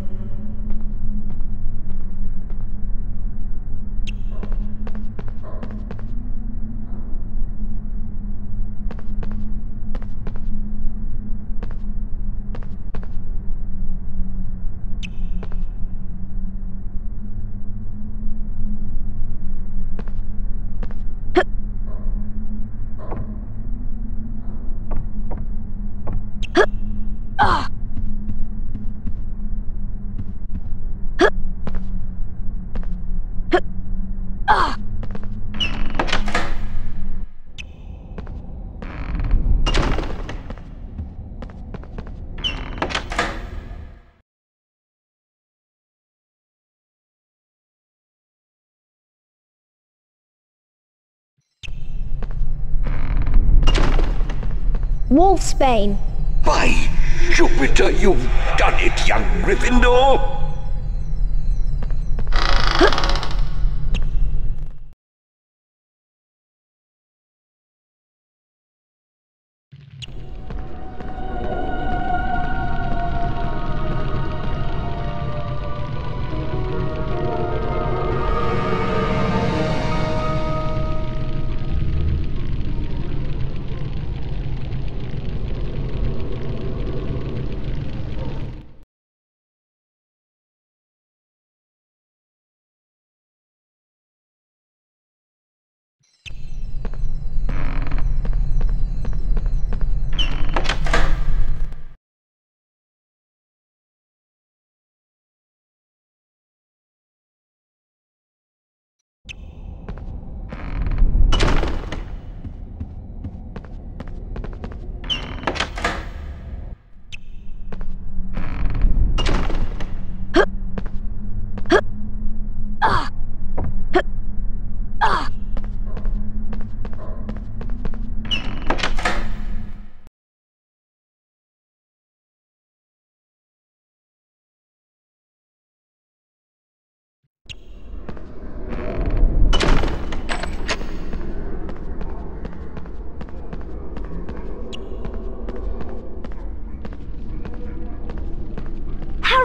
Wolfsbane. By Jupiter, you've done it, young Gryffindor!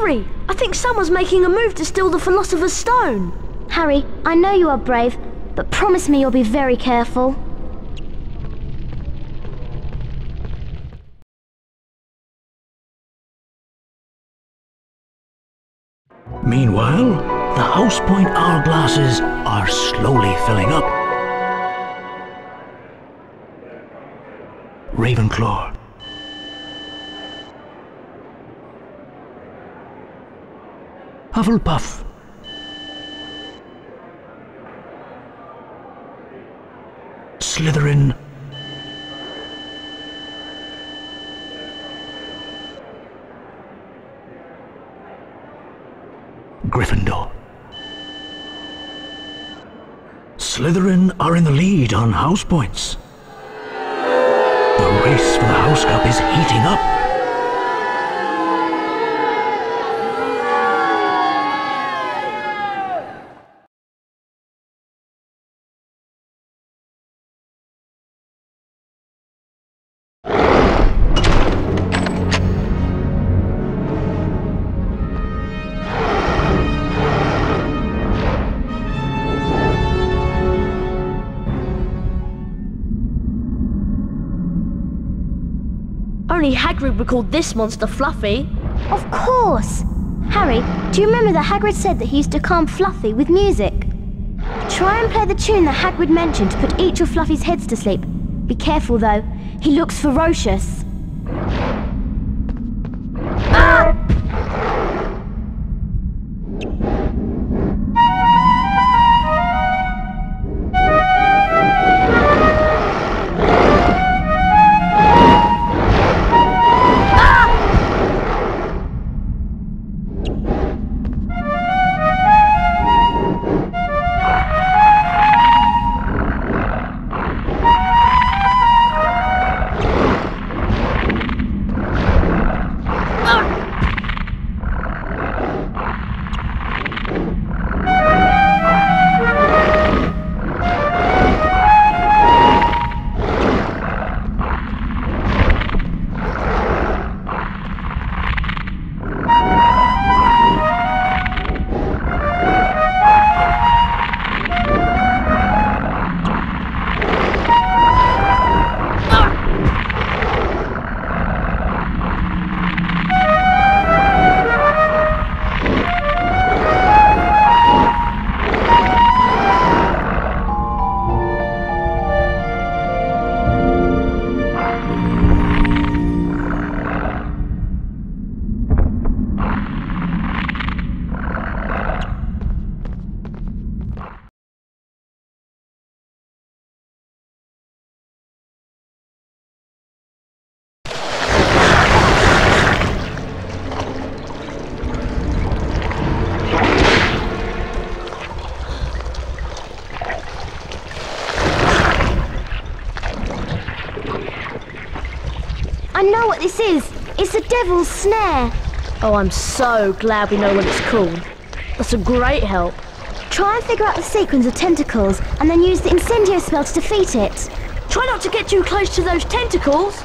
Harry, I think someone's making a move to steal the Philosopher's Stone. Harry, I know you are brave, but promise me you'll be very careful. Meanwhile, the House Point hourglasses are slowly filling up. Ravenclaw. Hufflepuff. Slytherin. Gryffindor. Slytherin are in the lead on house points. The race for the House Cup is heating up. Hagrid would call this monster Fluffy. Of course! Harry, do you remember that Hagrid said that he used to calm Fluffy with music? Try and play the tune that Hagrid mentioned to put each of Fluffy's heads to sleep. Be careful though, he looks ferocious. Devil's snare. Oh, I'm so glad we know what it's called. That's a great help. Try and figure out the sequence of tentacles and then use the incendio spell to defeat it. Try not to get too close to those tentacles.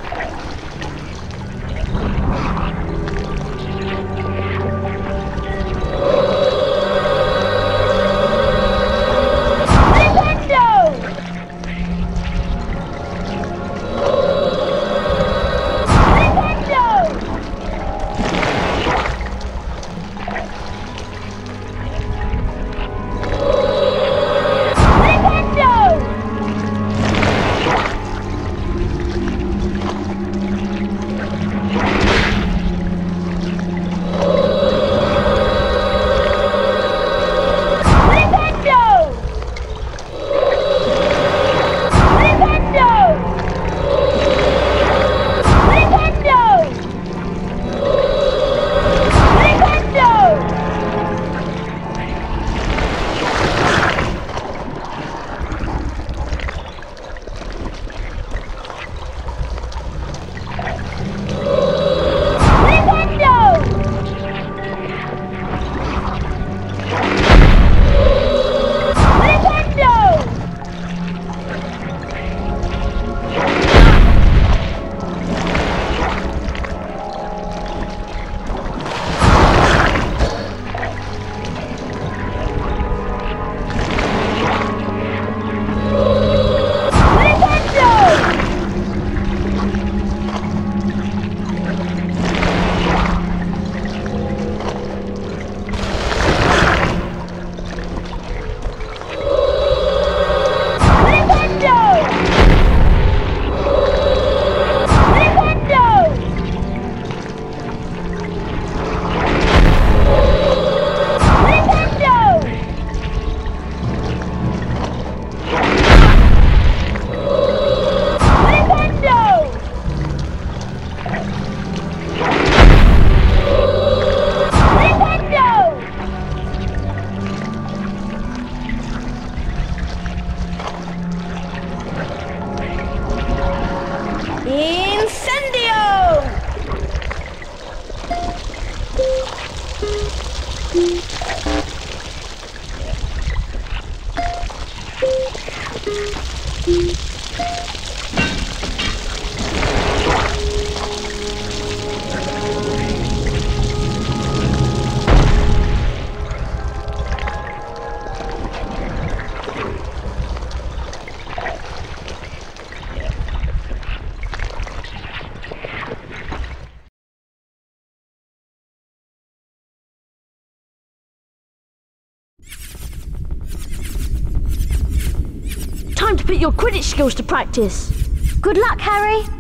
Your Quidditch skills to practice. Good luck, Harry.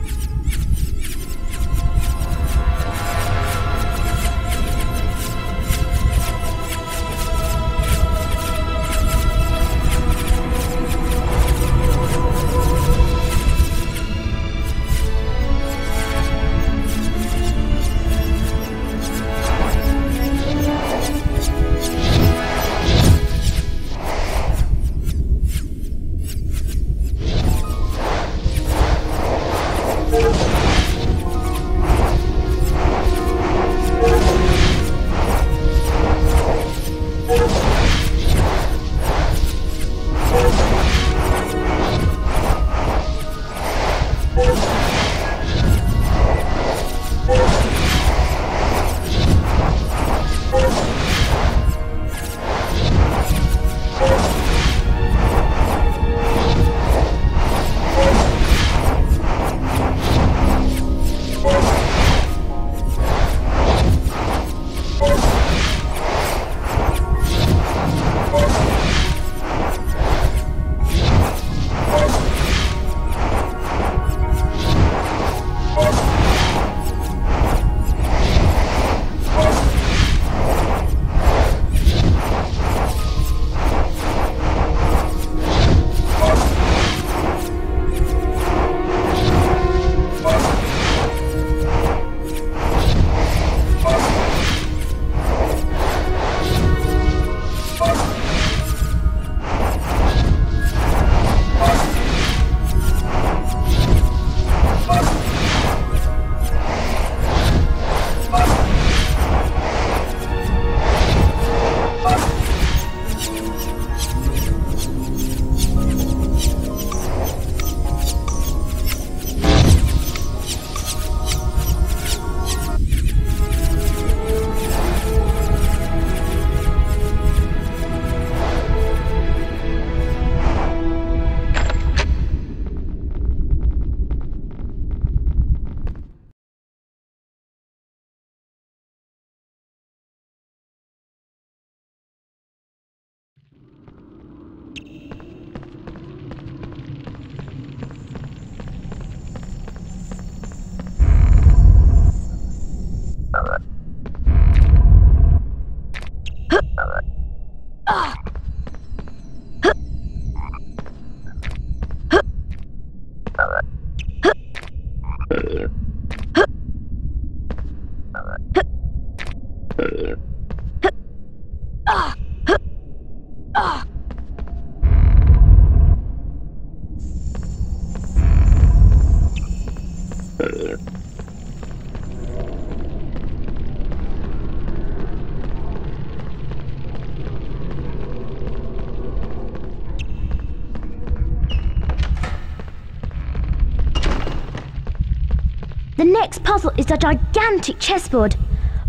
Next puzzle is a gigantic chessboard.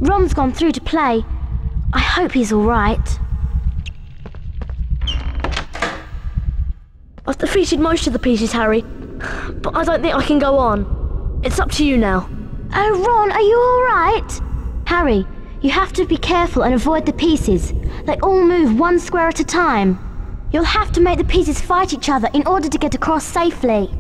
Ron's gone through to play. I hope he's alright. I've defeated most of the pieces, Harry, but I don't think I can go on. It's up to you now. Oh, Ron, are you alright? Harry, you have to be careful and avoid the pieces. They all move one square at a time. You'll have to make the pieces fight each other in order to get across safely.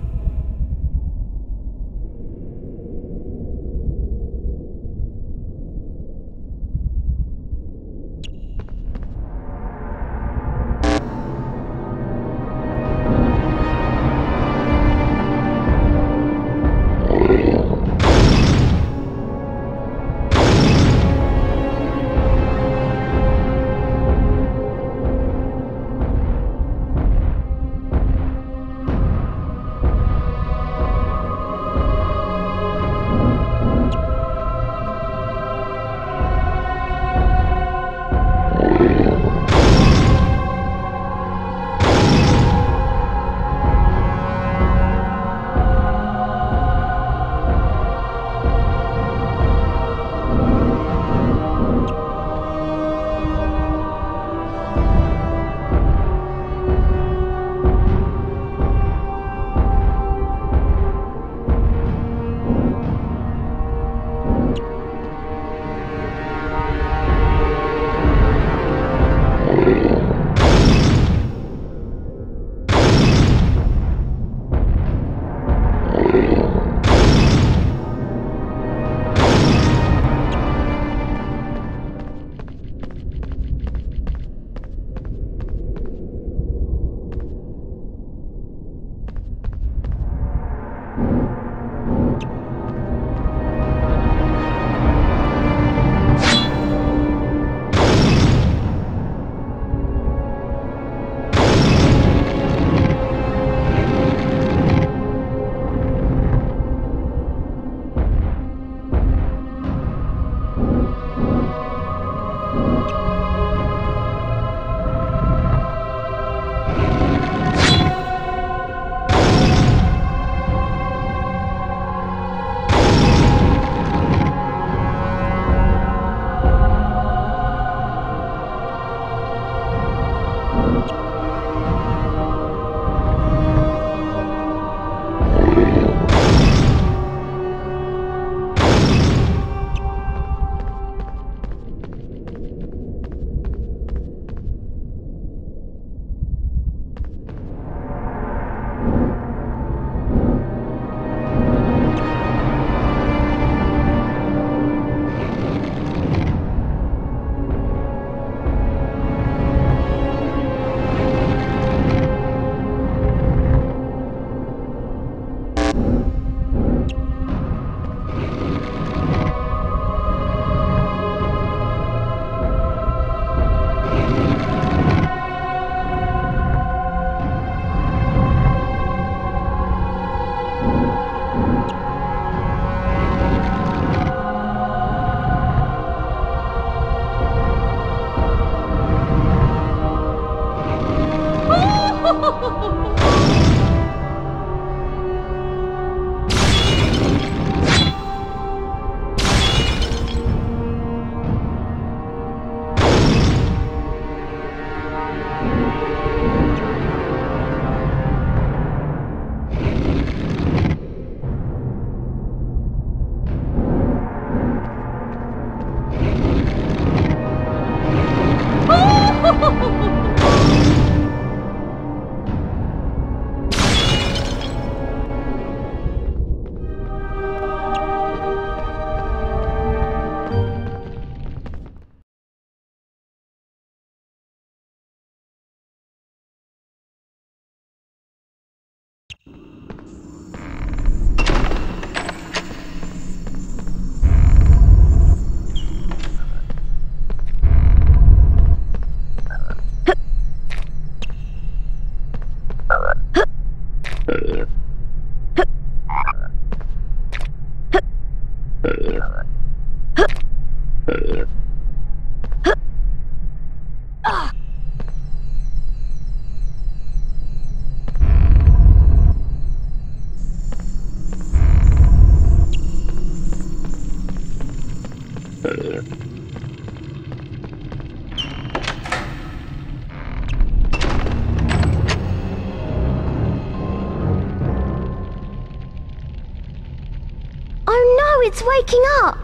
It's waking up!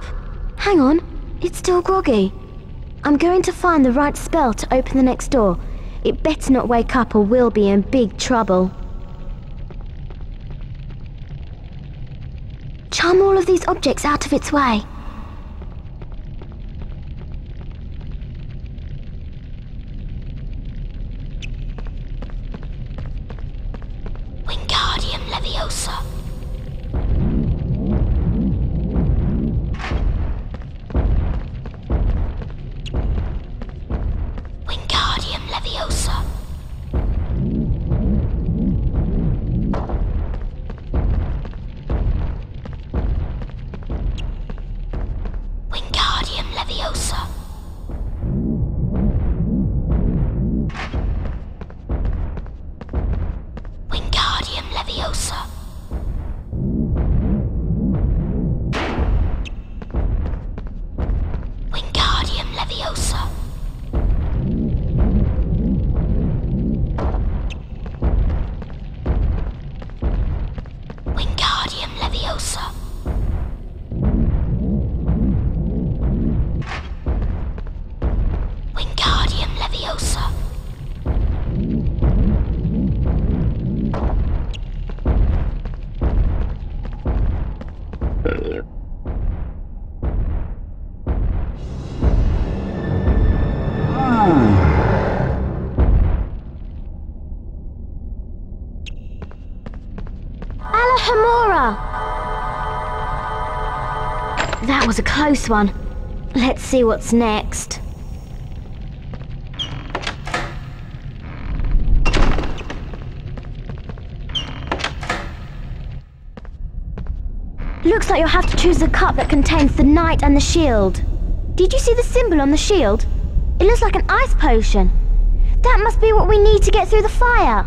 Hang on, it's still groggy. I'm going to find the right spell to open the next door. It better not wake up or we'll be in big trouble. Charm all of these objects out of its way. Wingardium close one. Let's see what's next. Looks like you'll have to choose the cup that contains the knight and the shield. Did you see the symbol on the shield? It looks like an ice potion. That must be what we need to get through the fire.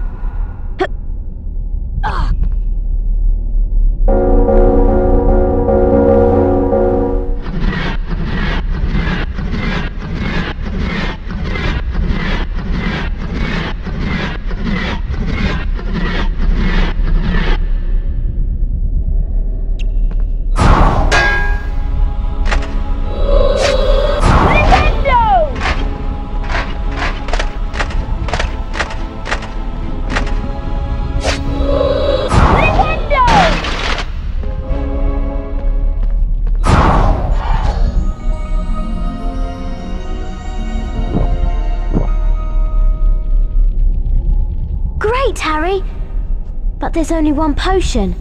There's only one potion.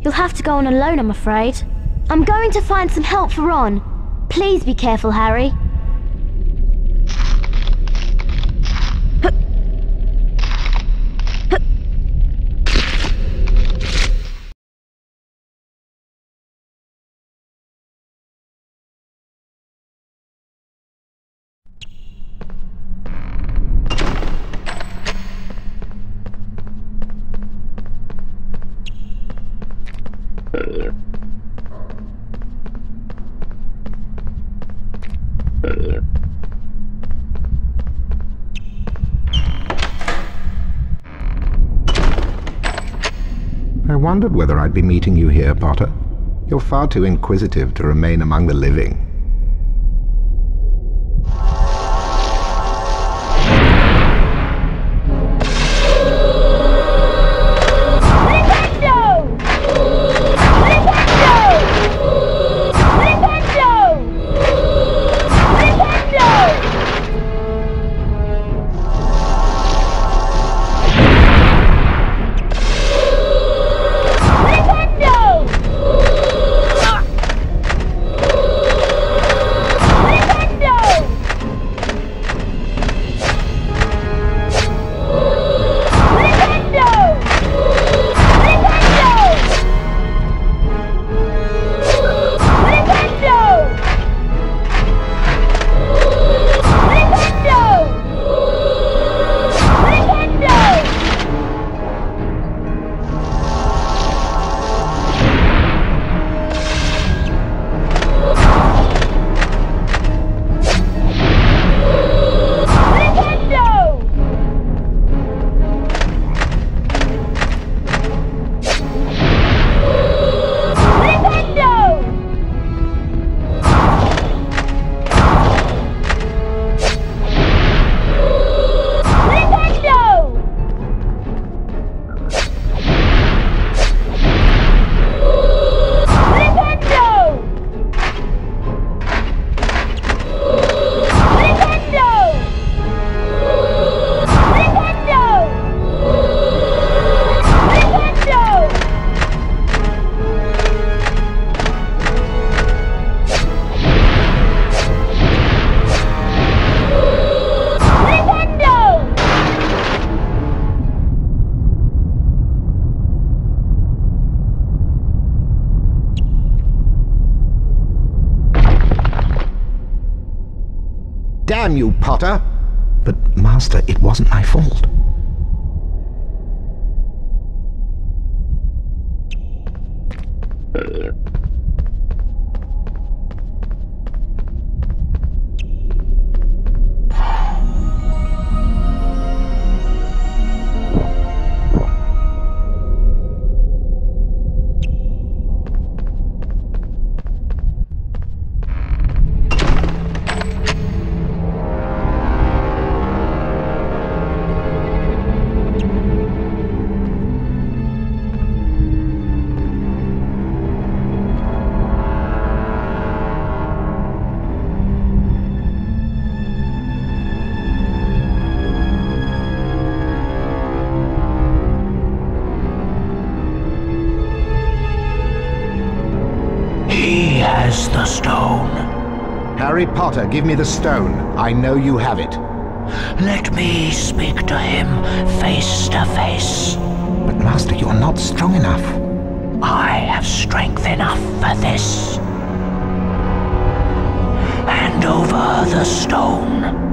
You'll have to go on alone, I'm afraid. I'm going to find some help for Ron. Please be careful, Harry. I wondered whether I'd be meeting you here, Potter. You're far too inquisitive to remain among the living. Give me the stone. I know you have it. Let me speak to him face to face. But, Master, you're not strong enough. I have strength enough for this. Hand over the stone.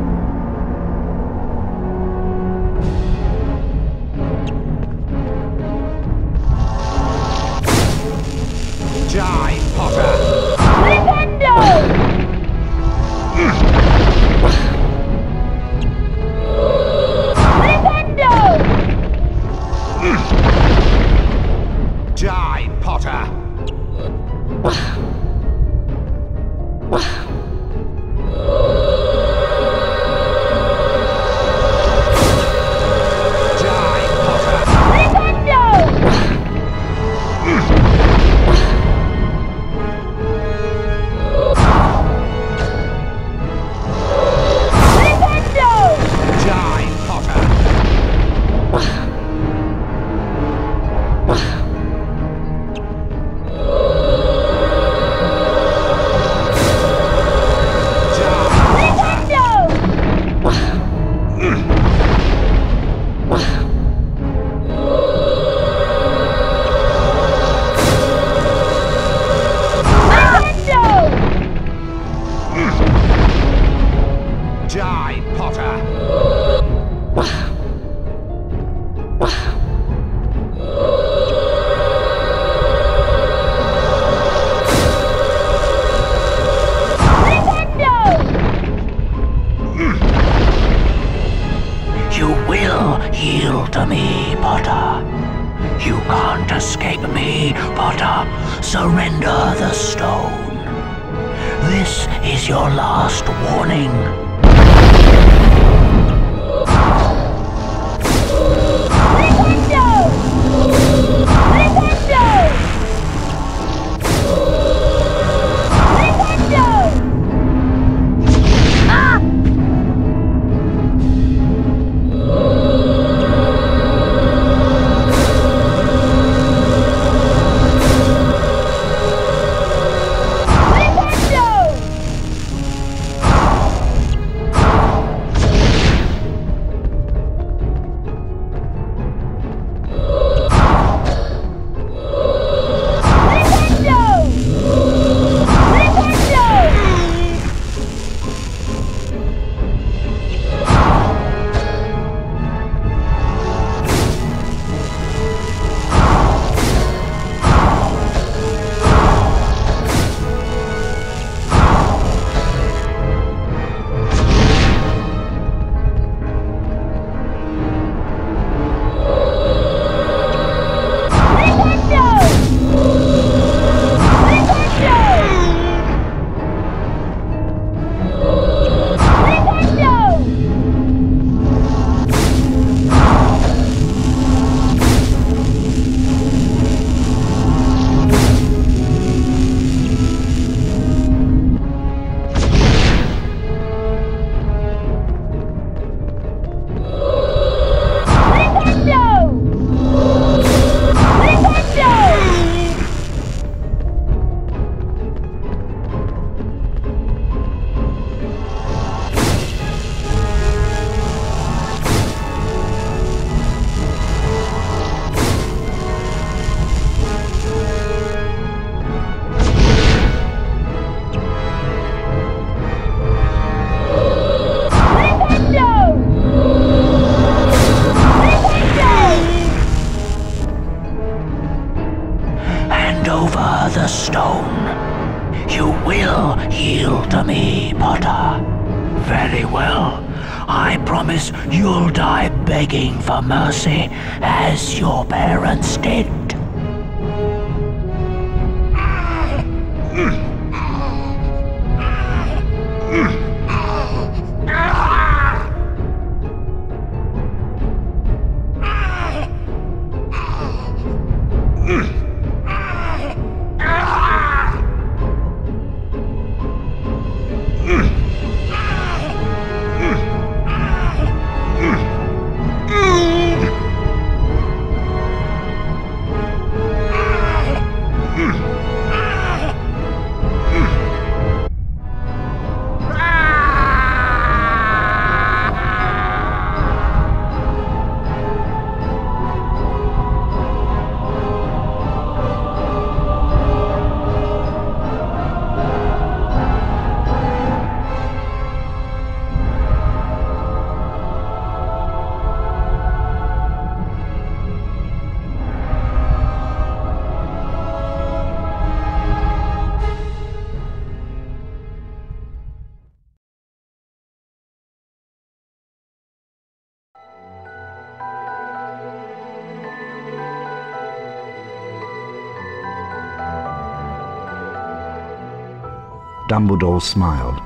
Dumbledore smiled.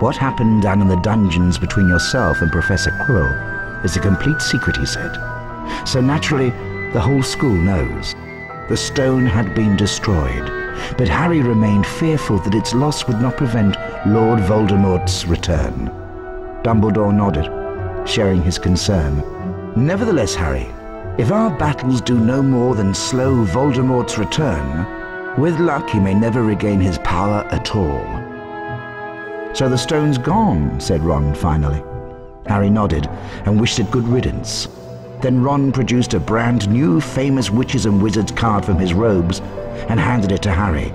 What happened down in the dungeons between yourself and Professor Quirrell is a complete secret, he said. So naturally, the whole school knows. The stone had been destroyed, but Harry remained fearful that its loss would not prevent Lord Voldemort's return. Dumbledore nodded, sharing his concern. Nevertheless, Harry, if our battles do no more than slow Voldemort's return, with luck he may never regain his power at all. So the stone's gone, said Ron finally. Harry nodded and wished it good riddance. Then Ron produced a brand new famous witches and wizards card from his robes and handed it to Harry.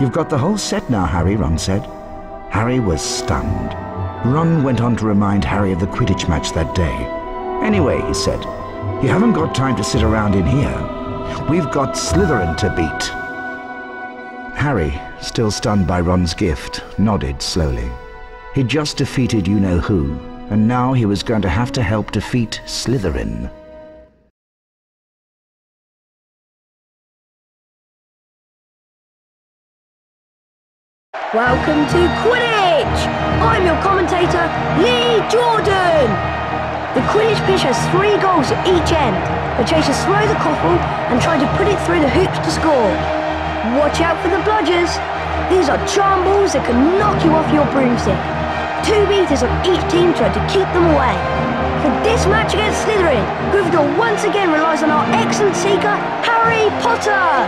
You've got the whole set now, Harry, Ron said. Harry was stunned. Ron went on to remind Harry of the Quidditch match that day. Anyway, he said, you haven't got time to sit around in here. We've got Slytherin to beat. Still stunned by Ron's gift, nodded slowly. He'd just defeated you-know-who, and now he was going to have to help defeat Slytherin. Welcome to Quidditch! I'm your commentator, Lee Jordan! The Quidditch pitch has three goals at each end. The chasers throw the quaffle and try to put it through the hoops to score. Watch out for the bludgers. These are charm balls that can knock you off your broomstick. Two beaters on each team try to keep them away. For this match against Slytherin, Gryffindor once again relies on our excellent seeker, Harry Potter.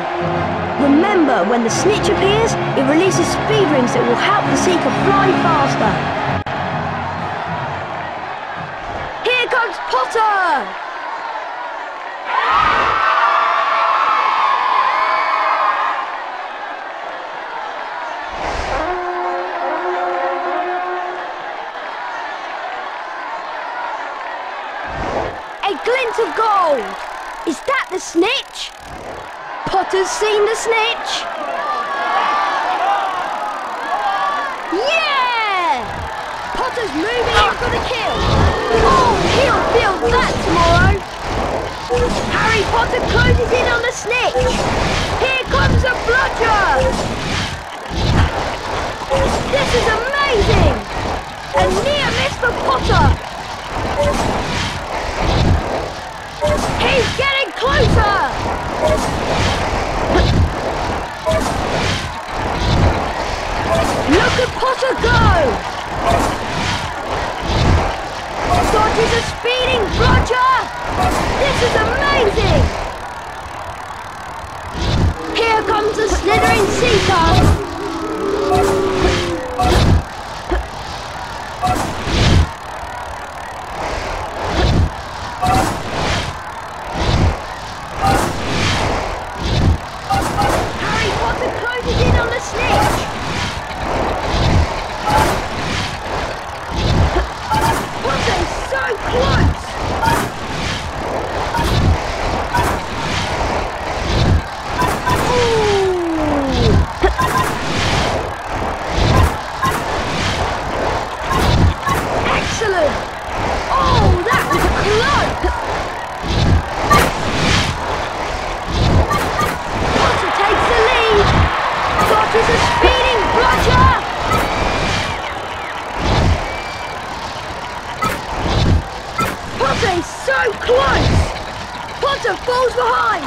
Remember, when the snitch appears, it releases speed rings that will help the seeker fly faster. Here comes Potter! Of gold! Is that the snitch? Potter's seen the snitch! Yeah! Potter's moving in for the kill! Oh, he'll feel that tomorrow! Harry Potter closes in on the snitch! Here comes a bludger! This is amazing! A near miss for Potter! He's getting closer! Look at Potter go! Dodges a speeding bludger! This is amazing! Here comes the Slytherin Seeker! This is speeding, Roger! Potter is so close! Potter falls behind!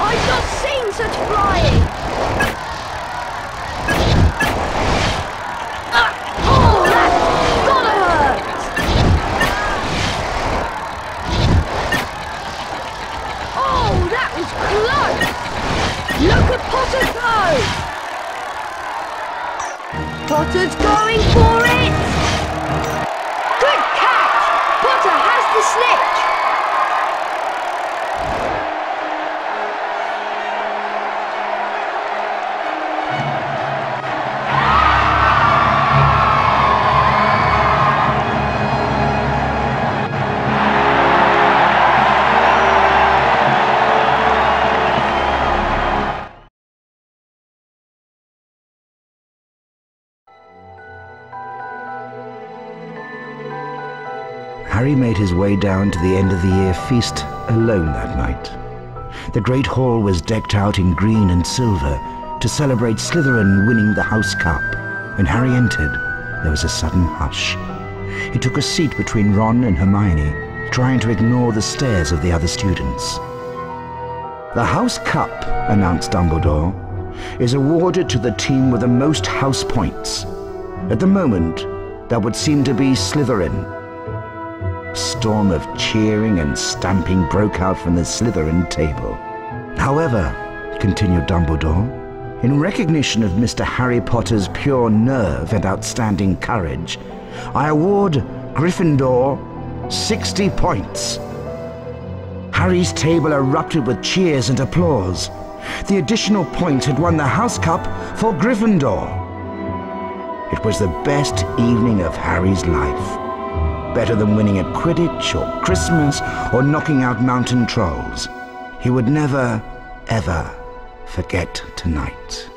I've not seen such flying! Potter's going for it! Good catch! Potter has the snitch! His way down to the end of the year feast alone that night. The great hall was decked out in green and silver to celebrate Slytherin winning the House Cup. When Harry entered, there was a sudden hush. He took a seat between Ron and Hermione, trying to ignore the stares of the other students. The House Cup, announced Dumbledore, is awarded to the team with the most house points. At the moment, that would seem to be Slytherin. A storm of cheering and stamping broke out from the Slytherin table. However, continued Dumbledore, in recognition of Mr. Harry Potter's pure nerve and outstanding courage, I award Gryffindor 60 points. Harry's table erupted with cheers and applause. The additional point had won the House Cup for Gryffindor. It was the best evening of Harry's life. Better than winning at Quidditch or Christmas or knocking out mountain trolls. He would never, ever forget tonight.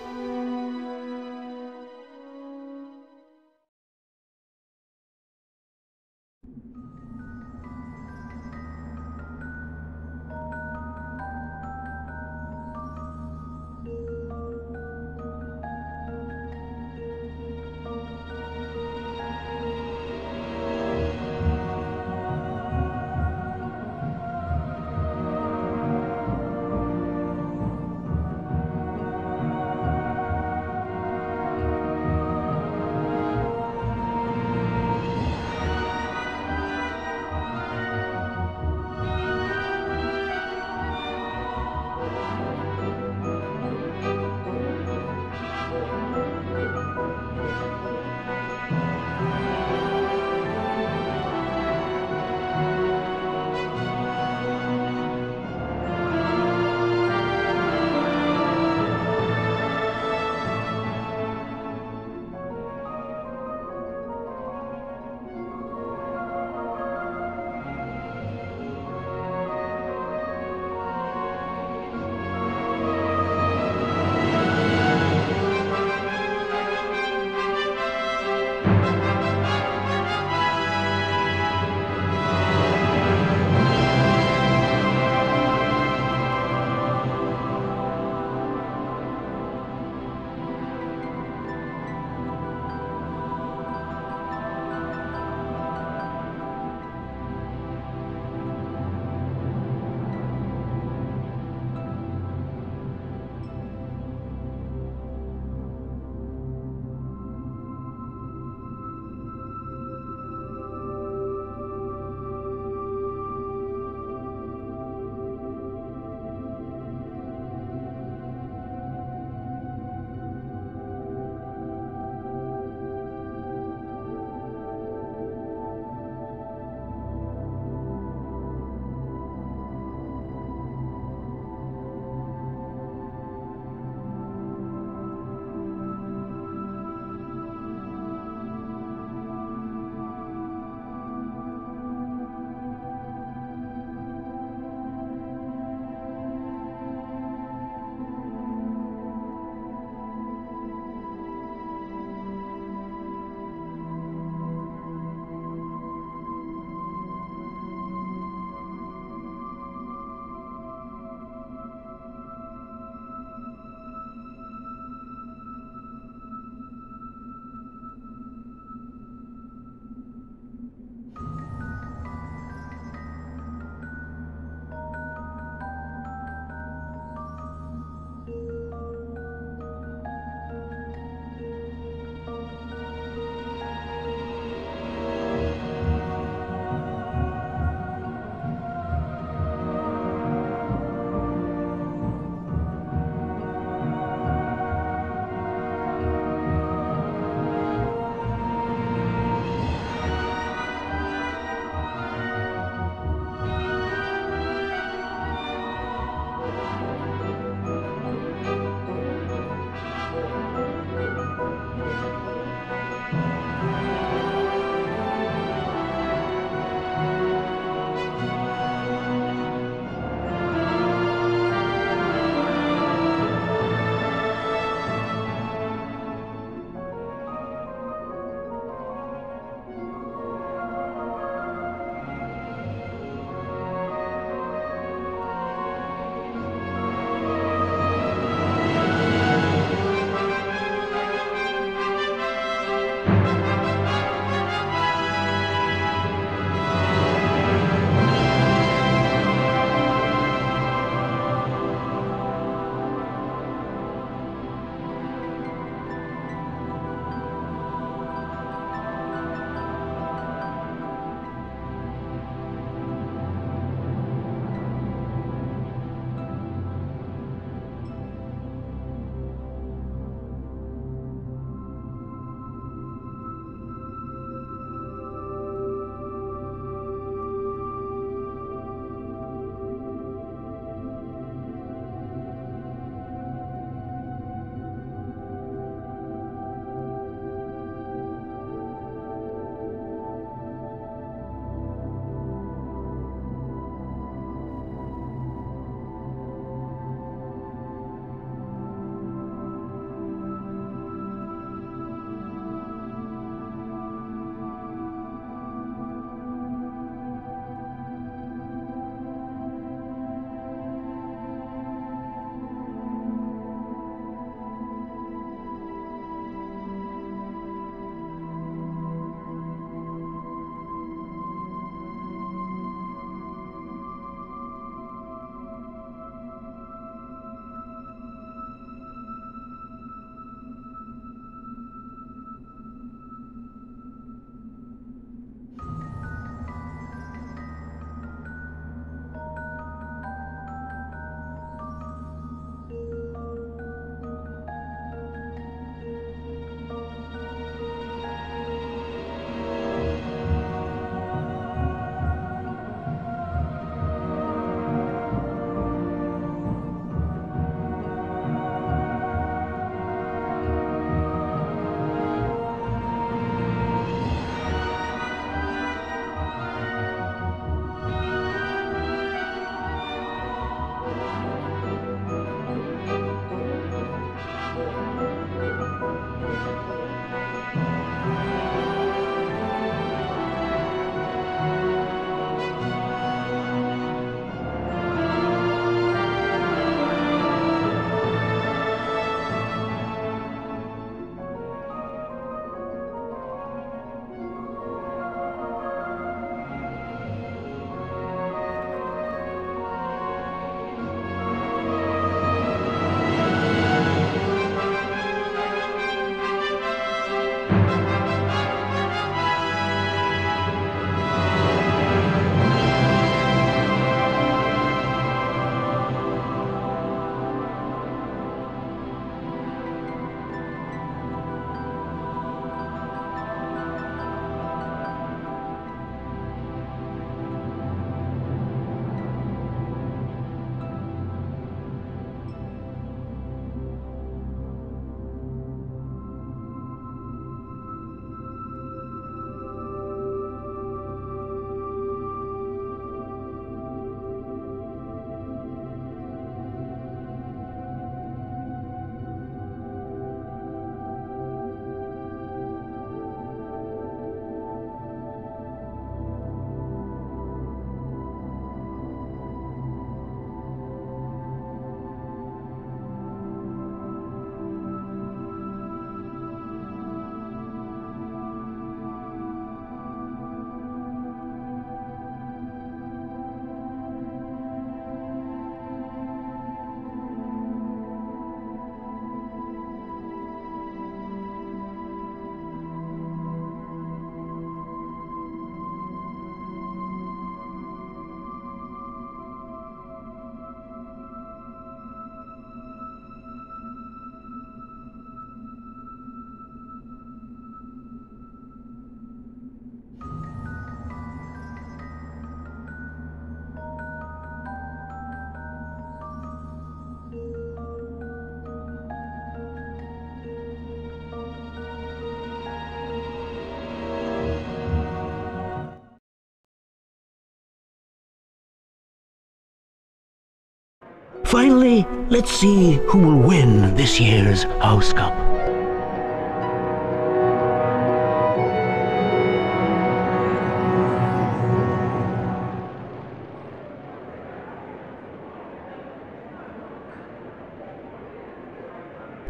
Finally, let's see who will win this year's House Cup.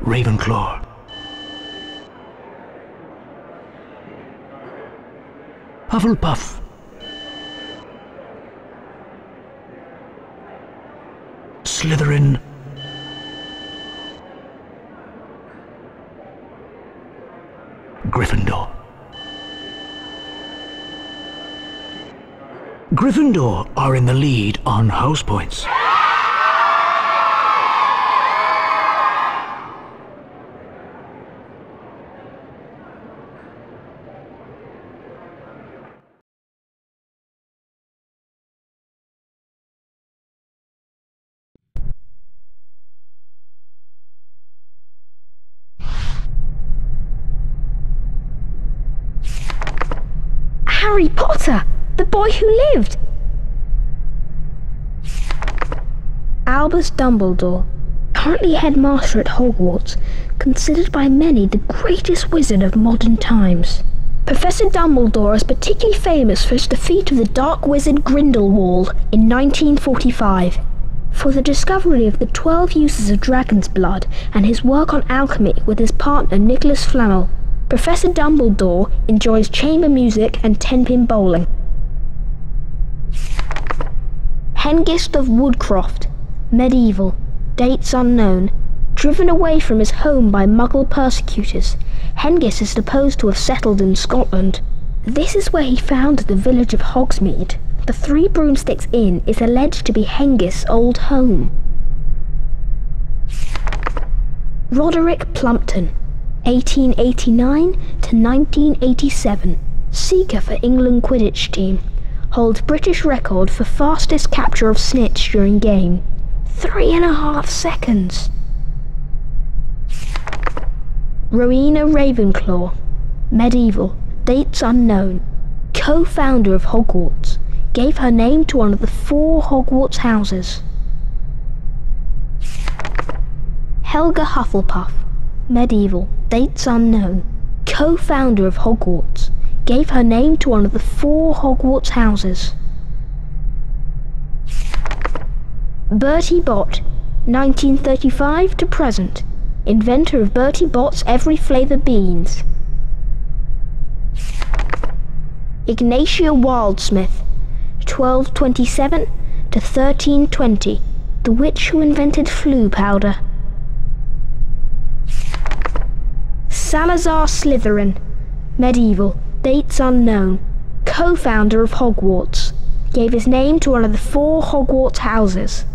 Ravenclaw. Hufflepuff. Slytherin. Gryffindor. Gryffindor are in the lead on house points. Harry Potter, the boy who lived. Albus Dumbledore, currently headmaster at Hogwarts, considered by many the greatest wizard of modern times. Professor Dumbledore is particularly famous for his defeat of the dark wizard Grindelwald in 1945, for the discovery of the 12 uses of dragon's blood and his work on alchemy with his partner Nicholas Flamel. Professor Dumbledore enjoys chamber music and ten-pin bowling. Hengist of Woodcroft, medieval, dates unknown. Driven away from his home by Muggle persecutors, Hengist is supposed to have settled in Scotland. This is where he founded the village of Hogsmeade. The Three Broomsticks Inn is alleged to be Hengist's old home. Roderick Plumpton, 1889 to 1987, seeker for England Quidditch team, holds British record for fastest capture of snitch during game. Three and a half seconds. Rowena Ravenclaw, medieval, dates unknown, co-founder of Hogwarts, gave her name to one of the four Hogwarts houses. Helga Hufflepuff, medieval, dates unknown, co-founder of Hogwarts, gave her name to one of the four Hogwarts houses. Bertie Bott, 1935 to present, inventor of Bertie Bott's every flavour beans. Ignatia Wildsmith, 1227 to 1320, the witch who invented Floo powder. Salazar Slytherin, medieval, dates unknown, co-founder of Hogwarts, gave his name to one of the four Hogwarts houses.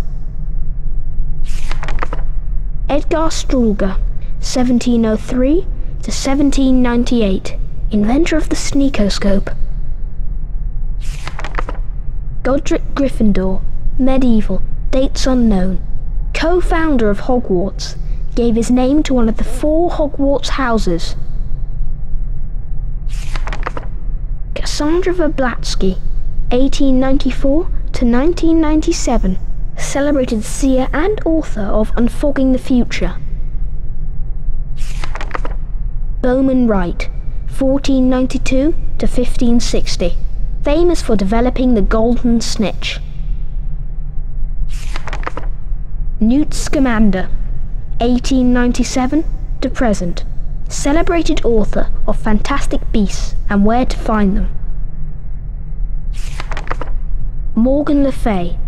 Edgar Stroulger, 1703 to 1798, inventor of the sneakoscope. Godric Gryffindor, medieval, dates unknown, co-founder of Hogwarts, gave his name to one of the four Hogwarts houses. Cassandra Vablatsky, 1894 to 1997, celebrated seer and author of Unfogging the Future. Bowman Wright, 1492 to 1560, famous for developing the golden snitch. Newt Scamander, 1897 to present, celebrated author of Fantastic Beasts and Where to Find Them. Morgan Le Fay,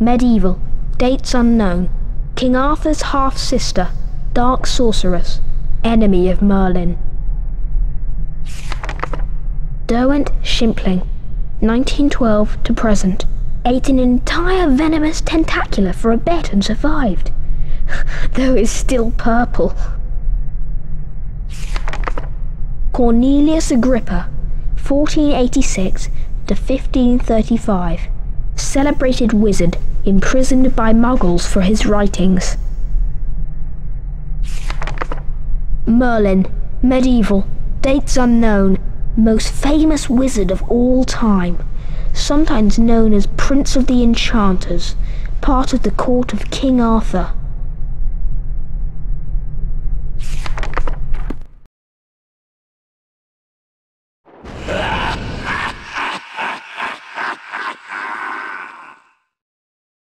medieval, dates unknown, King Arthur's half-sister, dark sorceress, enemy of Merlin. Derwent Shimpling, 1912 to present, ate an entire venomous tentacula for a bet and survived, though it's still purple. Cornelius Agrippa, 1486 to 1535, celebrated wizard imprisoned by muggles for his writings. Merlin, medieval, dates unknown, most famous wizard of all time, sometimes known as Prince of the Enchanters, part of the court of King Arthur.